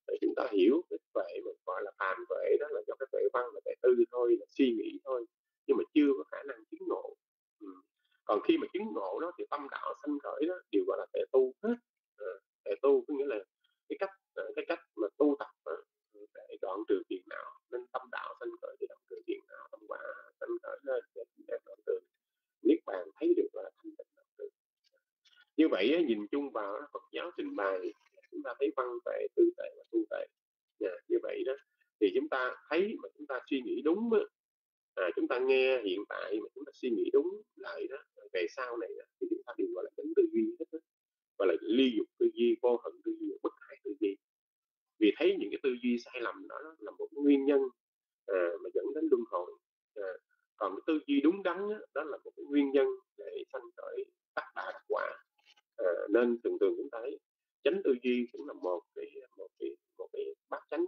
để chúng ta hiểu cái tuệ mà gọi là phàm tuệ đó là do cái tuệ văn là tuệ tư thôi là suy nghĩ thôi nhưng mà chưa có khả năng chứng ngộ. Ừ còn khi mà chứng ngộ đó thì tâm đạo sanh khởi đó đều gọi là tệ tu hết. Ờ, à, tệ tu có nghĩa là cái cách ờ, cái cách mà tu tập à, để đoạn trừ phiền não nên tâm đạo sanh khởi thì đoạn trừ phiền não tâm quả sanh khởi lên để đoạn trừ. Niết bàn thấy được là thanh tịnh đoạn trừ. Như vậy nhìn chung vào Phật giáo trình bày chúng ta thấy văn tệ tư tệ và tu tệ. À, như vậy đó thì chúng ta thấy mà chúng ta suy nghĩ đúng à, chúng ta nghe hiện tại mà chúng ta suy nghĩ đúng lại đó về sau này đó, thì chúng ta đều gọi là tính tư duy hết đó. gọi là ly dục tư duy vô hận tư duy bất hại tư duy. Vì thấy những cái tư duy sai lầm đó là một nguyên nhân à, mà dẫn đến luân hồi. À, còn cái tư duy đúng đắn đó, đó là một cái nguyên nhân để sanh khởi tác đà quả. À, nên thường thường chúng ta thấy chánh tư duy cũng là một cái một cái một cái bát chánh.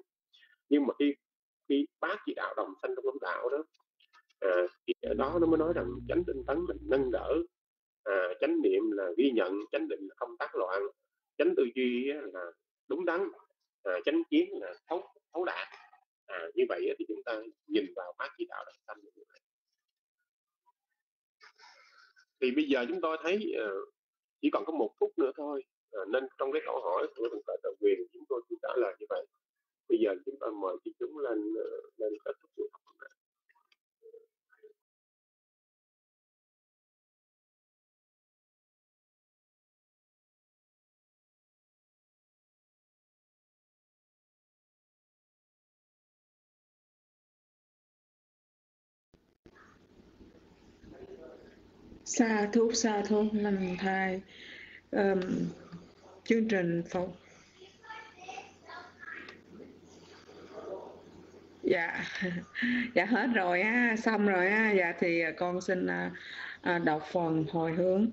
Nhưng mà khi khi bát chỉ đạo đồng sanh trong lâm đạo đó à, thì ở đó nó mới nói rằng chánh tinh tấn mình nâng đỡ à, chánh niệm là ghi nhận chánh định là không tác loạn chánh tư duy là đúng đắn à, chánh kiến là thấu thấu đạt. À, như vậy thì chúng ta nhìn vào pháp chỉ đạo tâm như vậy. Thì bây giờ chúng tôi thấy uh, chỉ còn có một phút nữa thôi à, nên trong cái câu hỏi của thượng tọa tờ quyền chúng tôi cũng trả lời như vậy. Bây giờ chúng ta mời chị chúng lên ờ, lên kết thúc buổi học. Sa xa thuốc xa thuốc lành thai um, chương trình phẫu dạ dạ hết rồi á xong rồi á dạ thì con xin à, à, đọc phần hồi hướng.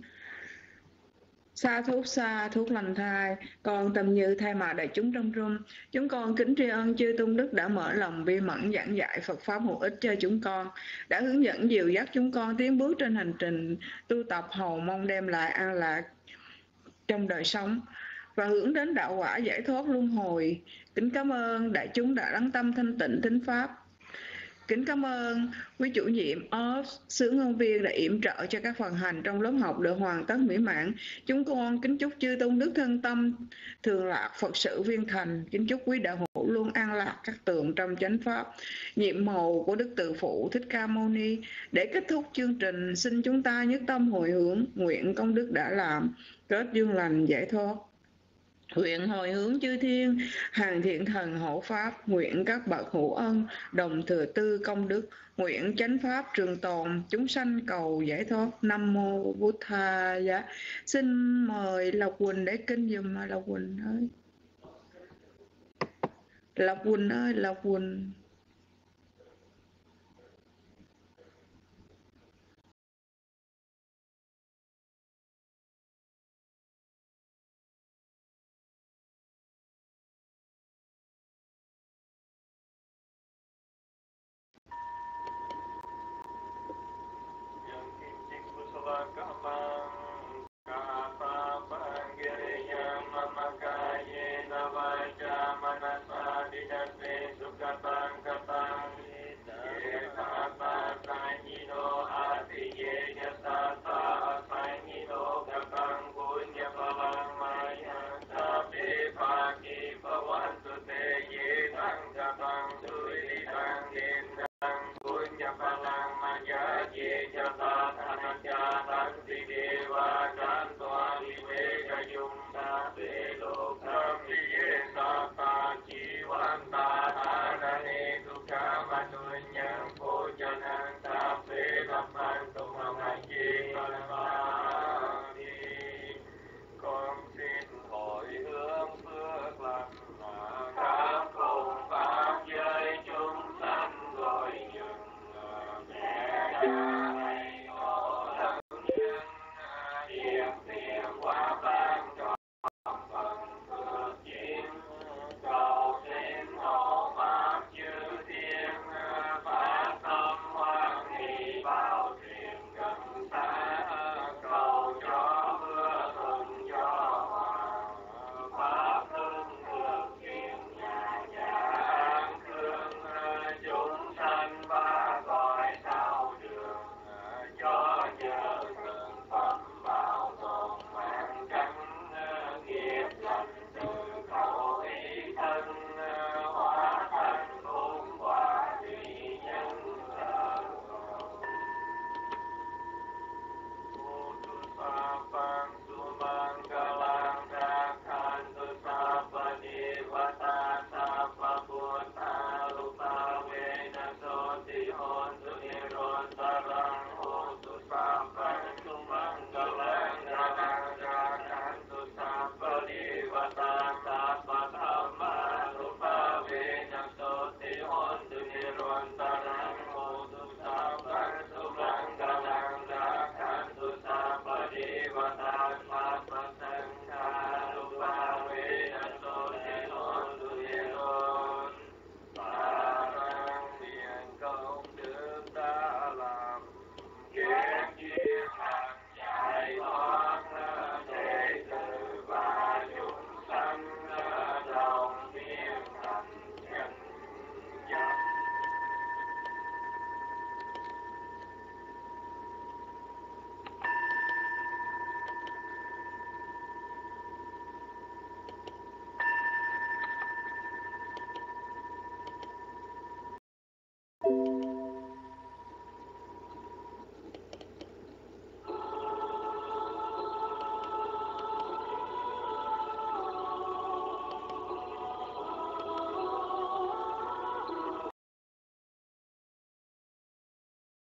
Xa thuốc xa, thuốc lành thai, con tâm như thay mà đại chúng trong rung. Chúng con kính tri ân chư Tôn Đức đã mở lòng bi mẫn giảng dạy Phật Pháp hữu ích cho chúng con, đã hướng dẫn dìu dắt chúng con tiến bước trên hành trình tu tập hầu mong đem lại an lạc trong đời sống và hướng đến đạo quả giải thoát luân hồi. Kính cảm ơn đại chúng đã lắng tâm thanh tịnh thính Pháp. Kính cảm ơn quý chủ nhiệm OFF, sứ ngôn viên đã yểm trợ cho các phần hành trong lớp học được hoàn tất mỹ mãn. Chúng con kính chúc chư tôn đức thân tâm, thường lạc Phật sự viên thành. Kính chúc quý đạo hữu luôn an lạc các tượng trong chánh pháp. Nhiệm màu của Đức tự Phụ Thích Ca Mâu Ni. Để kết thúc chương trình, xin chúng ta nhất tâm hồi hướng, nguyện công đức đã làm, kết dương lành giải thoát. Nguyện hồi hướng chư thiên, hàng thiện thần hộ pháp, nguyện các bậc hữu ân, đồng thừa tư công đức, nguyện chánh pháp trường tồn, chúng sanh cầu giải thoát. Nam mô Bụt Tha dạ. Xin mời Lộc Quỳnh để kinh dùm Lộc Quỳnh ơi. Lộc Quỳnh ơi, Lộc Quỳnh.